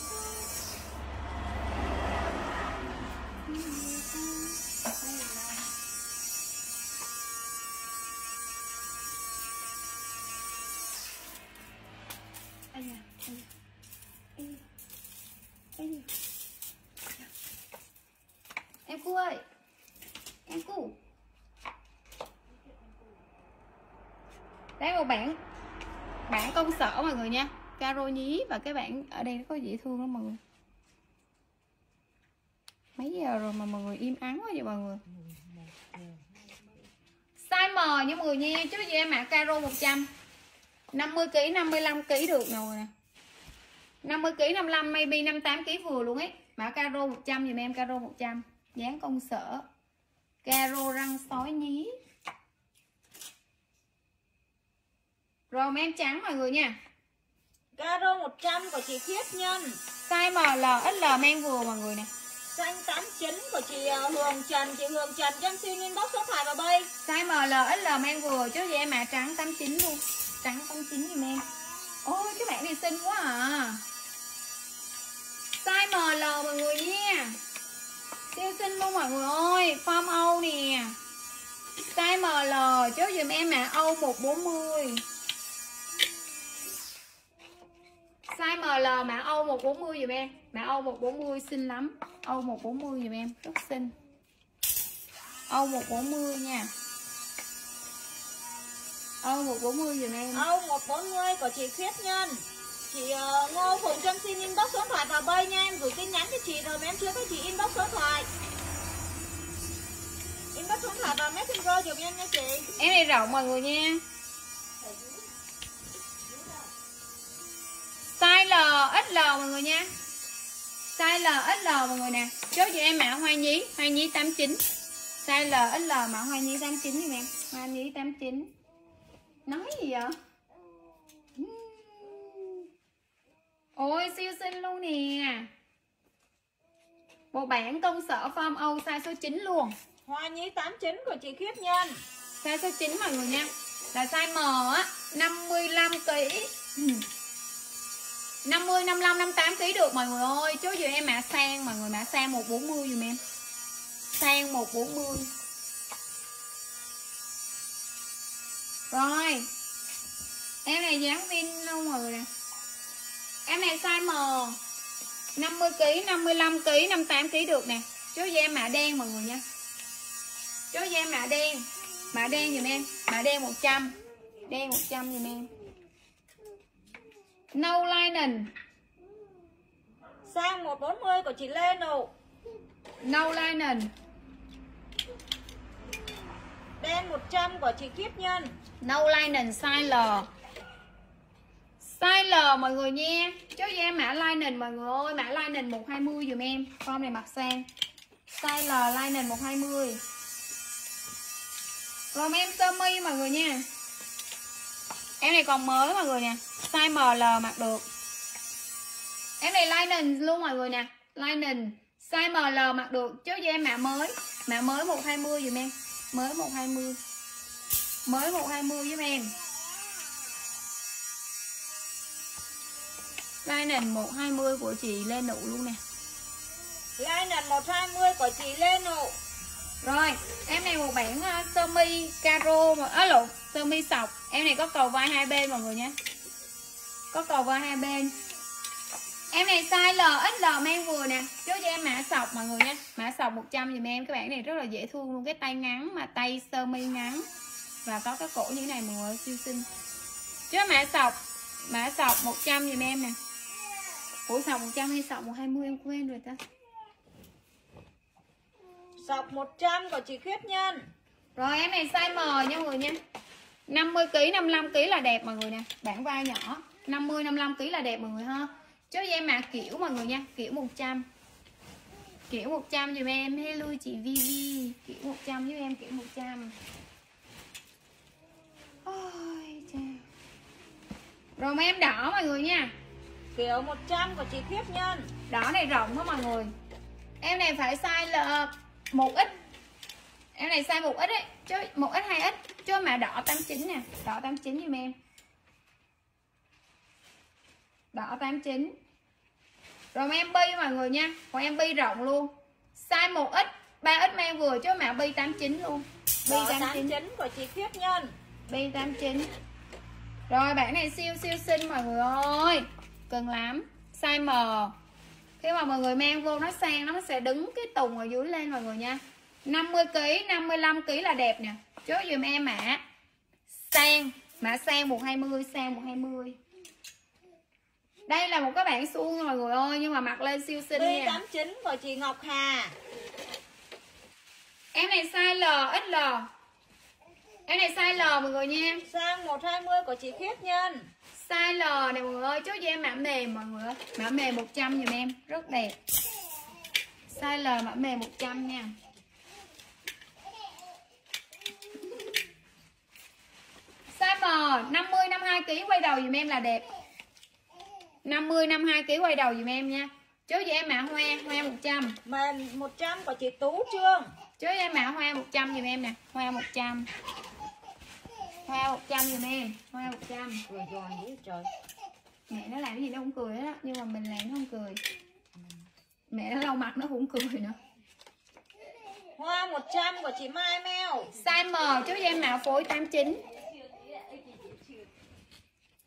caro nhí và cái bản ở đây nó có dễ thương lắm mọi người. Mấy giờ rồi mà mọi người im ắng quá vậy mọi người? Size M nha mọi người nha, chứ gì em mặc caro 100 50 kg 55 kg được rồi nè. 50 kg 55 maybe 58 kg vừa luôn ấy. Mã caro 100 dùm em, caro 100 dáng công sở caro răng sói nhí. Rồi em trắng mọi người nha. Caro 100 của chị Khiết Nhân. Size M L XL men vừa mọi người nè Xanh 89 của chị ờ, Hường Trần Chị Hường Trần cho xin inbox số thoại vào bay. Size M L XL men vừa chứ gì em mã trắng 89 luôn. Trắng 89 dùm em. Ôi cái bạn này xinh quá à. Size ML mọi người nha. Siêu xinh luôn mọi người ơi. Form Âu nè. Size ML chốt dùm em mã Âu 140 size ML mã Âu 140 dùm em. Mã Âu 140 xinh lắm. Âu 140 dùm em. Rất xinh. Âu 140 nha. Âu 140 dùm em. Âu 140 của chị Khiết Nhân. Chị uh, Ngô Phụng Trâm xin inbox số thoại vào bay nha Em. Gửi tin nhắn cho chị rồi mà em chưa thấy chị inbox số thoại. Inbox số thoại vào Messenger dùm em nha chị. Em này rộng mọi người nha Size L, XL mọi người nha. Size L, XL mọi người nè. Chốt cho em mã hoa nhí Hoa nhí 89 Size L, XL mã hoa nhí 89 giùm em Hoa nhí 89 Nói gì vậy? Ôi siêu xinh luôn nè. Bộ bản công sở form Âu size số 9 luôn. Hoa nhí 89 của chị Khiết Nhân. Size số 9 mọi người nha. Là size M á 55 kg 50, 55, 58 kg được. Mọi người ơi Chú dùm em mã sang mọi người mã sang 140 dùm em. Sang 140 Rồi. Em này dán pin luôn rồi nè. Em này size M. 50 kg, 55 kg, 58 kg được nè. Chú dùm em mã đen mọi người nha. Chú dùm em mã đen. Mã đen dùm em. Mã đen 100 Đen 100 dùm em. No linen. Sang 140 của chị Lê Nụ. No linen. Đen 100 của chị Khiết Nhân. No linen size L. Size L mọi người nha. Cho em mã linen mọi người ơi. Mã linen 120 dùm em. Form này mặc sang. Size L linen 120 Rồi em sơ mi mọi người nha Em này còn mới mọi người nè. Size ML mặc được. Em này linen luôn mọi người nè. Linen Size ML mặc được. Chứ cho em mã mới. Mã mới 120 dùm em. Mới 120 Mới 120 giúp em. Linen 120 của chị Lê Nụ luôn nè. Linen 120 của chị Lê Nụ. Rồi em này một bản uh, sơ mi caro mà á lộn sơ mi sọc. Em này có cầu vai hai bên mọi người nhé. Có cầu vai hai bên. Em này size L XL men vừa nè. Chú cho em mã sọc mọi người nha mã sọc 100 dùm em. Các bạn này rất là dễ thương luôn. Cái tay ngắn mà tay sơ mi ngắn. Và có cái cổ như thế này mọi người siêu xinh. Chứ mã sọc mã sọc 100 dùm em nè. Ủa sọc 100 hay sọc 120 em quên rồi ta. Sọc 100 của chị Khiết Nhân. Rồi em này size M nha mọi người nha. 50 kg 55 kg là đẹp mọi người nè. Bản vai nhỏ. 50 55 kg là đẹp mọi người ha. Chứ em mã kiểu mọi người nha. Kiểu 100 Kiểu 100 dùm em. Hello chị Vivi. Kiểu 100 với em kiểu 100 Ôi cha Rồi mấy em đỏ mọi người nha. Kiểu 100 của chị Khiết Nhân. Đỏ này rộng quá mọi người. Em này phải size L một ít. Em này size một ít ấy. Chứ một ít hai ít. Chứ mà đỏ 89 nè. Đỏ 89 giùm em. Đỏ 89 rồi em bi mọi người nha. Còn em bi rộng luôn. Size một ít ba ít mang vừa chứ mà bi 89 luôn. Bi 89. 89 của chị Khiết Nhân. Bi 89 rồi bạn này siêu siêu xinh mọi người ơi. Cần lắm. Size M khi mà mọi người mang vô nó sang nó sẽ đứng cái tùng ở dưới lên mọi người nha. 50 kg 55 kg là đẹp nè. Chốt dùm em mã sang mã sang 120 sang 120 đây là một cái bản suông mọi người ơi nhưng mà mặc lên siêu xinh nha. V89 của chị Ngọc Hà. Em này size L XL em này size L mọi người nha. Sang 120 của chị Khiết Nhân size L này mọi người ơi chốt cho em mã mềm mọi người ơi. Mã mềm 100 dùm em rất đẹp. Size L mã mềm 100 nha. Size M 50 52 kg quay đầu dùm em là đẹp. 50 52 kg quay đầu dùm em nha. Chốt cho em mã hoa hoa 100 Mềm 100 của chị Tú Trương. Chốt cho em mã hoa 100 dùm em nè hoa 100 hoa 100 dùm em hoa 100 Rồi giòn dữ trời. Mẹ nó làm cái gì nó cũng cười hết á nhưng mà mình làm nó không cười. Mẹ nó lau mặt nó cũng cười nữa. Hoa 100 của chị Mai Mèo. Size M chú cho em mã phối 89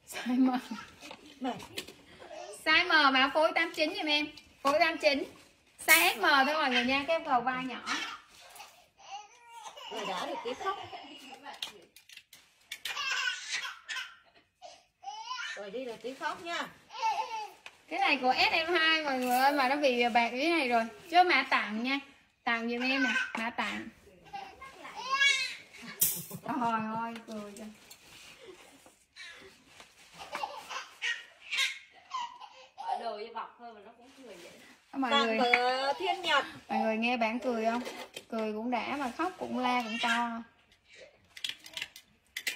size M. Size M mã phối 89 giùm em. Phối 89 size SM thôi mọi người nha cái cầu vai nhỏ. Rồi đã được tí khóc Rồi đi được tí khóc nha. Cái này của SM2 mọi người ơi mà nó bị bạc cái này rồi. Chứ mã tặng nha. Tặng giùm em nè mã tặng. Trời ơi cười kìa. Ở đồ với bọc thôi mà nó cũng cười vậy. Mọi người. Thiên Nhật. Mọi người nghe bạn cười không? Cười cũng đã mà khóc cũng la cũng to.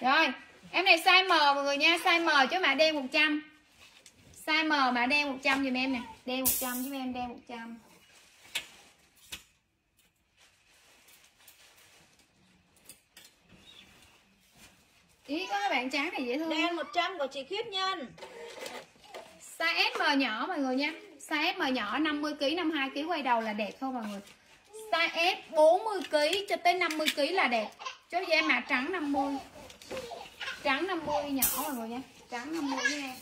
Rồi em này size M mọi người nha size M chứ mã đen 100 size M mã đen 100 giùm em nè. Đen 100 giúp em đen 100 ý có cái bạn trắng này dễ thương. Đen 100 của chị Khiết Nhân. Size SM nhỏ mọi người nha. Size SM nhỏ 50 kg 52 kg quay đầu là đẹp không mọi người? Size S 40 kg cho tới 50 kg là đẹp. Cho em mã trắng 50 trắng 50 nhỏ mọi người nha. Trắng 50 với em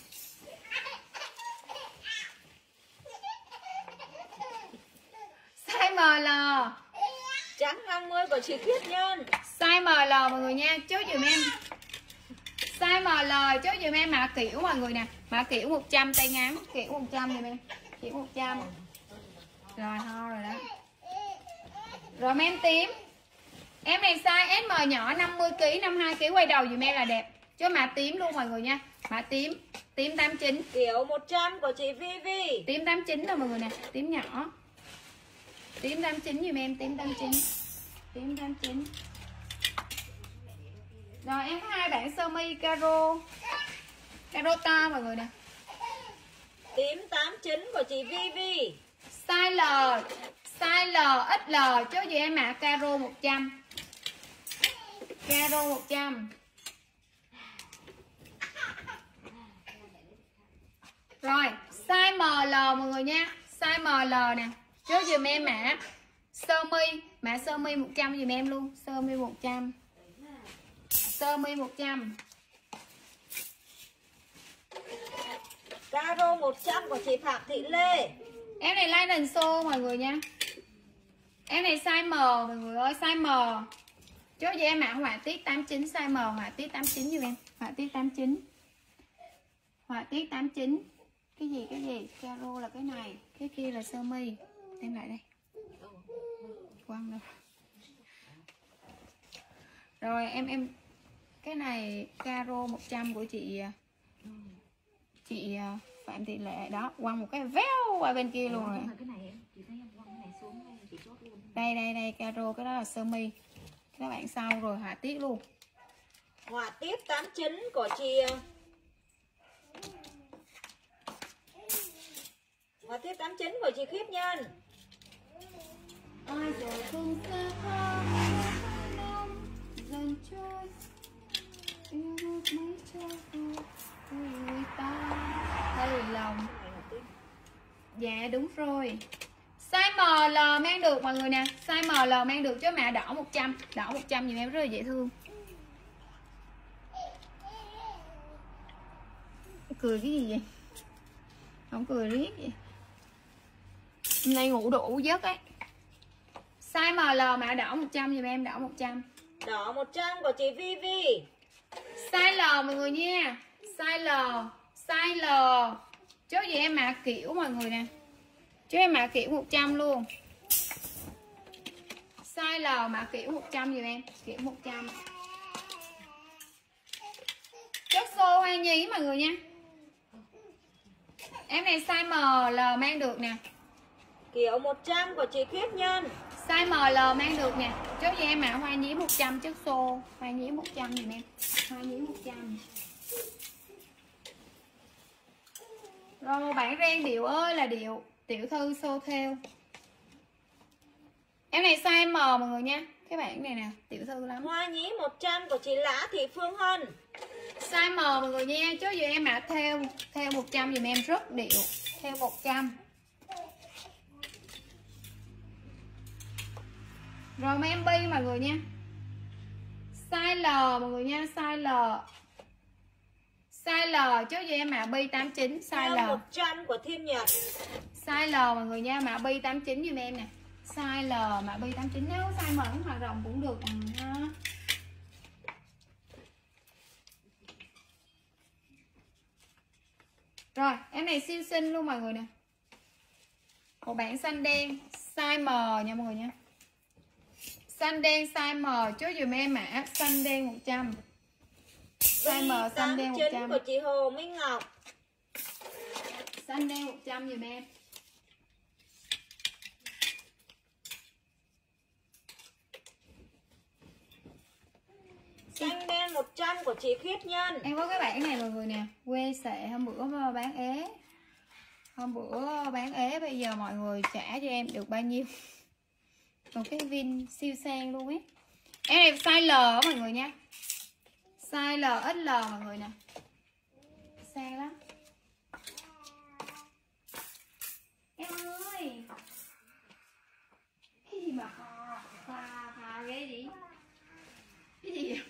size ML Trắng 50 của chị Khiết Nhân. Size ML mọi người nha. Chốt giùm em. Size ML chốt giùm em. Mã kiểu mọi người nè. Mã kiểu 100 tay ngắn kiểu 100 giùm em. Kiểu 100 rồi ho rồi đó. Rồi em tím. Em này size SM nhỏ 50 kg 52 kg quay đầu dùm em là đẹp chứ mã tím luôn mọi người nha. Mã tím tím 89 Kiểu 100 của chị Vivi. Tím 89 thôi mọi người nè tím nhỏ. Tím 89 dùm em tím 89 tím 89 rồi em có hai bản sơ mi caro. Caro to mọi người nè. Tím 89 của chị Vivi. Size L size L XL chứ gì em mã caro 100 caro 100 rồi size ML mọi người nha. Size ML nè. Chứ dùm em mã. Sơ mi. Mã sơ mi 100 dùm em luôn. Sơ mi 100 sơ mi 100 Caro 100 của chị Phạm Thị Lê. Em này lần xô mọi người nha. Em này size M mọi người ơi Size M. Chốt cho em mã họa tiết 89 Size M họa tiết 89 cho em. Họa tiết 89 Họa tiết 89 Cái gì cái gì? Caro là cái này. Cái kia là sơ mi. Em lại đây. Quăng đâu Rồi em em Cái này Caro 100 của chị à, Chị à, Phạm Thị Lệ. Đó Quăng một cái véo qua bên kia luôn rồi. Nhưng mà cái này em chị thấy em quăng cái này xuống đây chị chốt luôn. Đây đây đây caro cái đó là sơ mi. Các bạn sau rồi họa tiết luôn. Họa tiết 89 của chị Họa tiết 89 của chị Khiết Nhân. Ai rồi không xa không dần trôi. Yêu một mấy cho người ta Thay lòng. Dạ đúng rồi. Size ML mang được, mọi người nè. Size ML mang được chứ mẹ, đỏ 100 đỏ 100 nhìn em, rất là dễ thương. Cười cái gì vậy? Không cười riết vậy nay ngủ đủ giấc ấy. Size ML mã đỏ 100 giùm em đỏ 100 Đỏ 100 của chị Vivi. Size L mọi người nha. Size L size L. Chốt gì em mã kiểu mọi người nè. Chốt em mã kiểu 100 luôn. Size L mã kiểu 100 giùm em kiểu 100 chốt xô hoa nhí mọi người nha. Em này size ML mang được nè Kiểu 100 của chị Khiết Nhân. Size ML mang được nè. Chốt cho em mã hoa nhí 100 chất xô. Hoa nhí 100 dùm em. Hoa nhí 100 Rồi một bản ren điệu ơi là điệu Tiểu thư xô theo. Em này size M mọi người nha. Cái bản này nè tiểu thư lắm. Hoa nhí 100 của chị Lã Thị Phương Hân. Size M mọi người nha. Chốt cho em mã theo Theo 100 dùm em rất điệu Theo 100 Rồi mấy em bi mọi người nha. Size L mọi người nha Size L Size L trước giờ em mã bi 89 Size L 100 của Thiên Nhật Size L mọi người nha Mã bi 89 giùm em nè. Size L mã bi 89 Nếu size M hoặc rộng cũng được ha. Rồi em này siêu xinh luôn mọi người nè. Một bản xanh đen Size M nha mọi người nha Xanh đen size M. Chốt dùm em mã xanh đen 100 Size M xanh đen 89 100 của chị Hồ Minh Ngọc. Xanh đen 100 dùm em. Xanh đen 100 của chị Khiết Nhân. Em có cái bản này mọi người nè. Quê sệ hôm bữa bán ế. Hôm bữa bán ế Bây giờ mọi người trả cho em được bao nhiêu một cái vin siêu sang luôn ấy. Em này size L mọi người nha. Size L, XL mọi người nè. Sang lắm. Em ơi. Cái gì mà khò Khò, khò ghê gì Cái gì vậy?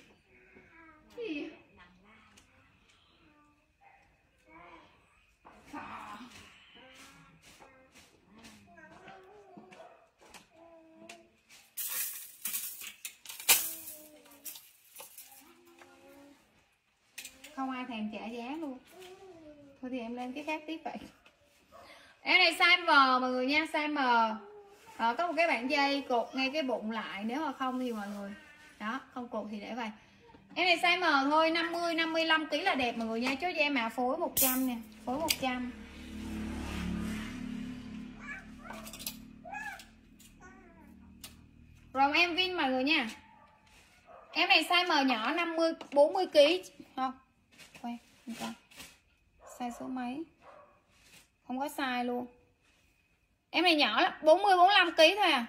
Không ai thèm trả giá luôn. Thôi thì em lên cái khác tiếp vậy em này size M mọi người nha size M ờ, có một cái bạn dây cột ngay cái bụng lại nếu mà không thì mọi người đó không cột thì để vậy. Em này size M thôi 50 55 kg là đẹp mọi người nha. Chứ cho em mà phối 100 nè phối 100 rồi em Vin mọi người nha. Em này size M nhỏ 50 40 kg không sai số mấy? Không có sai luôn. Em này nhỏ lắm 40 45 kg thôi à.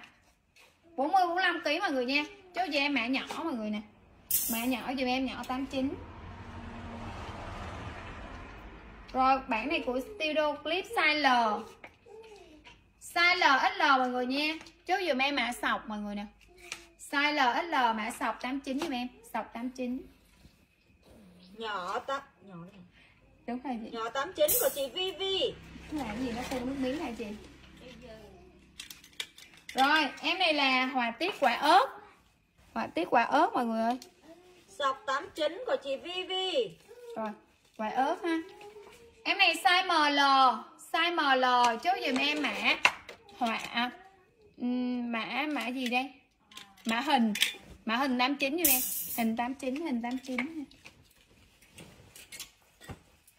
40 45 kg mọi người nha. Chứ cho em mẹ nhỏ mọi người nè. Mẹ nhỏ giùm em nhỏ 89 rồi bản này của Studio Clip size L. Size L, XL mọi người nha. Chứ dùm em mã sọc mọi người nè. Size L, XL mã sọc 89 dùm em. Sọc 89 Nhỏ ta. Nhỏ này Đúng rồi chị. Nhỏ 89 của chị Vivi Cái làm gì nó phun nước miếng hả chị? Rồi em này là hòa tiết quả ớt. Hòa tiết quả ớt mọi người ơi. Sọc 89 của chị Vivi Rồi quả ớt ha. Em này size ML Size ML chốt dùm em mã Họa ừm, Mã mã gì đây? Mã hình. Mã hình 89 dùm em. Hình 89 hình 89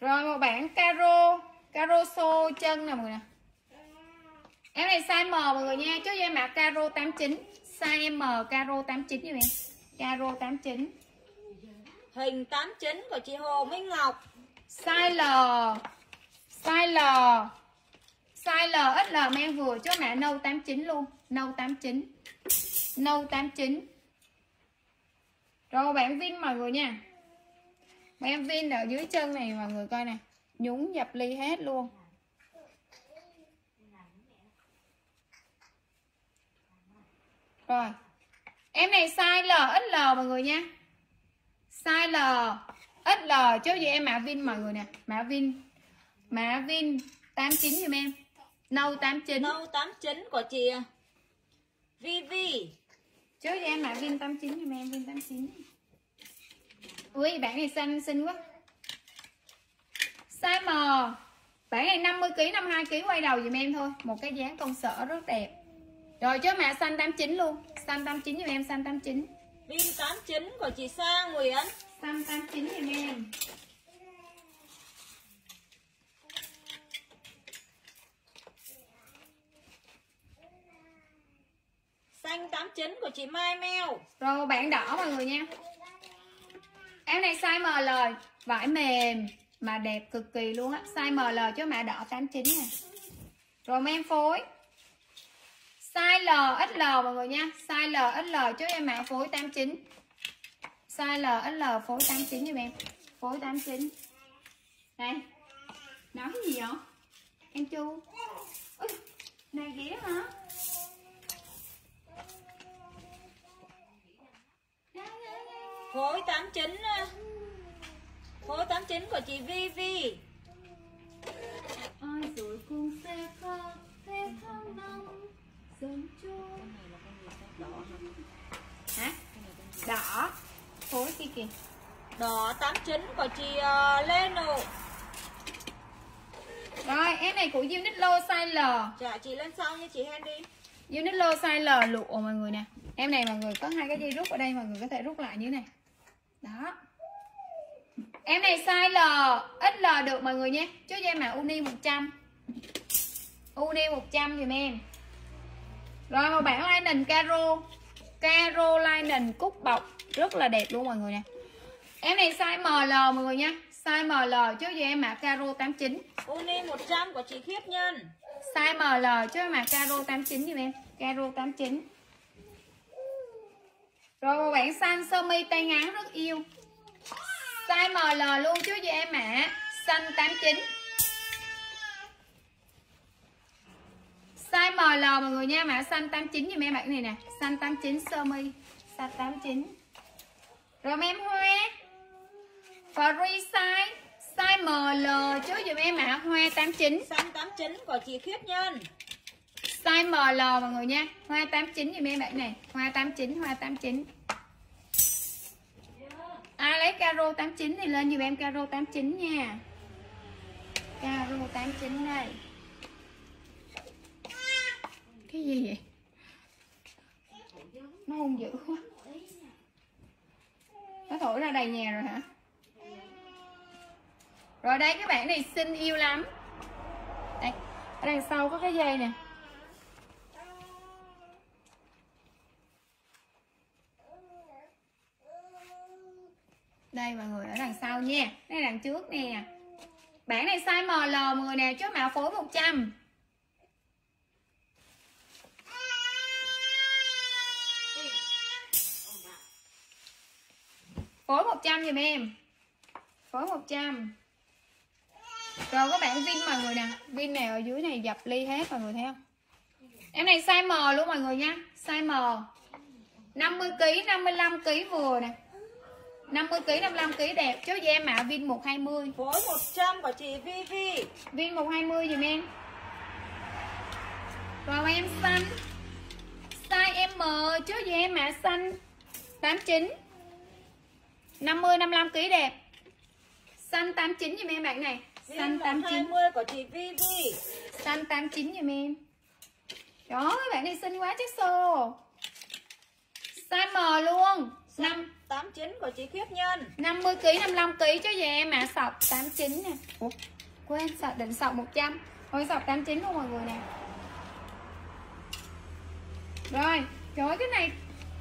Rồi một bản caro. Caro xô chân nè mọi người nè. Em này size M mọi người nha. Dùm em mã caro 89 Size M caro 89 dùm em Caro 89 Hình 89 của chị Hồ Minh Ngọc. Size L. Size L. Size L XL mang vừa cho mã nâu 89 luôn. Nâu 89 nâu 89 rồi bạn Vin mọi người nha bạn Vin ở dưới chân này mọi người coi nè nhúng dập ly hết luôn. Rồi. Em này size L XL mọi người nha. Size L XL chứ gì em mã Vin mọi người nè. Mã Vin mã Vin 89 giùm em. Nâu 89 Nâu 89 của chị Vivi. Trước cho em mã Vin 89 giùm em Vin 89 Ui bản này xanh xinh quá. Size M. Bản này 50kg 52kg quay đầu giùm em thôi. Một cái dáng công sở rất đẹp. Rồi chứ mã xanh 89 luôn. Xanh 89 giùm em xanh 89 Vin 89 của chị Sang Nguyễn. Xanh 89 giùm em. Xanh 89 của chị Mai Mèo. Rồi bản đỏ mọi người nha Em này size ML Vải mềm Mà đẹp cực kỳ luôn á. Size ML chứ mã đỏ 89 nè Rồi men phối. Size L, XL mọi người nha. Size L, XL chứ em mã phối 89 Size L, XL phối 89 giùm em. Phối 89 Đây Nói gì vậy? Em Chu Ui, Này ghé hả? Phối 89 á. Phối 89 của chị Vivi ai rồi cũng sẽ khóc sẽ tháng năm dần trôi hả? Đỏ. Phối kia kìa. Đỏ 89 của chị uh, Lê Nụ. Rồi em này của Uniqlo size L. Dạ chị lên sau nha chị Henry Uniqlo size L lụa mọi người nè. Em này mọi người có hai cái dây rút ở đây mọi người có thể rút lại như thế này đó. Em này size L XL được mọi người nhé. Chứ cho em mã uni 100 uni 100 giùm em. Rồi một bản lining caro caro lining cúc bọc. Rất là đẹp luôn mọi người nè. Em này size ML mọi người nha size ML chứ gì em mã caro 89 Uni 100 của chị Khiết Nhân. Size ML chứ mã caro 89 giùm em. Caro 89 rồi một bạn xanh sơ mi tay ngắn rất yêu. Size ML luôn chứ gì em ạ? À. Xanh 89 Size ML mọi người nha, mã xanh 89 giùm em bạn này nè, Xanh 89 sơ mi, Xanh 89 Rồi em hoa. Free size Size ML chứ dùm em ạ. À. hoa 89 Xanh 89 của chị Khiết Nhân. Size ML mọi người nha. Hoa 89 dùm em bạn này. Hoa 89 Hoa 89 Ai à, lấy caro 89 thì lên dùm em, caro 89 nha. Caro 89 đây. Cái gì vậy? Nó hung dữ quá. Nó thổi ra đầy nhà rồi hả? Rồi đây cái bạn này xinh yêu lắm. Đây, Ở đằng sau có cái dây nè. Đây, mọi người ở đằng sau nha. Đây đằng trước nè. Bản này size ML mọi người nè chốt mã phối 100 phối 100 giùm em. Phối 100 rồi, có bạn Vin mọi người nè. Vin này ở dưới này dập ly hết, mọi người thấy không? Em này size M luôn, mọi người nha. Size M. 50kg 55kg vừa nè. 50kg 55kg đẹp. Chứ cho em mã Vin 120 Phối 100 của chị Vivi. Vin 120 dùm em. Rồi em xanh. Size M. Chứ cho em mã xanh. 89 50 55kg đẹp. Xanh 89 dùm em bạn này. Xanh Vin 89 120 của chị Vivi. Xanh 89 dùm em. Đó mấy bạn này xinh quá chắc xô Size M luôn 5 89 của chị Khiết Nhân 50 kg 55 kg cho về em mã sọc 89 nè. Ủa, quên sọc định sọc 100. Thôi sọc 89 luôn mọi người nè. Rồi, trời cái này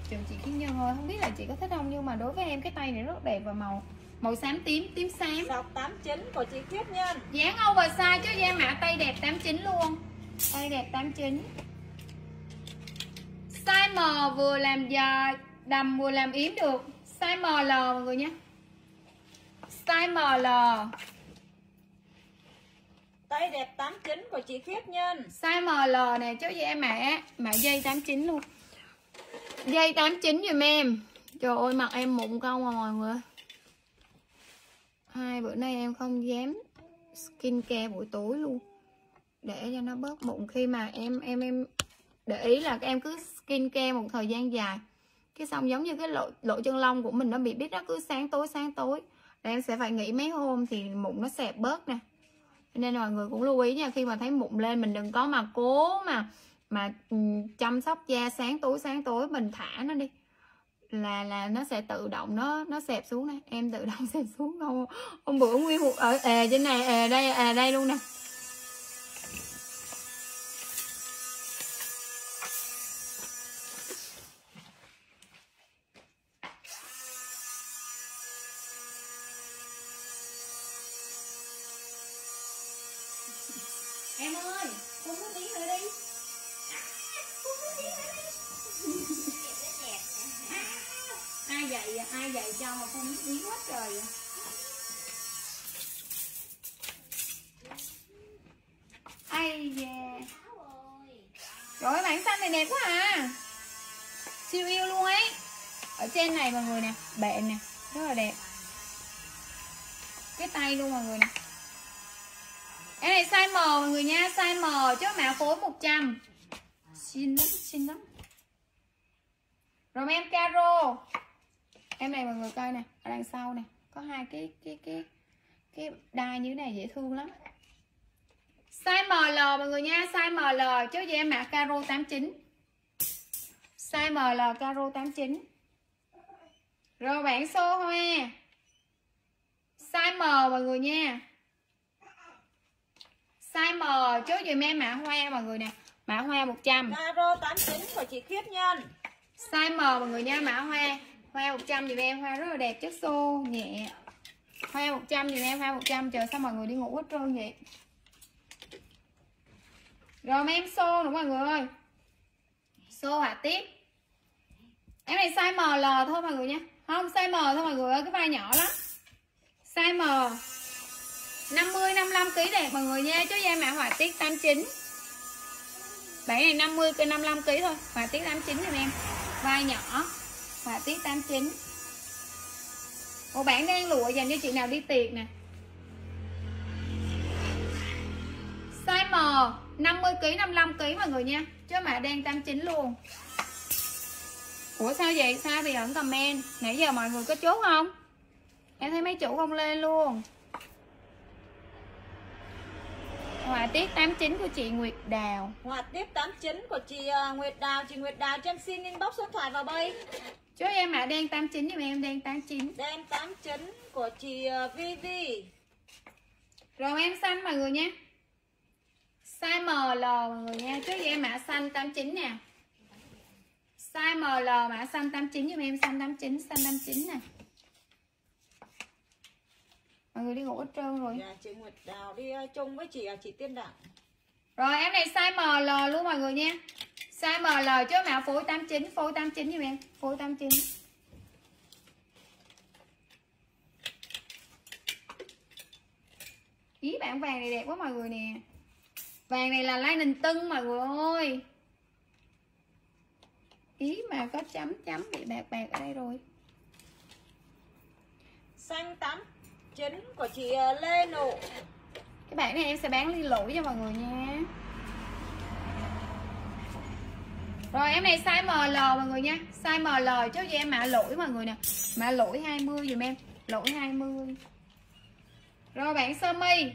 Trời chị Khiên Nhân ơi, không biết là chị có thích không nhưng mà đối với em cái tay này rất đẹp và màu màu xám tím, tím xám. Sọc 89 của chị Khiết Nhân Dáng oversize chứ da mã tay đẹp 89 luôn. Tay đẹp 89. Size M vừa làm dài, đầm vừa làm yếm được. Size ML mọi người nhé. Size ML. Tay đẹp 89 của chị Khiết Nhân Size ML nè, chứ em mã mã dây 89 luôn. Dây 89 giùm em. Trời ơi mặt em mụn cong à mọi người. Hai bữa nay em không dám skin care buổi tối luôn. để cho nó bớt mụn khi mà em em em để ý là em cứ skin care một thời gian dài cái xong giống như cái lỗ lỗ chân lông của mình nó bị biết nó cứ sáng tối sáng tối. Là em sẽ phải nghỉ mấy hôm thì mụn nó xẹp bớt nè. Nên mọi người cũng lưu ý nha khi mà thấy mụn lên mình đừng có mà cố mà mà ừ, chăm sóc da sáng tối sáng tối mình thả nó đi. Là là nó sẽ tự động nó nó xẹp xuống nè. Em tự động xẹp xuống không hôm bữa nguyên một ờ, ở à, trên này à, đây à, đây luôn nè. Trên này mọi người nè bện nè rất là đẹp. Cái tay luôn mọi người nè em này size M mọi người nha, size M chứ mã phối 100 xinh lắm xinh lắm. Rồi em caro. Em này mọi người coi nè ở đằng sau nè có hai cái cái cái cái đai như thế này dễ thương lắm. Size ML mọi người nha, size ML chứ gì em mã caro 89 size ML caro 89 rồi bản xô hoa. Size M mọi người nha. Size M chốt dùm em mã hoa mọi người nè. Mã hoa 100 Caro 89 của chị Khiết Nhân. Size M mọi người nha mã hoa. Hoa 100 dùm em hoa rất là đẹp chất xô nhẹ. Hoa 100 dùm em hoa 100 chờ sao mọi người đi ngủ hết trơn vậy? Rồi em xô nữa mọi người ơi. Xô họa tiếp. Em này size ML thôi mọi người nha không, size M thôi mọi người ơi cái vai nhỏ lắm. Size M 50 55 kg đẹp mọi người nha chứ da mã họa tiết 89 bảy này 50 cái 55 kg thôi. Họa tiết 89 giùm em. Vai nhỏ, họa tiết 89 Ủa bản đen lụa dành cho chị nào đi tiệc nè. Size M 50 kg 55 kg mọi người nha. Chứ mạ đen 89 luôn. Ủa sao vậy? Sao thì ẩn comment? Nãy giờ mọi người có chốt không? Em thấy mấy chủ không lên luôn. Họa tiết 89 của chị Nguyệt Đào. Họa tiếp 89 của chị ờ, Nguyệt Đào. Chị Nguyệt Đào cho em xin inbox số điện thoại vào bây. Chú em mã đen 89 giùm em đen 89 Đen 89 của chị ờ, Vivi. Rồi em xanh mọi người nha. Size ML mọi người nha. Chú em mã xanh 89 nè Size ML mã xanh 89 giùm em xanh 89 xanh 89 nè Mọi người đi ngủ hết trơn rồi. Dạ chị Nguyệt Đào đi ờ, chung với chị ờ, chị Tiên Đặng. Rồi em này size ML luôn mọi người nha. Size ML chứ mã phối 89 Phối 89 giùm em Phối 89 Ý bản vàng này đẹp quá mọi người nè. Vàng này là lai nình tưng mọi người ơi Ý mà có chấm chấm bị bạc bạc ở đây rồi. Xanh 89 của chị ờ, Lê Nụ. Cái bản này em sẽ bán ly lỗi cho mọi người nha. Rồi em này size ML mọi người nha. Size ML chứ cho em mã lỗi mọi người nè. Mã lỗi 20 dùm em. Lỗi 20 Rồi bản sơ mi.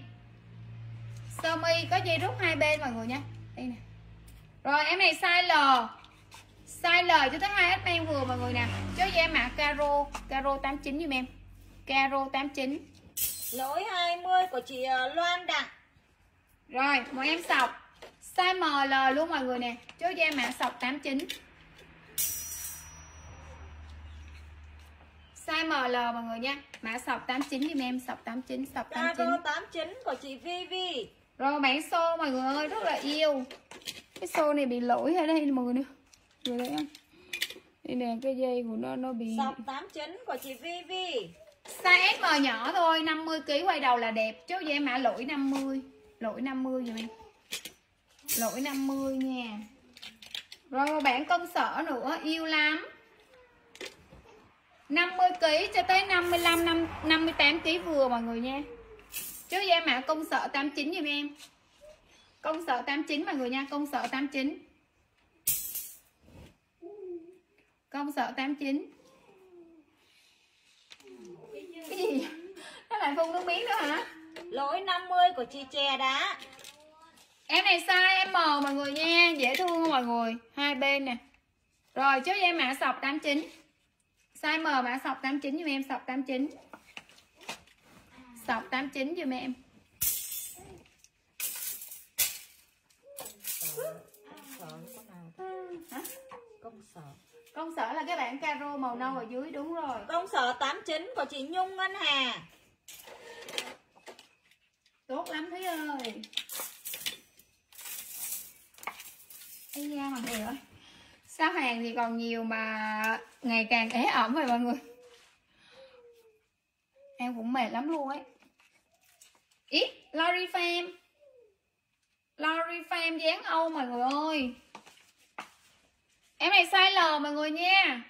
Sơ mi có dây rút hai bên mọi người nha. Đây nè. Rồi em này size L Size L cho tới 2 x em vừa mọi người nè. Cho em mã caro. Caro 89 dùm em. Caro 89 Lỗi 20 của chị ờ, Loan Đặng. Rồi, một em sọc. Size ML luôn mọi người nè. Cho em mã sọc 89 Size ML mọi người nha. Mã sọc 89 giùm em. Sọc 89, sọc 89 Caro 89 của chị Vivi Rồi bản xô mọi người ơi Rất là yêu. Cái xô này bị lỗi ở đây mọi người nè vừa đấy không Đây nè, cái dây của nó nó bị Sọc 89 của chị Vivi Size M nhỏ thôi 50kg quay đầu là đẹp. Chứ vậy mã lỗi 50 Lỗi 50 giùm em. Lỗi 50 nha. Rồi bản công sở nữa, Yêu lắm. 50kg cho tới 55 năm 58kg vừa mọi người nha. Chứ vậy mã công sở 89 giùm em. Công sở 89 mọi người nha, công sở 89 công sở 89 cái gì? Nó lại phun nước miếng nữa hả? Lỗi 50 của chị chè đá em này size em M mọi người nha. Dễ thương mọi người? Hai bên nè. Rồi chốt cho em mã sọc 89 size M mã sọc 89 giùm em sọc 89 sọc 89 giùm em. Hả? Công sở công sở là cái bảng caro màu nâu ở dưới đúng rồi. Công sở 89 của chị Nhung Ngân Hà. Tốt lắm Thúy ơi. Ây da mọi người ơi. Sao hàng thì còn nhiều mà ngày càng ế ẩm rồi mọi người? Em cũng mệt lắm luôn ấy. Ý, Lorifam Lorifam dáng Âu mọi người ơi Em này size L mọi người nha.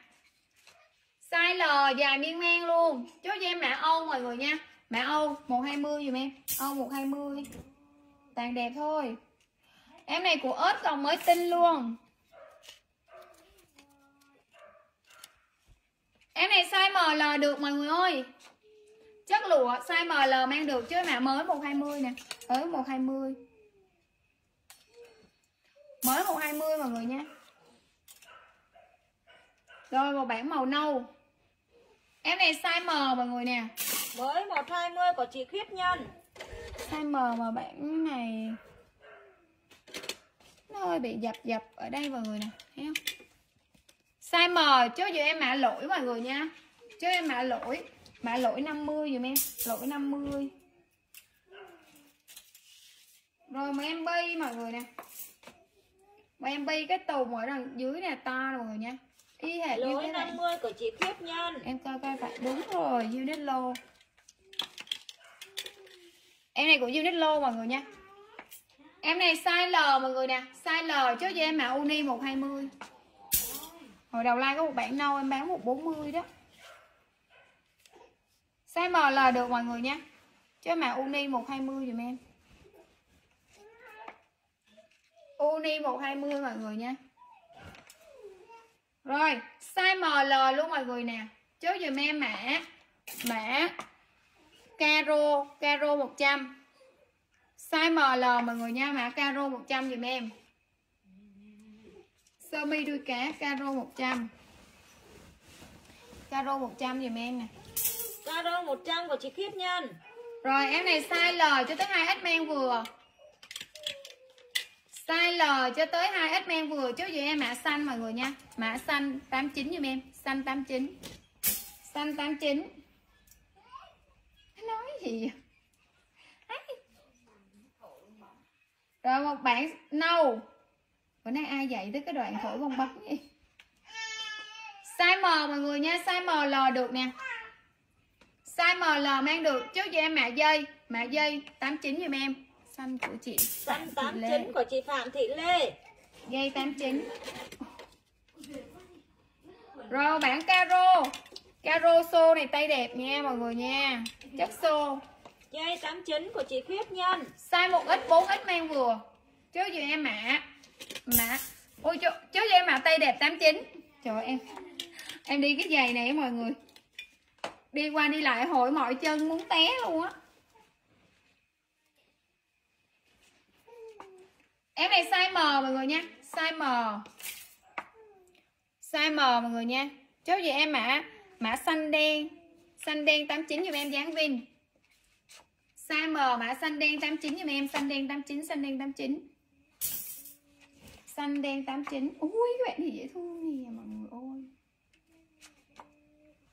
Size L dài miên man luôn. Chốt cho em mã Âu mọi người nha. Mã Âu 120 dùm em. Âu 120 Tàn đẹp thôi. Em này của ớt còn mới tinh luôn. Em này size ML được mọi người ơi. Chất lụa size ML mang được chứ mã mới 120 nè. Mới 120 Mới 120 mọi người nha. Rồi một bản màu nâu. Em này size M mọi người nè. Mới 120 của chị Khiết Nhân. Size M mà bản này Nó hơi bị dập dập ở đây mọi người nè Thấy không? Size M chứ giờ em mã lỗi mọi người nha. Chứ em mã lỗi Mã lỗi 50 dùm em Lỗi 50 Rồi mà em bi mọi người nè. Mà em bi cái tùng ở đằng dưới nè to rồi mọi người nha Y hệt như Lỗi cái này. 50 của chị Khiết Nhân. Em coi coi phải đúng rồi Uniqlo Em này của Uniqlo mọi người nha. Em này size L mọi người nè Size L chứ cho em mã uni 120 Hồi đầu like có một bản nâu em bán 140 đó. Size ML được mọi người nha. Chứ mã uni 120 dùm em. Uni 120 mọi người nha Rồi Size ML luôn mọi người nè. Chốt dùm em mã Mã Caro Caro 100 Size ML mọi người nha Mã Caro 100 dùm em. Sơ mi đuôi cá Caro 100 Caro 100 dùm em nè. Caro 100 của chị Khiết Nhân. Rồi em này size L cho tới 2X men vừa Size L cho tới 2X men vừa. Chứ gì em mã xanh mọi người nha. Mã xanh 89 giùm em. Xanh 89 Xanh 89 nói gì vậy? Rồi một bạn nâu Bữa nay ai dạy tới cái đoạn thổi bong bóng vậy? Size M mọi người nha. Size ML được nè. Size ML mang được. Chốt cho em mã dây. Mã dây 89 giùm em. Xanh của chị Xanh Phạm Thị Lê. 89 của chị Phạm Thị Lê. Dây 89 Rồi bản caro. Caro xô này tay đẹp nha mọi người nha. Chất xô. Dây 89 của chị Khiết Nhân. Size 1X 4X mang vừa. Chốt cho em mã. Mã. Ôi chốt chốt cho em mã tay đẹp 89 Trời ơi, em Em đi cái giày này mọi người. Đi qua đi lại hội mọi chân muốn té luôn á Em này size M mọi người nha. Size M. Size M mọi người nha. Cháu gì em mã Mã xanh đen. Xanh đen 89 giùm em dáng Vin. Size M, mã xanh đen 89 giùm em. Xanh đen 89 Xanh đen 89 Xanh đen 89 Ui, các bạn thì dễ thương nè mọi người ơi.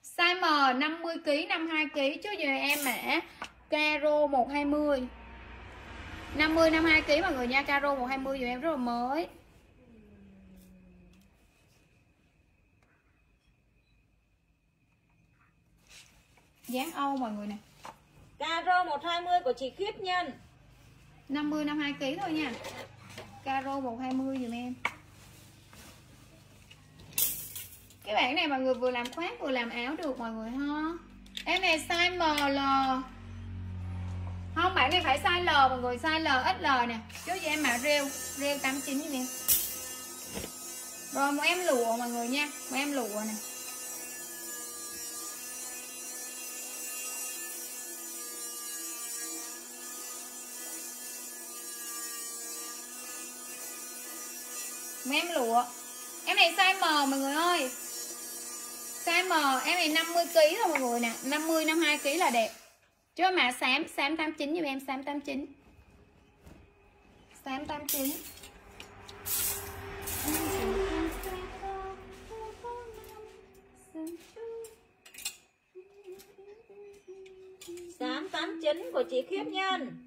Size M 50kg 52kg Chứ giờ em mã Caro 120 50 52kg mọi người nha Caro 120 giờ em rất là mới Dáng Âu mọi người nè Caro 120 của chị Khiết Nhân 50 52 kg thôi nha. Caro 120 giùm em. Cái bản này mọi người vừa làm khoác vừa làm áo được mọi người ha. Em này size ML. Không, bạn này phải size L mọi người size L XL nè. Chú cho em mã rêu rêu 89 cho em. Rồi, một em lụa mọi người nha. Một em lụa nè. Một em lụa. Em này size M mọi người ơi. Size M, em này 50 kg rồi mọi người nè. 50 52 kg là đẹp chứ mà xám xám 89 giùm em, xám 89 xám 89 xám tám chín của chị Khiết Nhân.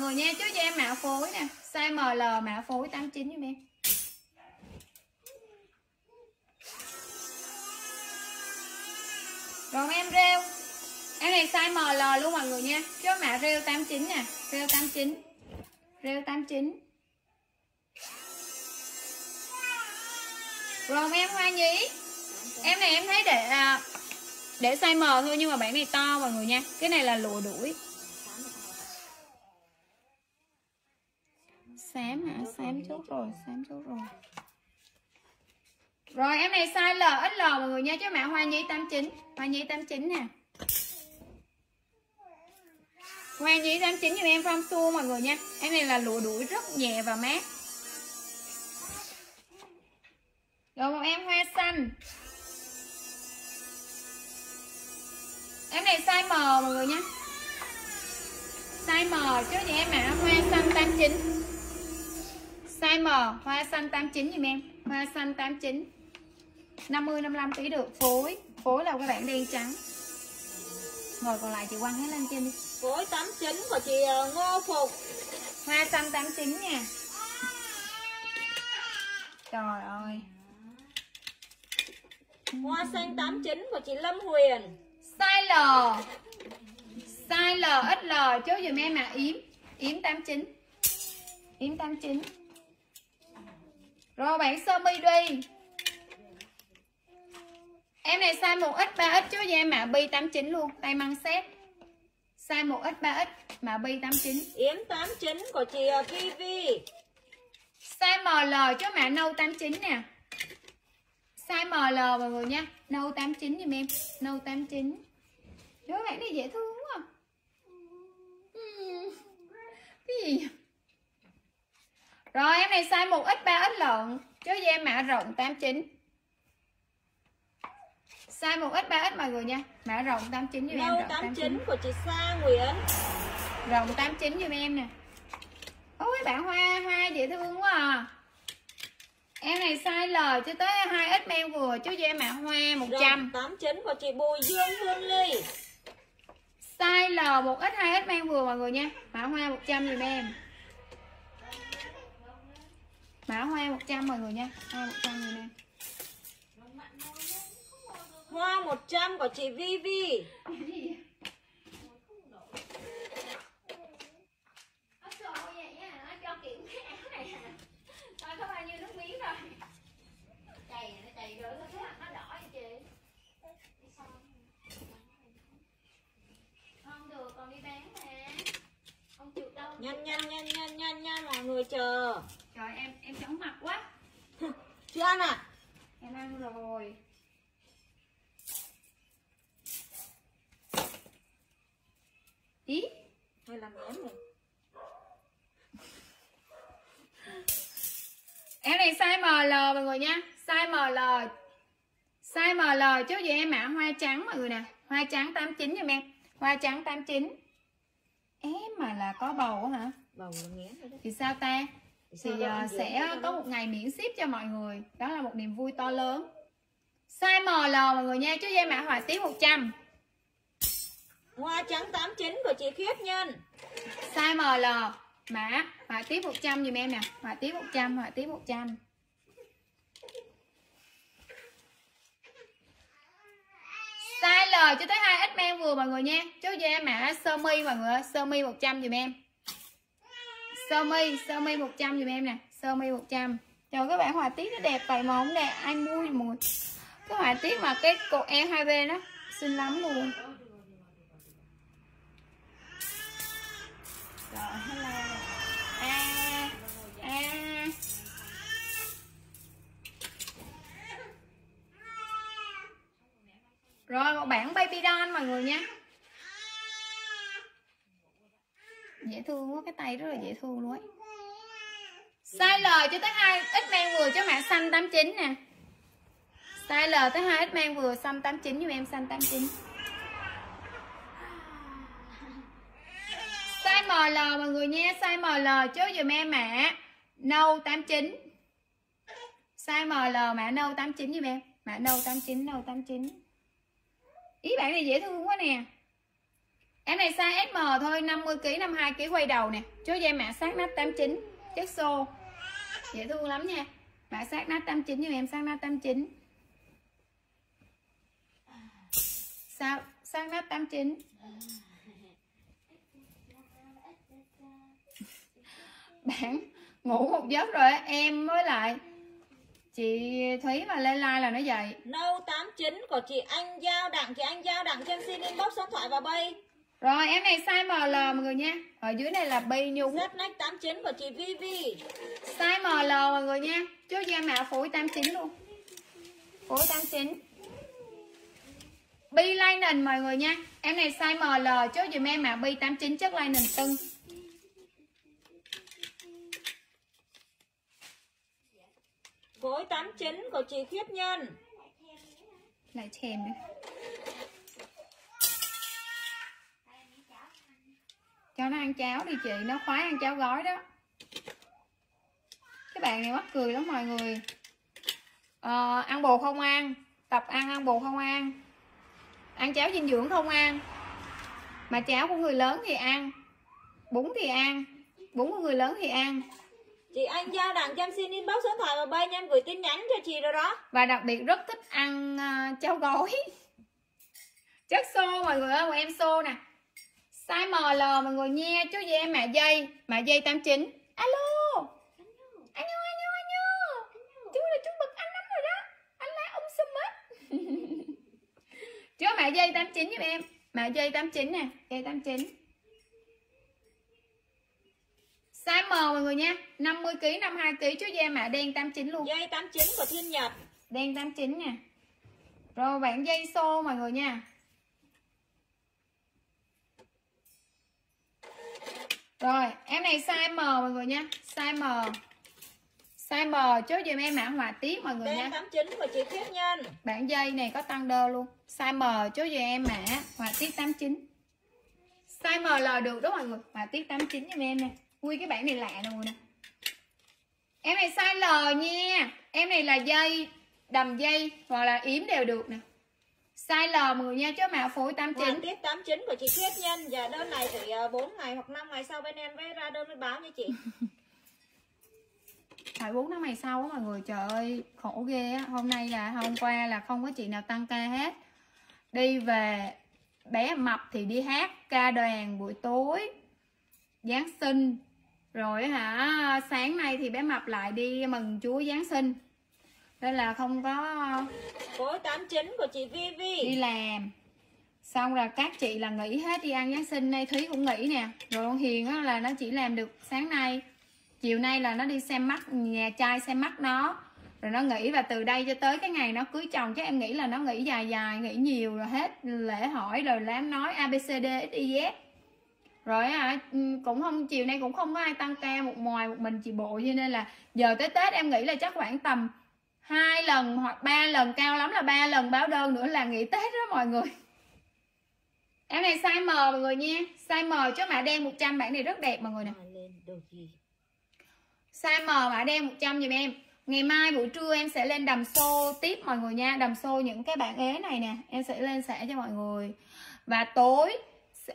Mọi người nha Chứ cho em mã phối nè. Size ML mã phối 89 giùm em Còn em rêu. Em này size ML luôn mọi người nha. Chứ mã rêu 89 nè. Rêu 89 Rêu 89 Rồi em hoa nhí. Em này em thấy để à, để size M thôi nhưng mà bản này to mọi người nha. Cái này là lụa đuổi. Xám hả? Xám chốt rồi xám chốt rồi. Rồi em này size L XL mọi người nha. Chứ mã hoa nhi 89 hoa nhi 89 nè. Hoa nhi 89 cho em from xua mọi người nha. Em này là lụa đuổi rất nhẹ và mát. Rồi một em hoa xanh. Em này size M mọi người nhé Size M chứ vậy em ạ Hoa xanh 89 Size M Hoa xanh 89 giùm em. Hoa xanh 89 50 55 kg được. Phối. Phối là các bạn đen trắng. Rồi còn lại chị quăng hết lên trên đi. Phối 89 của chị ờ, Ngô Phục. Hoa xanh 89 nha. Trời ơi. Hoa xanh 89 của chị Lâm Huyền. Size L Size L XL chốt dùm em mà yếm. Yếm 89 Yếm 89 Rồi bạn sơ mi đi. Em này size 1X 3X chốt cho em mã bi 89 luôn. Tay măng xét. Size 1X 3X mã bi 89 Yếm 89 của chị ờ, Kiwi. Size ML chốt mã nâu 89 nè. Size ML mọi người nha Nâu 89 giùm em. Nâu 89 Đứa bạn này dễ thương quá uhm. Cái gì vậy? Rồi em này size 1X 3X lận. Chứ em mã rộng 89 Size 1X 3X mọi người nha. Mã rộng 89 giùm em rộng 89 của chị Sa Nguyễn. Rộng 89 giùm em nè. Ôi bạn Hoa Hoa dễ thương quá à. Em này size L cho tới 2X men vừa Chứ em mã Hoa 100 Rộng 89 của chị Bùi Dương Hương Ly. Size L 1X 2X mang vừa mọi người nha. Mã hoa 100 dùm em Mã hoa 100 mọi người nha. Hoa 100 người em Hoa 100 của chị Vivi Nhanh nhanh nhanh nhanh nhanh nhanh, mọi người chờ. Trời em em chóng mặt quá. Chưa ăn à? Em ăn rồi. Ý Hay là miếng này Em này size ML mọi người nha. Size ML Size ML chứ gì em mã hoa trắng mọi người nè. Hoa trắng 89 giùm em Hoa trắng 89 Em mà là có bầu hả? Bầu là miếng rồi đó. Thì sao ta Thì ăn sẽ có một ngày miễn ship cho mọi người. Đó là một niềm vui to lớn. Size ML mọi người nha Chứ em mã họa tiết 100 Hoa trắng 89 của chị Khiết Nhân. Size ML mã họa tiếp 100 dùm em nè. Họa tiếp 100 họa tiếp 100 size L cho tới 2 x men vừa mọi người nha. Cho em mã sơ mi mọi người sơ mi 100 dùm em sơ mi sơ mi 100 dùm em nè, sơ mi 100 trời, các bạn, họa tiết nó đẹp vậy mà không đẹp ai mua mùi cái họa tiết mà cái cột eo hai bên đó xinh lắm luôn. Rồi, hello. A a. Rồi, một bản baby doll mọi người nha. Dễ thương quá, cái tay rất là dễ thương luôn ấy. Size L cho tới 2 ít mang vừa cho mã xanh 89 nè. Size L tới 2 ít mang vừa, xanh 89 giùm em, xanh 89 size ML mọi người nha size ML chứ giùm em mã nâu 89 size ML mã nâu 89 giùm em. Mã nâu 89 nâu 89 ý bạn này dễ thương quá nè em này size SM thôi 50kg 52kg quay đầu nè. Chốt dây mã sát nách 89 chất xô. Dễ thương lắm nha. Mã sát nách 89 cho em, sát nách 89 sao? Sát nách 89 bạn ngủ một giấc rồi em mới lại. Chị Thúy và Lê Lai là nó vậy. Nâu 89 của chị Anh Giao Đặng. Chị Anh Giao Đặng cho em xin inbox, số điện thoại vào bay rồi em này size ML mọi người nha. Ở dưới này là bi nhung Z Next 89 của chị Vivi. Size ML mọi người nha. Chốt cho em mã phối 89 luôn. Phối 89 bi linen mọi người nha. Em này size ML chốt dùm em mã bi 89 chất linen tưng. Phối 89 của chị Khiết Nhân. Lại chèm nữa cho nó ăn cháo đi chị nó khoái ăn cháo gói đó. Cái bạn này mắc cười lắm mọi người. Ờ, ăn bồ không ăn tập ăn ăn bồ không ăn. Ăn cháo dinh dưỡng không ăn. Mà cháo của người lớn thì ăn bún thì ăn bún của người lớn thì ăn. Chị Anh Giao Đặng cho em xin inbox số điện thoại vào bay nha Em gửi tin nhắn cho chị rồi đó. Và đặc biệt rất thích ăn uh, cháo gói. Chất xô mọi người ơi em xô nè size ML mọi người nha chú gì em mạ dây mạ dây 89 alo. Anh ơi anh ơi anh ơi chú là chú bực anh lắm rồi đó. Anh là ông xâm mất chú mạ dây 89 giúp em. Mạ dây 89 nè dây 89 size M mọi người nha 50kg 52kg chú dây mạ đen 89 luôn. Dây 89 của Thiên Nhật. Đen 89 nè. Rồi bạn dây xô mọi người nha rồi em này size M mọi người nha. Size M. Size M chốt giùm em mã họa tiết mọi người nha. 89 của chị Khiết Nhân bạn dây này có tăng đơ luôn. Size M chốt giùm em mã họa tiết 89 size ML được đó mọi người. Họa tiết 89 giùm em nè. Ui cái bản này lạ nè mọi người nè. Em này size L nha. Em này là dây đầm dây hoặc là yếm đều được nè size L mọi người nha chứ mã phối 89 Hoàn tiếp 89 của chị Khiết Nhân Và đơn này phải 4 ngày hoặc 5 ngày sau bên em mới ra đơn mới báo nha chị. Phải 4 tháng ngày sau á mọi người trời ơi khổ ghê á. Hôm nay là hôm qua là không có chị nào tăng ca hết. Đi về bé mập thì đi hát ca đoàn buổi tối Giáng sinh. Rồi hả sáng nay thì bé mập lại đi mừng Chúa Giáng sinh nên là không có 89 của chị đi Vivi làm. Xong là các chị là nghỉ hết đi ăn Giáng sinh nay Thúy cũng nghỉ nè. Rồi con Hiền á là nó chỉ làm được sáng nay. Chiều nay là nó đi xem mắt nhà trai xem mắt nó. Rồi nó nghỉ và từ đây cho tới cái ngày nó cưới chồng chắc em nghĩ là nó nghỉ dài dài nghỉ nhiều rồi hết lễ hỏi rồi lám nói abcd xyz rồi à, cũng không chiều nay cũng không có ai tăng ca một ngoài một mình chị bộ cho nên là giờ tới tết em nghĩ là chắc khoảng tầm hai lần hoặc ba lần cao lắm là ba lần báo đơn nữa là nghỉ tết đó mọi người. Em này size M mọi người nha. Size M chứ mã đen 100 bản này rất đẹp mọi người nè. Size M mã đen 100 giùm em. Ngày mai buổi trưa em sẽ lên đầm xô tiếp mọi người nha. Đầm xô những cái bản ế này nè em sẽ lên xẻ cho mọi người. Và tối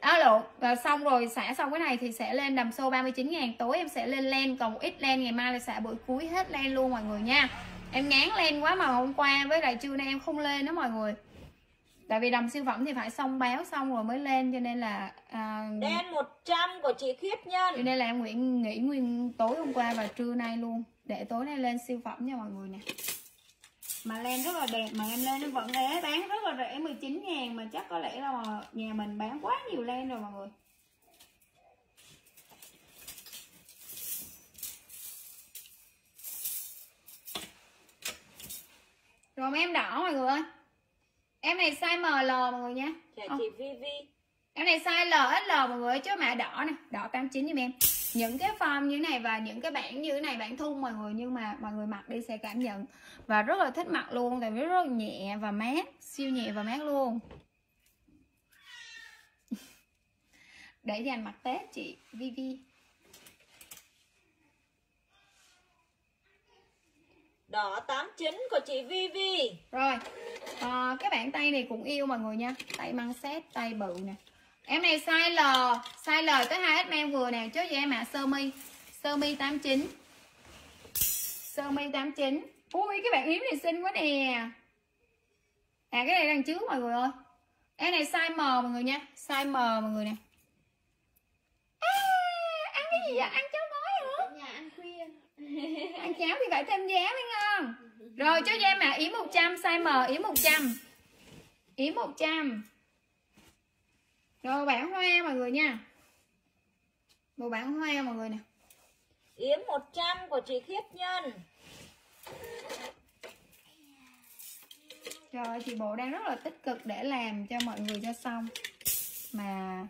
à, lộ và xong rồi xả xong cái này thì sẽ lên đầm xô 39 ngàn. Tối em sẽ lên len còn một ít len ngày mai là xả bữa cuối hết len luôn mọi người nha em ngán len quá mà hôm qua với lại trưa nay em không lên đó mọi người. Tại vì đầm siêu phẩm thì phải xong báo xong rồi mới lên cho nên là à, Đen 100 của chị Khiết Nhân. cho nên là em nguyện nghỉ nguyên tối hôm qua và trưa nay luôn. Để tối nay lên siêu phẩm nha mọi người nè. Mà len rất là đẹp mà em lên vẫn ế bán rất là rẻ 19 ngàn mà chắc có lẽ là nhà mình bán quá nhiều len rồi mọi người rồi em đỏ mọi người ơi. Em này size ML mọi người nha Không. chị Vivi em này size LXL mọi người ơi, chứ mã đỏ nè đỏ 89 giùm em. Những cái form như thế này và những cái bản như thế này bản thun mọi người nhưng mà mọi người mặc đi sẽ cảm nhận. Và rất là thích mặc luôn tại vì rất là nhẹ và mát siêu nhẹ và mát luôn. Để dành mặc tết chị Vivi Đỏ 89 của chị Vivi rồi à, cái bản tay này cũng yêu mọi người nha. Tay măng xét tay bự nè. Em này size L size L tới 2 em vừa nè. Chứ gì em ạ? Sơ mi sơ mi 89 sơ mi 89 ui cái bạn yếm này xinh quá nè. À cái này đằng trước mọi người ơi. Em này size M mọi người nha. Size M mọi người nè. À, ăn cái gì vậy? Ăn cháo gói hả Nhà ăn khuya ăn cháo thì phải thêm giá mới ngon. Rồi cho em ạ yếm 100 size M yếm 100 yếm 100 rồi bản hoa mọi người nha. Một bản hoa mọi người nè. Yếm 100 của chị Khiết Nhân. Trời ơi, chị bộ đang rất là tích cực để làm cho mọi người cho xong. Mà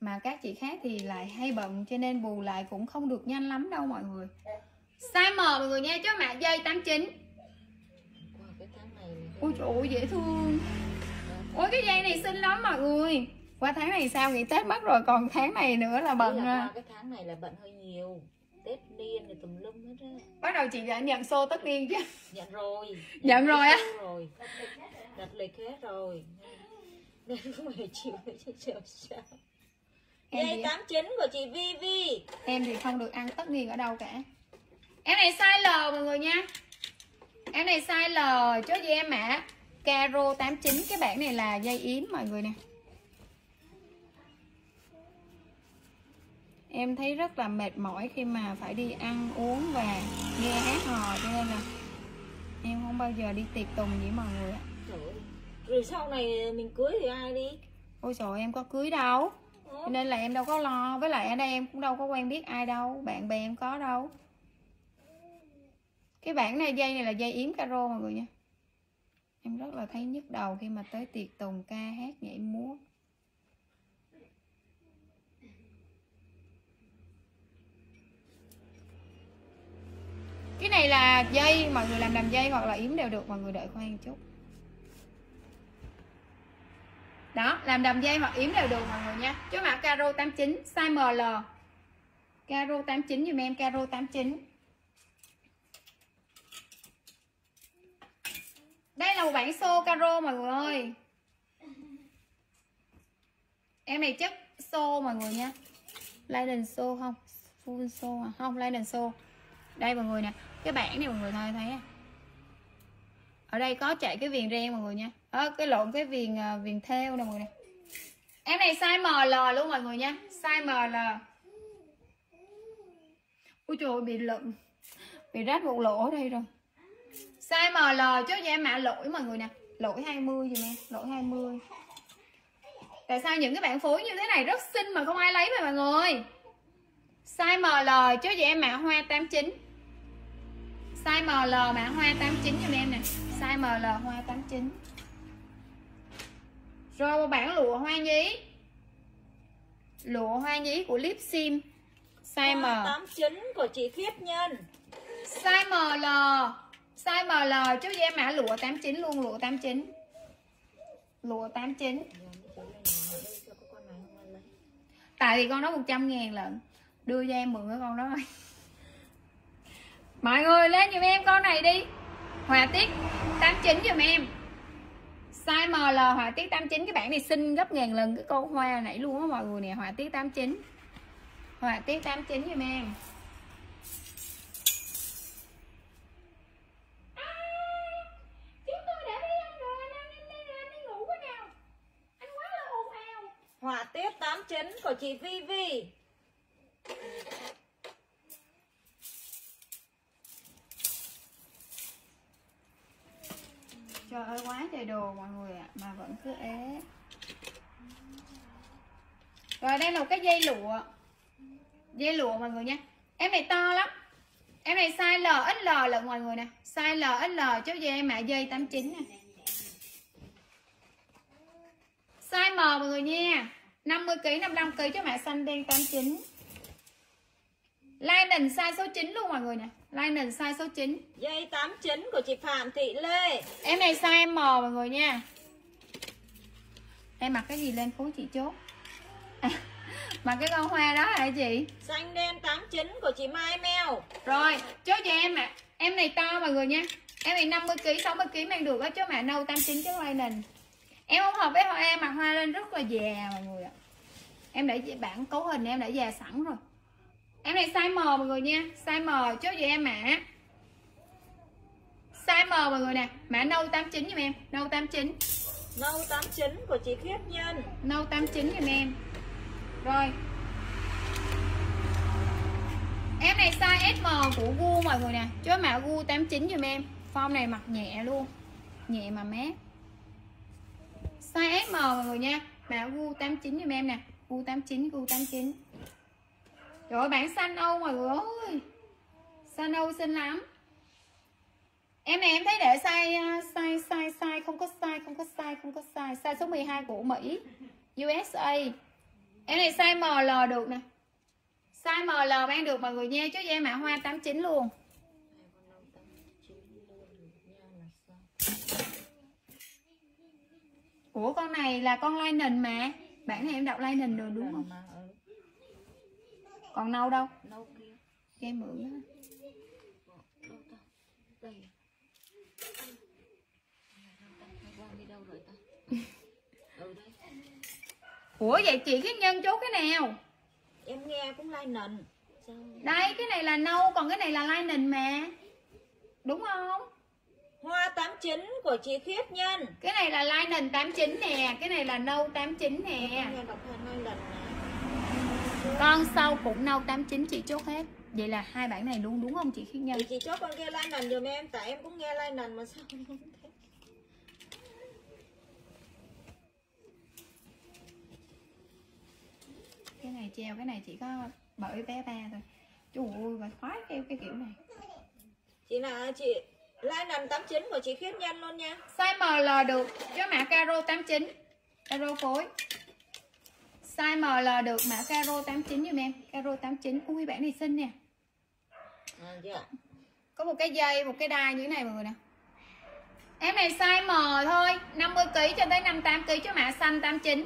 mà các chị khác thì lại hay bận cho nên bù lại cũng không được nhanh lắm đâu mọi người Size M mọi người nha, chứ mã dây 89 Wow, cái tháng này Ôi trời ơi, dễ thương. Ôi cái dây này xinh lắm mọi người. Qua tháng này sao nghỉ Tết mất rồi Còn tháng này nữa là bận là cái tháng này là bận hơi nhiều. Tết niên rồi tùm lum hết á. Bắt đầu chị đã nhận xô tất niên chứ. Nhận rồi. Nhận rồi á? Nhận rồi. Đặt lịch hết rồi. Nên không hề chịu chịu sao. Dây thì, 89 của chị Vivi. Em thì không được ăn tất niên ở đâu cả Em này size L mọi người nha. Em này size L Chốt cho em mã Caro 89 Cái bản này là dây yếm mọi người nè. Em thấy rất là mệt mỏi khi mà phải đi ăn uống và nghe hát hò cho nên là em không bao giờ đi tiệc tùng với mọi người ạ. Rồi sau này mình cưới thì ai đi? Ôi trời em có cưới đâu? Cho nên là em đâu có lo Với lại ở đây em cũng đâu có quen biết ai đâu Bạn bè em có đâu cái bản này, dây này là dây yếm caro mọi người nha. Em rất là thấy nhức đầu khi mà tới tiệc tùng ca hát nhảy múa. Cái này là dây Mọi người làm đầm dây hoặc là yếm đều được, Mọi người đợi khoan chút. Đó, làm đầm dây hoặc yếm đều được mọi người nha. Chứ mã caro 89 size ML caro 89 dùm em, caro 89 đây là một bản xô caro mọi người ơi. Em này chất xô mọi người nha Leiden xô không? Full xô à? Không Leiden xô. Đây mọi người nè cái bản này mọi người thấy thấy ở đây có chạy cái viền ren mọi người nha. À, cái lộn cái viền uh, viền theo nè mọi người nè. Em này size ML luôn mọi người nha. Size ML ui trời ơi, bị lụm bị rách một lỗ ở đây rồi size ML chứ cho em mã lỗi mọi người nè. Lỗi 20 dùm em lỗi 20 tại sao những cái bản phối như thế này rất xinh mà không ai lấy vậy mọi người? Size ML chứ cho em mã hoa 89 size ML mã hoa 89 cho em nè. Size ML hoa 89 rồi bản lụa hoa nhí. Lụa hoa nhí của Lip Sim. Size M 89 của chị Khiết Nhân. Size ML size ML chứ em mã lụa 89 luôn, lụa 89 lụa 89 tại vì con đó 100 ngàn lận. Đưa cho em mượn cái con đó mọi người lên giùm em con này đi. Hòa tiết 89 giùm em. Size ML họa tiết 89 cái bản này xinh gấp ngàn lần cái con hoa nãy luôn á mọi người nè. Họa tiết 89 họa tiết 89 giùm em. Họa tiết 89 của chị Vivi Trời ơi quá trời đồ mọi người ạ Mà vẫn cứ ế. Rồi đây là một cái dây lụa. Dây lụa mọi người nha Em này to lắm. Em này size L, XL lận mọi người nè. Size L, XL cho gì em mã dây 89 nè. Size M mọi người nha. 50kg, 55kg cho mã xanh đen 89 Lining size số 9 luôn mọi người nè. Lining size số 9 Dây 89 của chị Phạm Thị Lê. Em này size M mọi người nha. Em mặc cái gì lên phố chị chốt? À, Mặc cái con hoa đó hả chị? Xanh đen 89 của chị Mai Mèo. Rồi chốt cho em ạ. Em này to mọi người nha. Em này 50kg, 60kg mang được á Chốt mã nâu 89 chứ nền Em không hợp với hoa em mặc hoa lên rất là già mọi người ạ. Em đã bản cấu hình em đã già sẵn rồi. Em này size M mọi người nha Size M chốt cho em mã. Size M mọi người nè Mã nâu 89 giùm em Nâu 89 Nâu 89 của chị Khiết Nhân. Nâu 89 giùm em. Rồi. Em này size SM của Gu mọi người nè Chốt mã Gu 89 giùm em. Form này mặc nhẹ luôn Nhẹ mà mát Size SM mọi người nha. Mã Gu 89 giùm em nè. Gu 89, Gu 89 Trời ơi bản xanh Âu mọi người ơi. Xanh Âu xinh lắm. Em này em thấy để size ờ, size size size không có size không có size không có size. Size số 12 của Mỹ USA Em này size ML được nè. Size ML mang được mọi người nha. Chứ em mã hoa 89 luôn. Ủa con này là con linen mà Bản này em đọc linen rồi đúng không? Còn nâu đâu? Nâu kia Cho em mượn đó. Ừ Ủa vậy chị cái nhân chốt cái nào? Em nghe cũng Sao Đây cái này là nâu còn cái này là linen mà Đúng không? Hoa 89 của chị Khiết Nhân. Cái này là linen 89 nè Cái này là nâu 89 nè. Con sau cũng nâu 89 chị chốt hết. Vậy là hai bản này luôn đúng không chị Khiết Nhân? Thì chị chốt con kia lai nần giùm em Tại em cũng nghe lai nần mà sao em không thấy. Cái này treo cái này chỉ có bởi bé ba thôi. Trời ơi bà khoái cái, cái kiểu này. Chị là chị Lai nần 89 của chị Khiết Nhân luôn nha. Size ML được. Cho mã caro 89 Caro phối. Size ML được. Mã caro 89 giùm em Caro 89 Ui bản này xinh nè. À, dạ. Có một cái dây, một cái đai như thế này mọi người nè. Em này size M thôi. 50kg cho tới 58kg cho mã xanh 89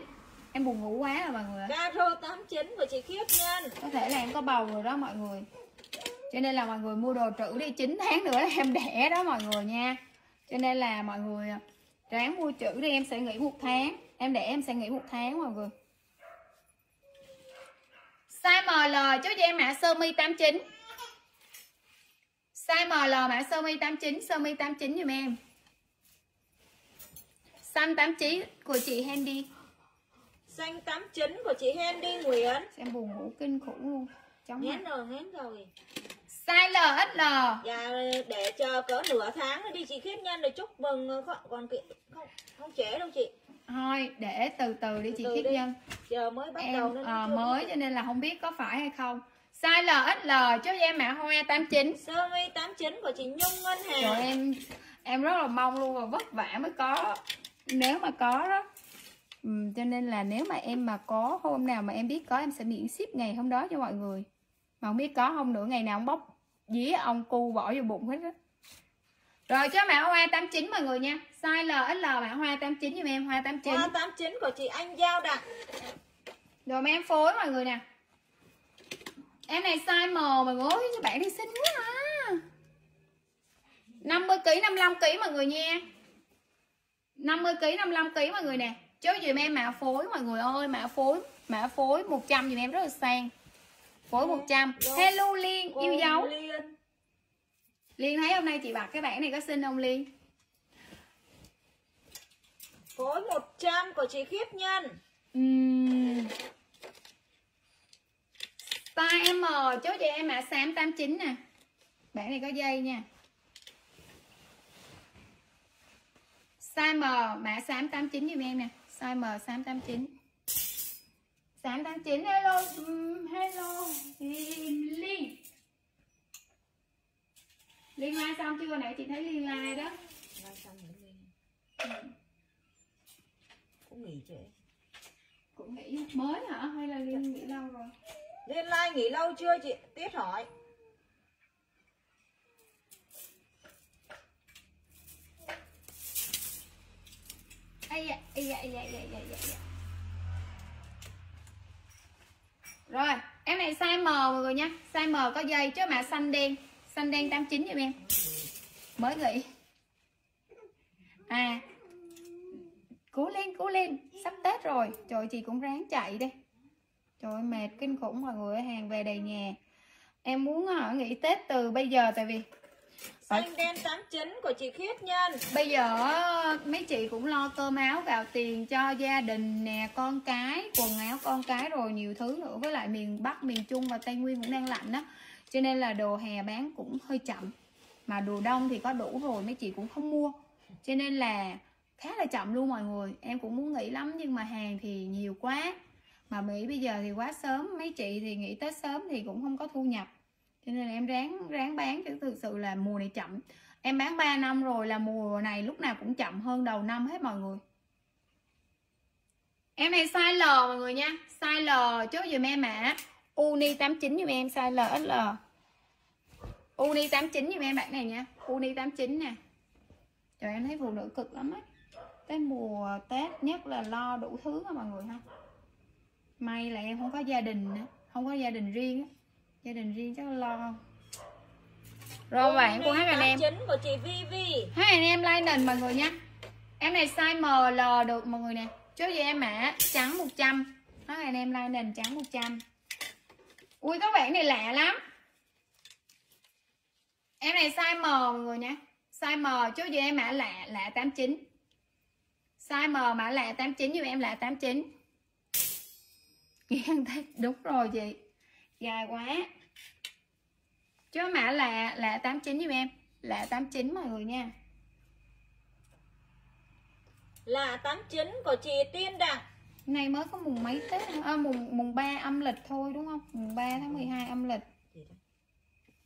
Em buồn ngủ quá rồi mọi người. Caro 89 của chị Khiết Nhân. Có thể là em có bầu rồi đó mọi người Cho nên là mọi người mua đồ trữ đi 9 tháng nữa là em đẻ đó mọi người nha. Cho nên là mọi người ráng mua trữ đi em sẽ nghỉ một tháng. Em đẻ em sẽ nghỉ một tháng mọi người. Size ML cho em mã sơ mi 89 Size ML mã sơ mi 89 Sơ mi 89 giùm em. Xanh 89 của chị Handy. Xanh 89 của chị Hendy Nguyễn. Em buồn ngủ kinh khủng luôn. Chóng mặt. rồi, ngén rồi Size LXL Dạ để chờ cỡ nửa tháng đi chị Khiết Nhân rồi chúc mừng không, còn không không trễ đâu chị. Thôi để từ từ đi chị Từ Khiết đi. Nhân. Giờ mới bắt đầu Em nên ờ, chưa mới cho nên là không biết có phải hay không. Size LXL cho em mã hoa 89 Sơ mi 89 của chị Nhung Ngân Trời Hà em em rất là mong luôn và vất vả mới có. Nếu mà có đó ừ, Cho nên là nếu mà em mà có hôm nào mà em biết có em sẽ miễn ship ngày hôm đó cho mọi người. Mà không biết có không nữa ngày nào ông bóc dí ông cu bỏ vô bụng hết á. Rồi cho mã hoa 89 mọi người nha. Size LXL mã hoa 89 giùm em hoa 89 Hoa 89 của chị Anh Giao Đặng Rồi em phối mọi người nè. Em này size M mọi người ơi Các bạn đi xinh quá à. 50kg 55kg mọi người nha. 50 kg 55 kg mọi người nè. Chốt dùm em mã phối mọi người ơi mã phối mã phối 100 dùm em rất là sang Mỗi 100 Hello Liên yêu dấu. Liên. Thấy hôm nay chị bạc cái bảng này có xinh không Liên? Khối 100 của chị khiếp Nhân. Uhm. Style M Chốt chị em mã 889 nè. Bảng này có dây nha. Size M mã 889 giùm em nè. Size M 889 sáng tháng 9 hello um, hello Linh. Linh like xong chưa? Nãy chị thấy Linh lai đó. Like xong rồi Linh. Ừ. Cũng nghỉ trễ. Cũng nghỉ mới hả? Hay là Linh nghỉ lâu rồi? Linh lai nghỉ lâu chưa chị? Tiết hỏi. Ai vậy ai vậy ai vậy ây vậy ây da. Rồi, em này size M mọi người nha. Size M có dây chứ mã xanh đen. Xanh đen 89 giùm em. Mới nghỉ À Cố lên, cố lên. Sắp Tết rồi. Trời chị cũng ráng chạy đây. Trời ơi, mệt kinh khủng mọi người hàng về đầy nhà. Em muốn ờ, nghỉ Tết từ bây giờ Tại vì Xanh đen 89 của chị Khiết Nhân. Bây giờ á, mấy chị cũng lo cơm áo gạo tiền cho gia đình nè, con cái, quần áo con cái rồi nhiều thứ nữa với lại miền Bắc, miền Trung và Tây Nguyên cũng đang lạnh đó. Cho nên là đồ hè bán cũng hơi chậm. Mà đồ đông thì có đủ rồi mấy chị cũng không mua. Cho nên là khá là chậm luôn mọi người. Em cũng muốn nghỉ lắm nhưng mà hàng thì nhiều quá. Mà Mỹ bây giờ thì quá sớm, mấy chị thì nghỉ Tết sớm thì cũng không có thu nhập cho nên là em ráng ráng bán chứ thực sự là mùa này chậm. Em bán 3 năm rồi là mùa này lúc nào cũng chậm hơn đầu năm hết mọi người. Em này size L mọi người nha. Size L chốt dùm em mã. Uni 89 dùm em, size L XL uni 89 dùm em bạn này nha. Uni 89 nè. Trời, em thấy phụ nữ cực lắm á tới mùa Tết nhất là lo đủ thứ á mọi người ha. May là em không có gia đình nữa, không có gia đình riêng á gia đình riêng chắc lo không? Rồi bạn của hát anh em. 89 của chị Vivi. hát anh em like nền mọi người nha. Em này size ML được mọi người nè. Chốt cho em mã trắng 100 hát anh em like nền trắng 100 ui các bạn này lạ lắm. Em này size M mọi người nha. Size M chốt cho em mã lạ lạ 89 size M mã lạ 89 cho em lạ 89 Ghen thấy đúng rồi chị dài quá. Chứ mã là là 89 giùm em. Là 89 mọi người nha. Là 89 của chị Tiên Đặng. này mới có mùng mấy tết? À, mùng mùng 3 âm lịch thôi đúng không? Mùng 3 tháng 12 âm lịch.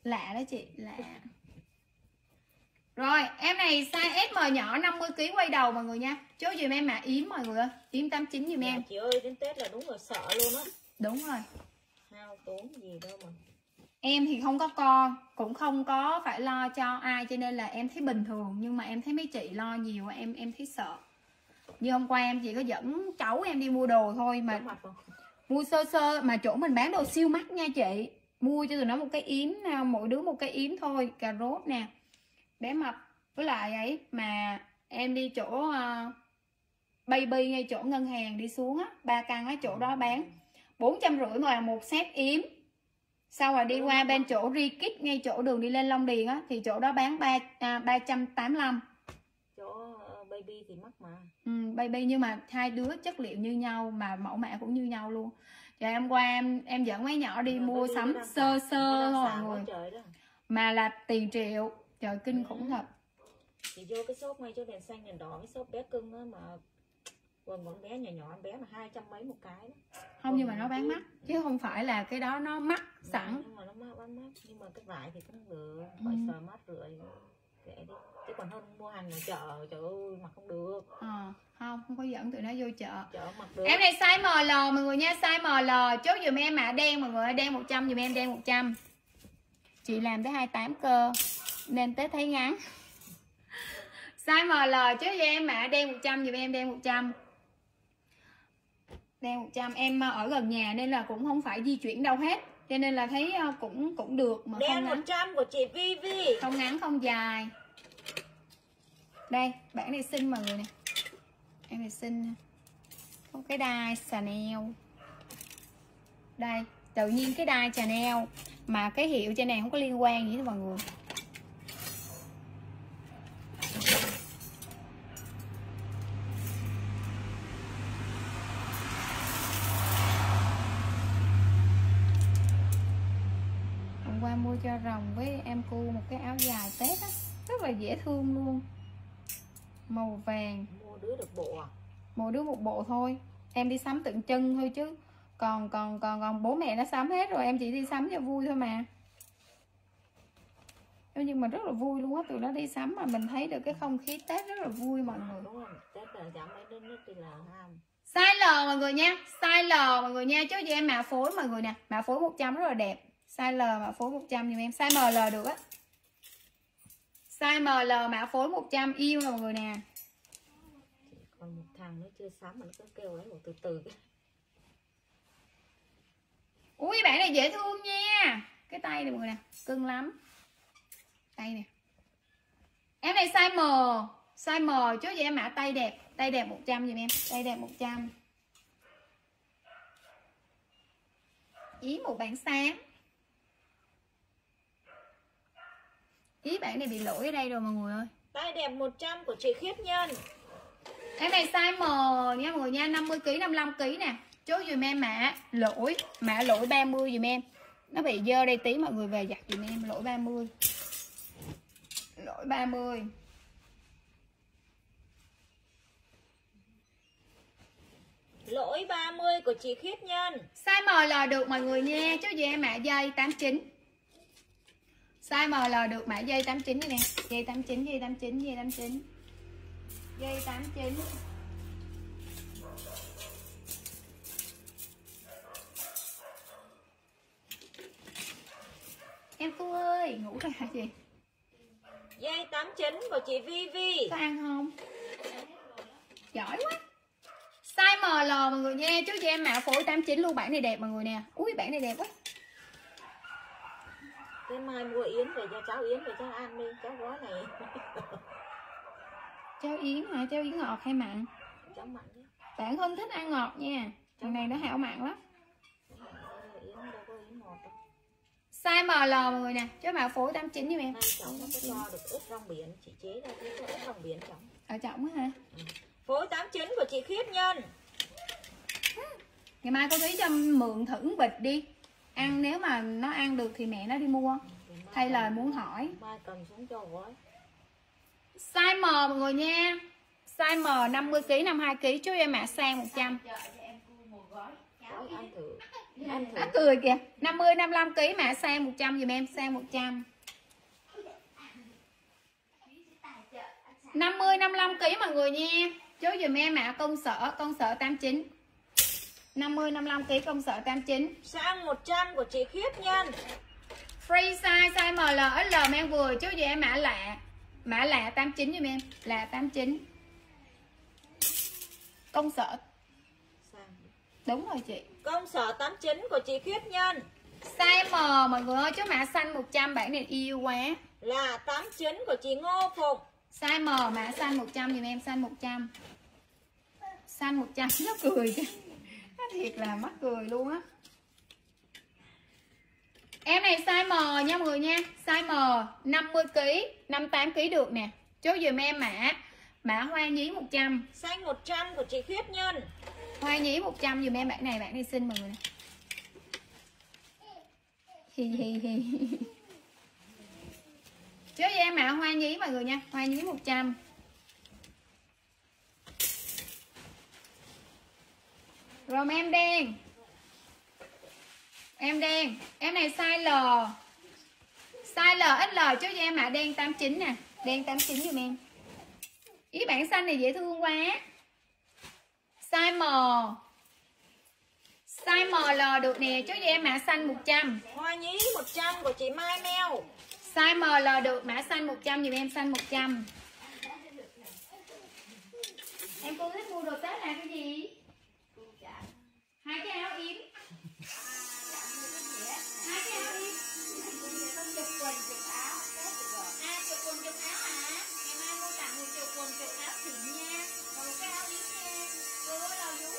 Lạ đó chị lạ. Rồi em này size SM nhỏ 50 kg quay đầu mọi người nha. Chốt giùm em mã yếm mọi người ơi. Yếm 89 giùm em. Dạ, Chị ơi đến Tết là đúng rồi sợ luôn á. đúng rồi tốn gì đâu mà. em thì không có con cũng không có phải lo cho ai cho nên là em thấy bình thường nhưng mà em thấy mấy chị lo nhiều em em thấy sợ. Như hôm qua em chỉ có dẫn cháu em đi mua đồ thôi mà. Mua sơ sơ mà chỗ mình bán đồ siêu mắc nha chị. Mua cho tụi nó một cái yếm nào mỗi đứa một cái yếm thôi cà rốt nè bé mập. Với lại ấy mà em đi chỗ uh, baby ngay chỗ ngân hàng đi xuống á ba căn ở chỗ đó bán bốn trăm rưỡi mà một set yếm sau rồi đi qua bên chỗ Rikit ngay chỗ đường đi lên Long Điền á thì chỗ đó bán ba à, ba trăm tám mươi Chỗ ờ, baby thì mắc mà. Ừ, baby nhưng mà hai đứa chất liệu như nhau mà mẫu mã cũng như nhau luôn. Rồi em qua em em dẫn mấy nhỏ đi Ờ, mua sắm sơ sơ thôi mọi người. Mà là tiền triệu. Trời kinh khủng thật. Chị vô cái shop ngay chỗ đèn xanh đèn đỏ cái shop bé cưng á mà quần con bé nhỏ nhỏ em bé mà hai trăm mấy một cái đó. Không nhưng mà nó bán mắc chứ không phải là cái đó nó mắc sẵn. nhưng mà nó mắc bán mắc nhưng mà cái vải thì cũng vừa Ừ. khỏi sờ mát rượi kệ đi chứ còn hơn mua hàng ở chợ trời ơi mặc không được Ờ, không không có dẫn tụi nó vô chợ. chợ mặc được Em này size ML mọi người nha, size ML chốt giùm em mã đen mọi người, đen 100 giùm em đen 100. Chị làm tới 28 cơ nên Tết thấy ngắn. Size ML chốt giùm em mã đen 100 giùm em đen 100. Đen 100 em ở gần nhà nên là cũng không phải di chuyển đâu hết. Cho nên là thấy ờ, cũng cũng được mà không đen ngắn, 100 của chị Vivi không ngắn không dài. Đây, bản này xinh mọi người nè. em này xinh có cái đai Chanel đây tự nhiên cái đai Chanel mà cái hiệu trên này không có liên quan gì hết mọi người hôm qua mua cho rồng với em cu một cái áo dài tết á. Rất là dễ thương luôn. Màu vàng. Mua đứa được bộ à? Mỗi đứa một bộ thôi. Em đi sắm tượng trưng thôi chứ. Còn còn còn còn bố mẹ nó sắm hết rồi em chỉ đi sắm cho vui thôi mà. Nhưng mà rất là vui luôn á. Tụi nó đi sắm mà mình thấy được cái không khí tết rất là vui mọi người. đúng rồi. Tết là giảm mấy đứa nước ham size L mọi người nha. Size L mọi người nha. Chứ gì em mã phối mọi người nè. Mã phối 100 rất là đẹp size L mã phối 100 giùm em size ML được á. Size ML mã phối 100 yêu nè mọi người nè. Chỉ còn một thằng nó chưa sắm mà nó cứ kêu lấy một từ từ. Ui bạn này dễ thương nha. Cái tay này mọi người nè Cưng lắm. Tay nè. Em này size M Size M chứ vậy em mã tay đẹp Tay đẹp 100 giùm em Tay đẹp 100 Ý một bạn sáng Ý bạn này bị lỗi ở đây rồi mọi người ơi. Tay đẹp 100 của chị khiết nhân. Em này size M nha mọi người nha 50kg 55kg nè. Chốt dùm em mã lỗi Mã lỗi 30 dùm em. Nó bị dơ đây tí mọi người về giặt dùm em Lỗi 30 Lỗi 30 lỗi 30 của chị khiết nhân. Size ML được mọi người nha Chốt dùm em mã dây 89 Size ML được mã dây 89 này nè. Dây 89, dây 89, dây 89 Dây 89 Em Phương ơi, ngủ rồi hả chị? dây 89 của chị Vivi Có ăn không? Giỏi quá. Size ML mọi người nha Chú cho em mạo phổi 89 luôn. Bản này đẹp mọi người nè. Ui bản này đẹp quá Thế mai mua Yến về cho cháu Yến về cho ăn đi Cháu gói này Cháu Yến hả? Cháu Yến ngọt hay mặn? Cháu mặn chứ Bạn không thích ăn ngọt nha. Thằng này nó hảo mặn lắm. Size ML mọi người nè. Chú mạo phổi 89 cho em Nay cháu nó có cho được ướp rong biển Chị chế ra cái ướp rong biển cháu. Ở trọng á hả? Phối 89 của chị khiết nhân. Ngày mai cô Thúy cho mượn thử vịt đi Ăn nếu mà nó ăn được thì mẹ nó đi mua. Thay lời muốn hỏi. Mai cầm xuống cho gói. Size M mọi người nha. Size M 50kg 52kg Chú em mã sang 100 Gói? Ăn thử Ăn thử Nó cười kìa. 50 55kg mã sang 100 dùm em Sang 100 50 55kg mọi người nha. Chú dùm em mã công sở Công sở 89 50 55kg công sở 89 Sang 100 của chị khiết nhân Free size size ML XL mang vừa chú về em mã lạ. Mã lạ 89 giùm em. Là 89 Công sở. Đúng rồi chị. Công sở 89 của chị khiết nhân Size M mọi người ơi Chú mã xanh 100 bản này yêu quá. Là 89 của chị Ngô Phụng. Size M mã xanh 100 giùm em Xanh 100 Xanh 100 nó cười chứ Nó thiệt là mắc cười luôn á. Em này size M nha mọi người nha. Size M 50kg 58kg được nè. Chốt dùm em mã Mã hoa nhí 100 Xanh 100 của chị khiết nhân. Hoa nhí 100 dùm em bạn này Bạn này xinh mọi người nè. Hi hi hi. Chốt cho em mã hoa nhí mọi người nha. Hoa nhí 100 Rồi em đen. Em đen. Em này size L. Size L XL chứ cho em mã đen 89 nè. Đen 89 giùm em. Ý bản xanh này dễ thương quá. Size M. Size ML được nè chứ cho em mã xanh 100 Hoa nhí 100 của chị Mai Mèo. Size ML được mã xanh 100 dùm em xanh 100 Em cô thích mua đồ Tết là cái gì? hai cái áo yếm. Hai cái áo yếm. À, chụp quần chụp áo à chụp quần chụp áo à ngày mai mua tặng một chụp quần chụp áo chị nha. Một cái áo yếm nha. Cô lau vú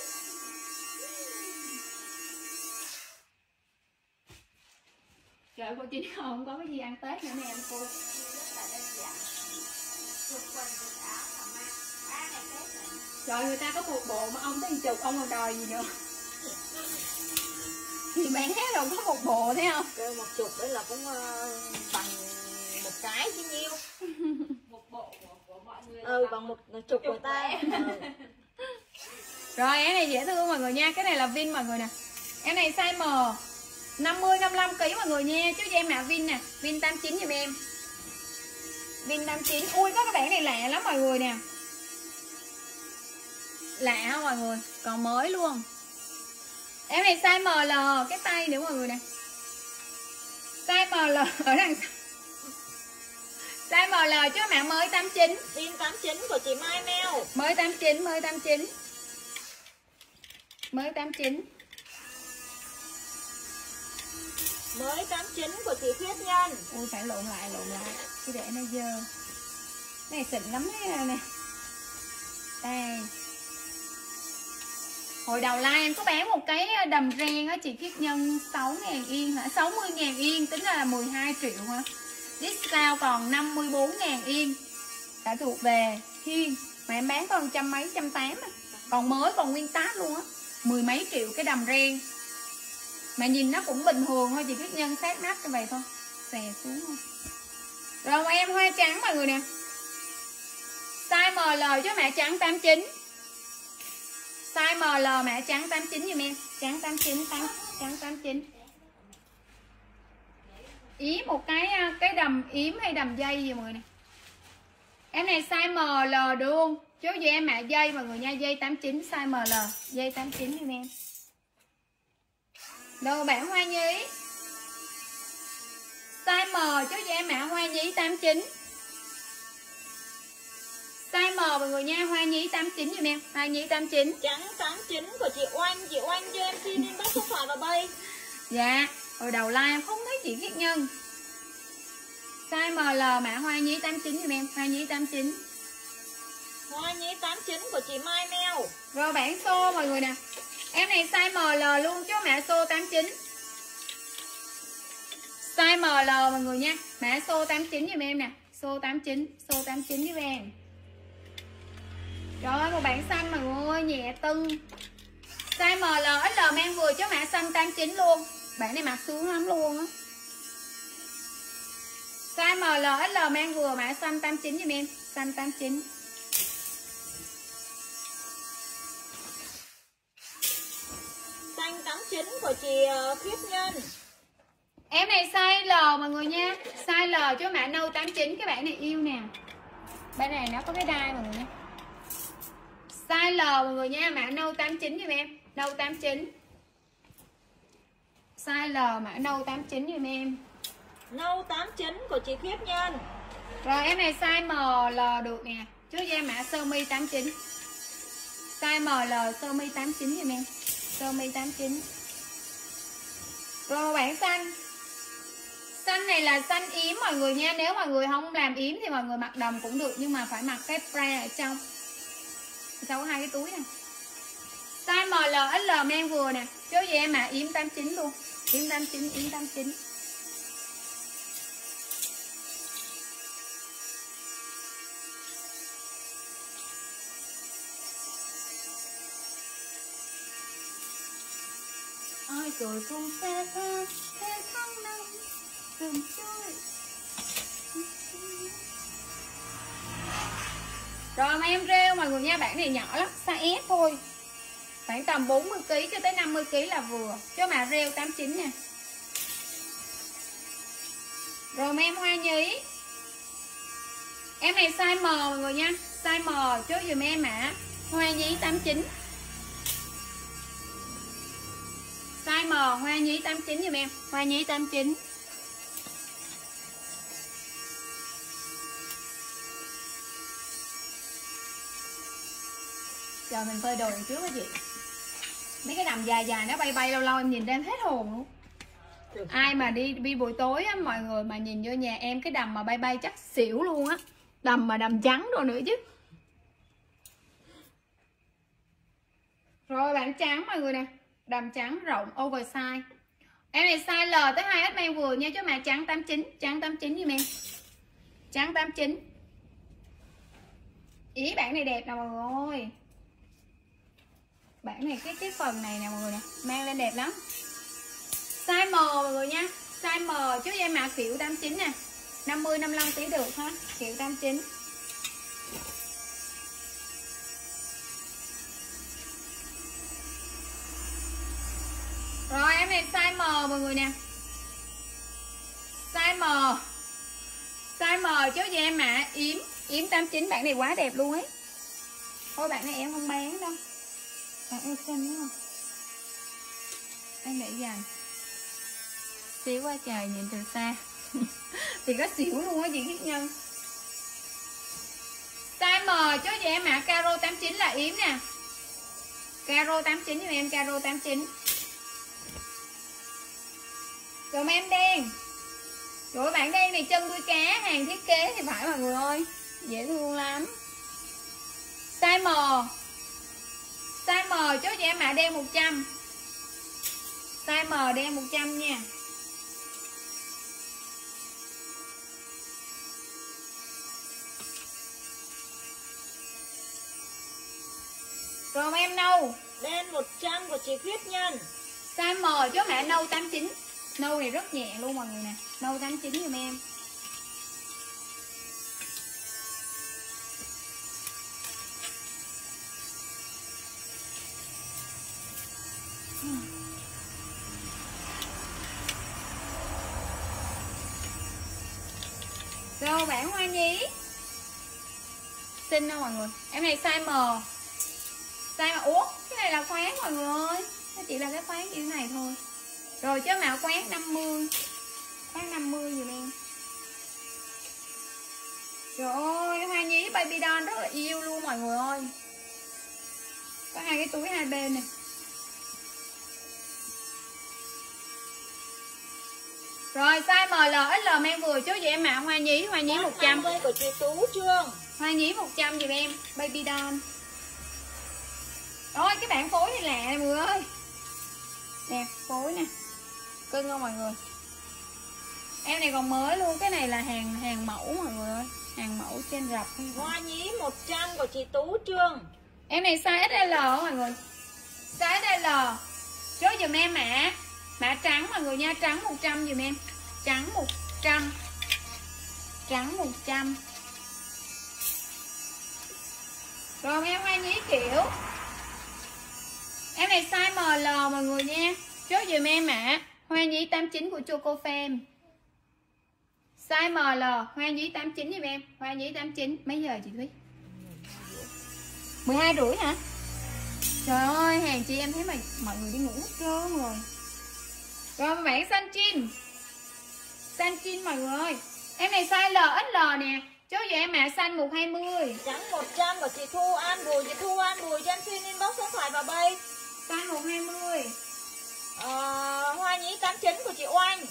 trời, cô chính không có cái gì ăn tết nữa nè, em cô. Rất trời, người ta có một bộ mà ông tới chụp ông còn đòi gì nữa thì bạn hết rồi có một bộ thấy không? Kêu một chục đấy là cũng ờ, bằng một cái chứ nhiêu. Một bộ của, của mọi người là ừ bằng một chục người ta. ừ. Rồi em này dễ thương mọi người nha. Cái này là Vin mọi người nè. Em này size M 50 55 kg mọi người nha. Chứ cho em mã Vin nè. Vin 89 giùm em. Vin 89 Ui có cái bản này lạ lắm mọi người nè. Lạ không mọi người? Còn mới luôn Em này size ML Cái tay nữa mọi người nè Size ML ở đằng sau. Size ML chứ mã mới 89 Tin 89 của chị Mai Mèo. Mới 89 Mới 89 Mới 89 mới 89 của chị Khiết Nhân. Ui phải lộn lại lộn lại. Chứ để nó dơ. Này xịn lắm đấy nè. Đây Hồi đầu like em có bán một cái đầm ren á, chị Khiết Nhân 6 ngàn yên hả? 60 ngàn yên, tính ra là 12 triệu hả? Discount còn 54 ngàn yên? Đã thuộc về Hiên. Mà em bán còn trăm mấy, trăm tám à. Còn mới, còn nguyên tát luôn á. Mười mấy triệu cái đầm ren Mà nhìn nó cũng bình thường thôi, Chị Khiết Nhân sát nách như vậy thôi. Xè xuống thôi. Rồi em hoa trắng mọi người nè. Size ML cho mẹ trắng 89 Size ML mẹ trắng 89 giùm em. Trắng 89 trắng, trắng 89 Ý một cái à, cái đầm yếm hay đầm dây gì mọi người nè. Em này size ML được không? Chứ gì em mẹ dây mọi người nha Dây 89 size ML Dây 89 giùm em. Đồ bản hoa nhí. Size M chứ gì em mã hoa nhí 89 Size M mọi người nha Hoa nhí 89 giùm em Hoa nhí 89 Trắng 89 của chị Oanh. Chị Oanh cho em xin inbox số thoại vào bay Dạ Hồi đầu like em không thấy chị Khiết Nhân. Size ML mã hoa nhí 89 giùm em Hoa nhí 89 Hoa nhí 89 của chị Mai Mèo. Rồi bản xô mọi người nè. Em này size ML luôn chứ mã xô 89 Size ML mọi người nha Mã xô 89 giùm em nè. Xô 89 Xô 89 giúp em Rồi một bản xanh mọi người ơi Nhẹ tưng. Size ML XL mang vừa chứ mã xanh 89 luôn. Bản này mặc sướng lắm luôn á. Size ML XL mang vừa mã xanh 89 giùm em. Xanh 89 Xanh 89 của chị ờ, Khiết Nhân. Em này size L mọi người nha. Size L chứ mã nâu 89 Cái bản này yêu nè. Bản này nó có cái đai mọi người nha Size L mọi người nha Mã nâu 89 giùm em. Nâu 89 Size L mã nâu 89 giùm em. Nâu 89 của chị Khiết Nhân Rồi em này size ML được nè. Chứ cho em mã sơ mi 89 Size ML sơ mi 89 giùm em. Sơ mi 89 Rồi bản xanh. Xanh này là xanh yếm mọi người nha. Nếu mọi người không làm yếm thì mọi người mặc đầm cũng được Nhưng mà phải mặc cái bra ở trong sau có hai cái túi nè Size ML, XL men vừa nè. Chứ gì em à yếm 89 luôn. Yếm 89, yếm 89 Ai rồi cùng xe tha Thế tháng năm Từng trôi Rồi mà em rêu mọi người nha bạn này nhỏ lắm, Size S thôi. Khoảng tầm 40kg cho tới 50kg là vừa. Cho mà rêu 89 nha. Rồi, mà em hoa nhí. Em này size M mọi người nha, Size M. Chốt dùm em ạ Hoa nhí 89 Size M, hoa nhí 89 dùm em. Hoa nhí 89 Chờ mình phơi đồ đằng trước đó chị? Mấy cái đầm dài dài nó bay bay lâu lâu em nhìn ra em hết hồn luôn. Ai mà đi đi buổi tối á, mọi người mà nhìn vô nhà em, cái đầm mà bay bay chắc xỉu luôn á. Đầm mà đầm trắng rồi nữa chứ. Rồi, bạn trắng mọi người nè. Đầm trắng rộng, oversize. Em này size L tới 2X mang vừa nha, chứ mà trắng 89 trắng 89 giùm em. Trắng 89 ý bản này đẹp nè mọi người ơi bản này, cái cái phần này nè mọi người nè, mang lên đẹp lắm. Size M mọi người nha. Size M chứ em mã kiểu 89 nè. 50 55 tí được ha kiểu 89 Rồi, em này size M mọi người nè. Size M. Size M chứ cho em mã yếm Yếm 89 bạn này quá đẹp luôn ấy. Thôi, bạn này em không bán đâu còn em xinh đúng không? Em để dành Xíu quá trời nhìn từ xa. Thì có xỉu luôn á chị Khiết Nhân. Size M chứ chị em mã caro 89 là yếm nè. Caro 89 cho em, caro 89 Rồi em đen. Rồi bạn đen này chân đuôi cá, Hàng thiết kế thì phải mọi người ơi. Dễ thương lắm. Size M Size M chốt cho em mã đen 100 Size M đen 100 nha. Rồi em nâu. Đen 100 của chị Khuyết Nhân. Size M chốt mã nâu 89 Nâu này rất nhẹ luôn mọi người nè. Nâu 89 giùm em Xinh đâu mọi người. Em này size M. Size M Ủa cái này là khoáng mọi người ơi. Nó chỉ là cái khoáng như thế này thôi. Rồi chứ mạo khoáng 50 Khoáng 50 dùm em Trời ơi hoa nhí baby doll rất là yêu luôn mọi người ơi. Có hai cái túi hai bên này Rồi size ML XL men vừa chú vậy em ạ? Hoa nhí, hoa nhí 100 50 của chị Tú Trương Hoa nhí 100 giùm em Baby doll. Rồi cái bản phối này lạ này mọi người ơi. Nè phối nè. Cưng không mọi người? Em này còn mới luôn Cái này là hàng hàng mẫu mọi người ơi. Hàng mẫu trên rập. Hoa nhí 100 của chị Tú Trương. Em này size á mọi người? Size XL Chốt dùm em mã. Mã trắng mọi người nha Trắng 100 dùm em. Trắng 100 Trắng 100 còn em hoa nhí kiểu. Em này size ML mọi người nha. Chốt dùm em ạ. Hoa nhí 89 của Choco Fem Size ML Hoa nhí 89 dùm em. Hoa nhí 89 Mấy giờ chị Thúy? 12 rưỡi hả? Trời ơi, hàng chị em thấy mà mọi người đi ngủ hết trơn rồi. Rồi bản xanh chin Xanh chin mọi người ơi. Em này size LXL nè. Chú em mã xanh 120 Trắng 100 của chị Thu An Bùi Chị Thu An Bùi cho em xin inbox số thoại vào bay Size 120 ờ, Hoa nhí 89 của chị Oanh.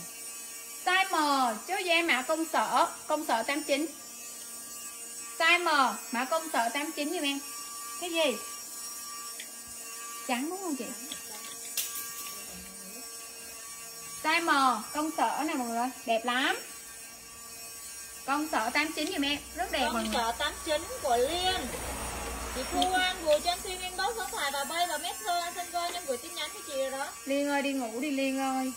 Size M Chú em mã công sở Công sở 89 Size M Mã công sở 89 giùm em. Cái gì? Trắng đúng không chị? Size M Công sở này mọi người Đẹp lắm Công sở 89 giùm em Rất đẹp Công sở 89 của Liên. Chị Thu An Bùi cho em xin inbox số thoại vào bay và messenger Xin coi em gửi tin nhắn cho chị rồi đó. Liên ơi đi ngủ đi Liên ơi.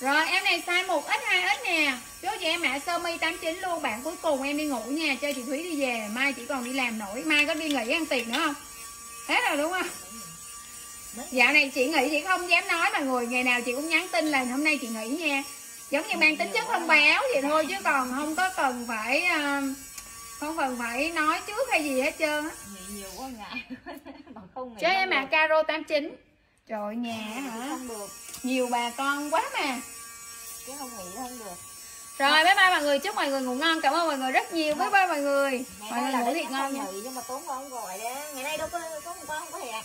Rồi em này size 1X 2X nè. Chú chị em mã sơ mi 89 luôn Bạn cuối cùng em đi ngủ nha Cho chị Thúy đi về Mai chỉ còn đi làm nổi Mai có đi nghỉ ăn tiệc nữa không? Hết rồi đúng không? Dạo này chị nghỉ chị không dám nói mà người Ngày nào chị cũng nhắn tin là hôm nay chị nghỉ nha Giống như mang tính chất thông báo vậy thôi Chứ còn không có cần phải uh, Không cần phải nói trước hay gì hết trơn á. Nhiều quá ngại. Mà Chứ em được. caro 89 Trời nhà hả? Không được. Nhiều bà con quá mà. Chứ không nghỉ không được. Rồi bye bye mọi người. Chúc mọi người ngủ ngon. Cảm ơn mọi người rất nhiều. Bye bye mọi người. Mọi người ngủ thiệt ngon nha. nghỉ nhưng mà tốn ông gọi đó. Ngày nay đâu có có hôm qua không có hẹn.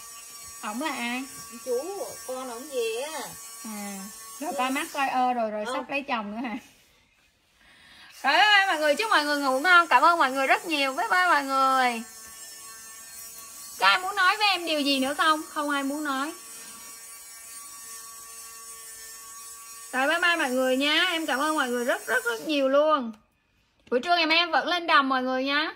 Ổng là ai? Chú con ổng gì á. À Rồi coi mắt coi ơ rồi rồi sắp lấy chồng nữa hả? Rồi bye bye mọi người Chúc mọi người ngủ ngon. Cảm ơn mọi người rất nhiều. Bye bye mọi người. Có ai muốn nói với em điều gì nữa không? Không ai muốn nói. Rồi bye bye mọi người nha. Em cảm ơn mọi người rất rất rất nhiều luôn. Buổi trưa ngày mai em vẫn lên đầm mọi người nha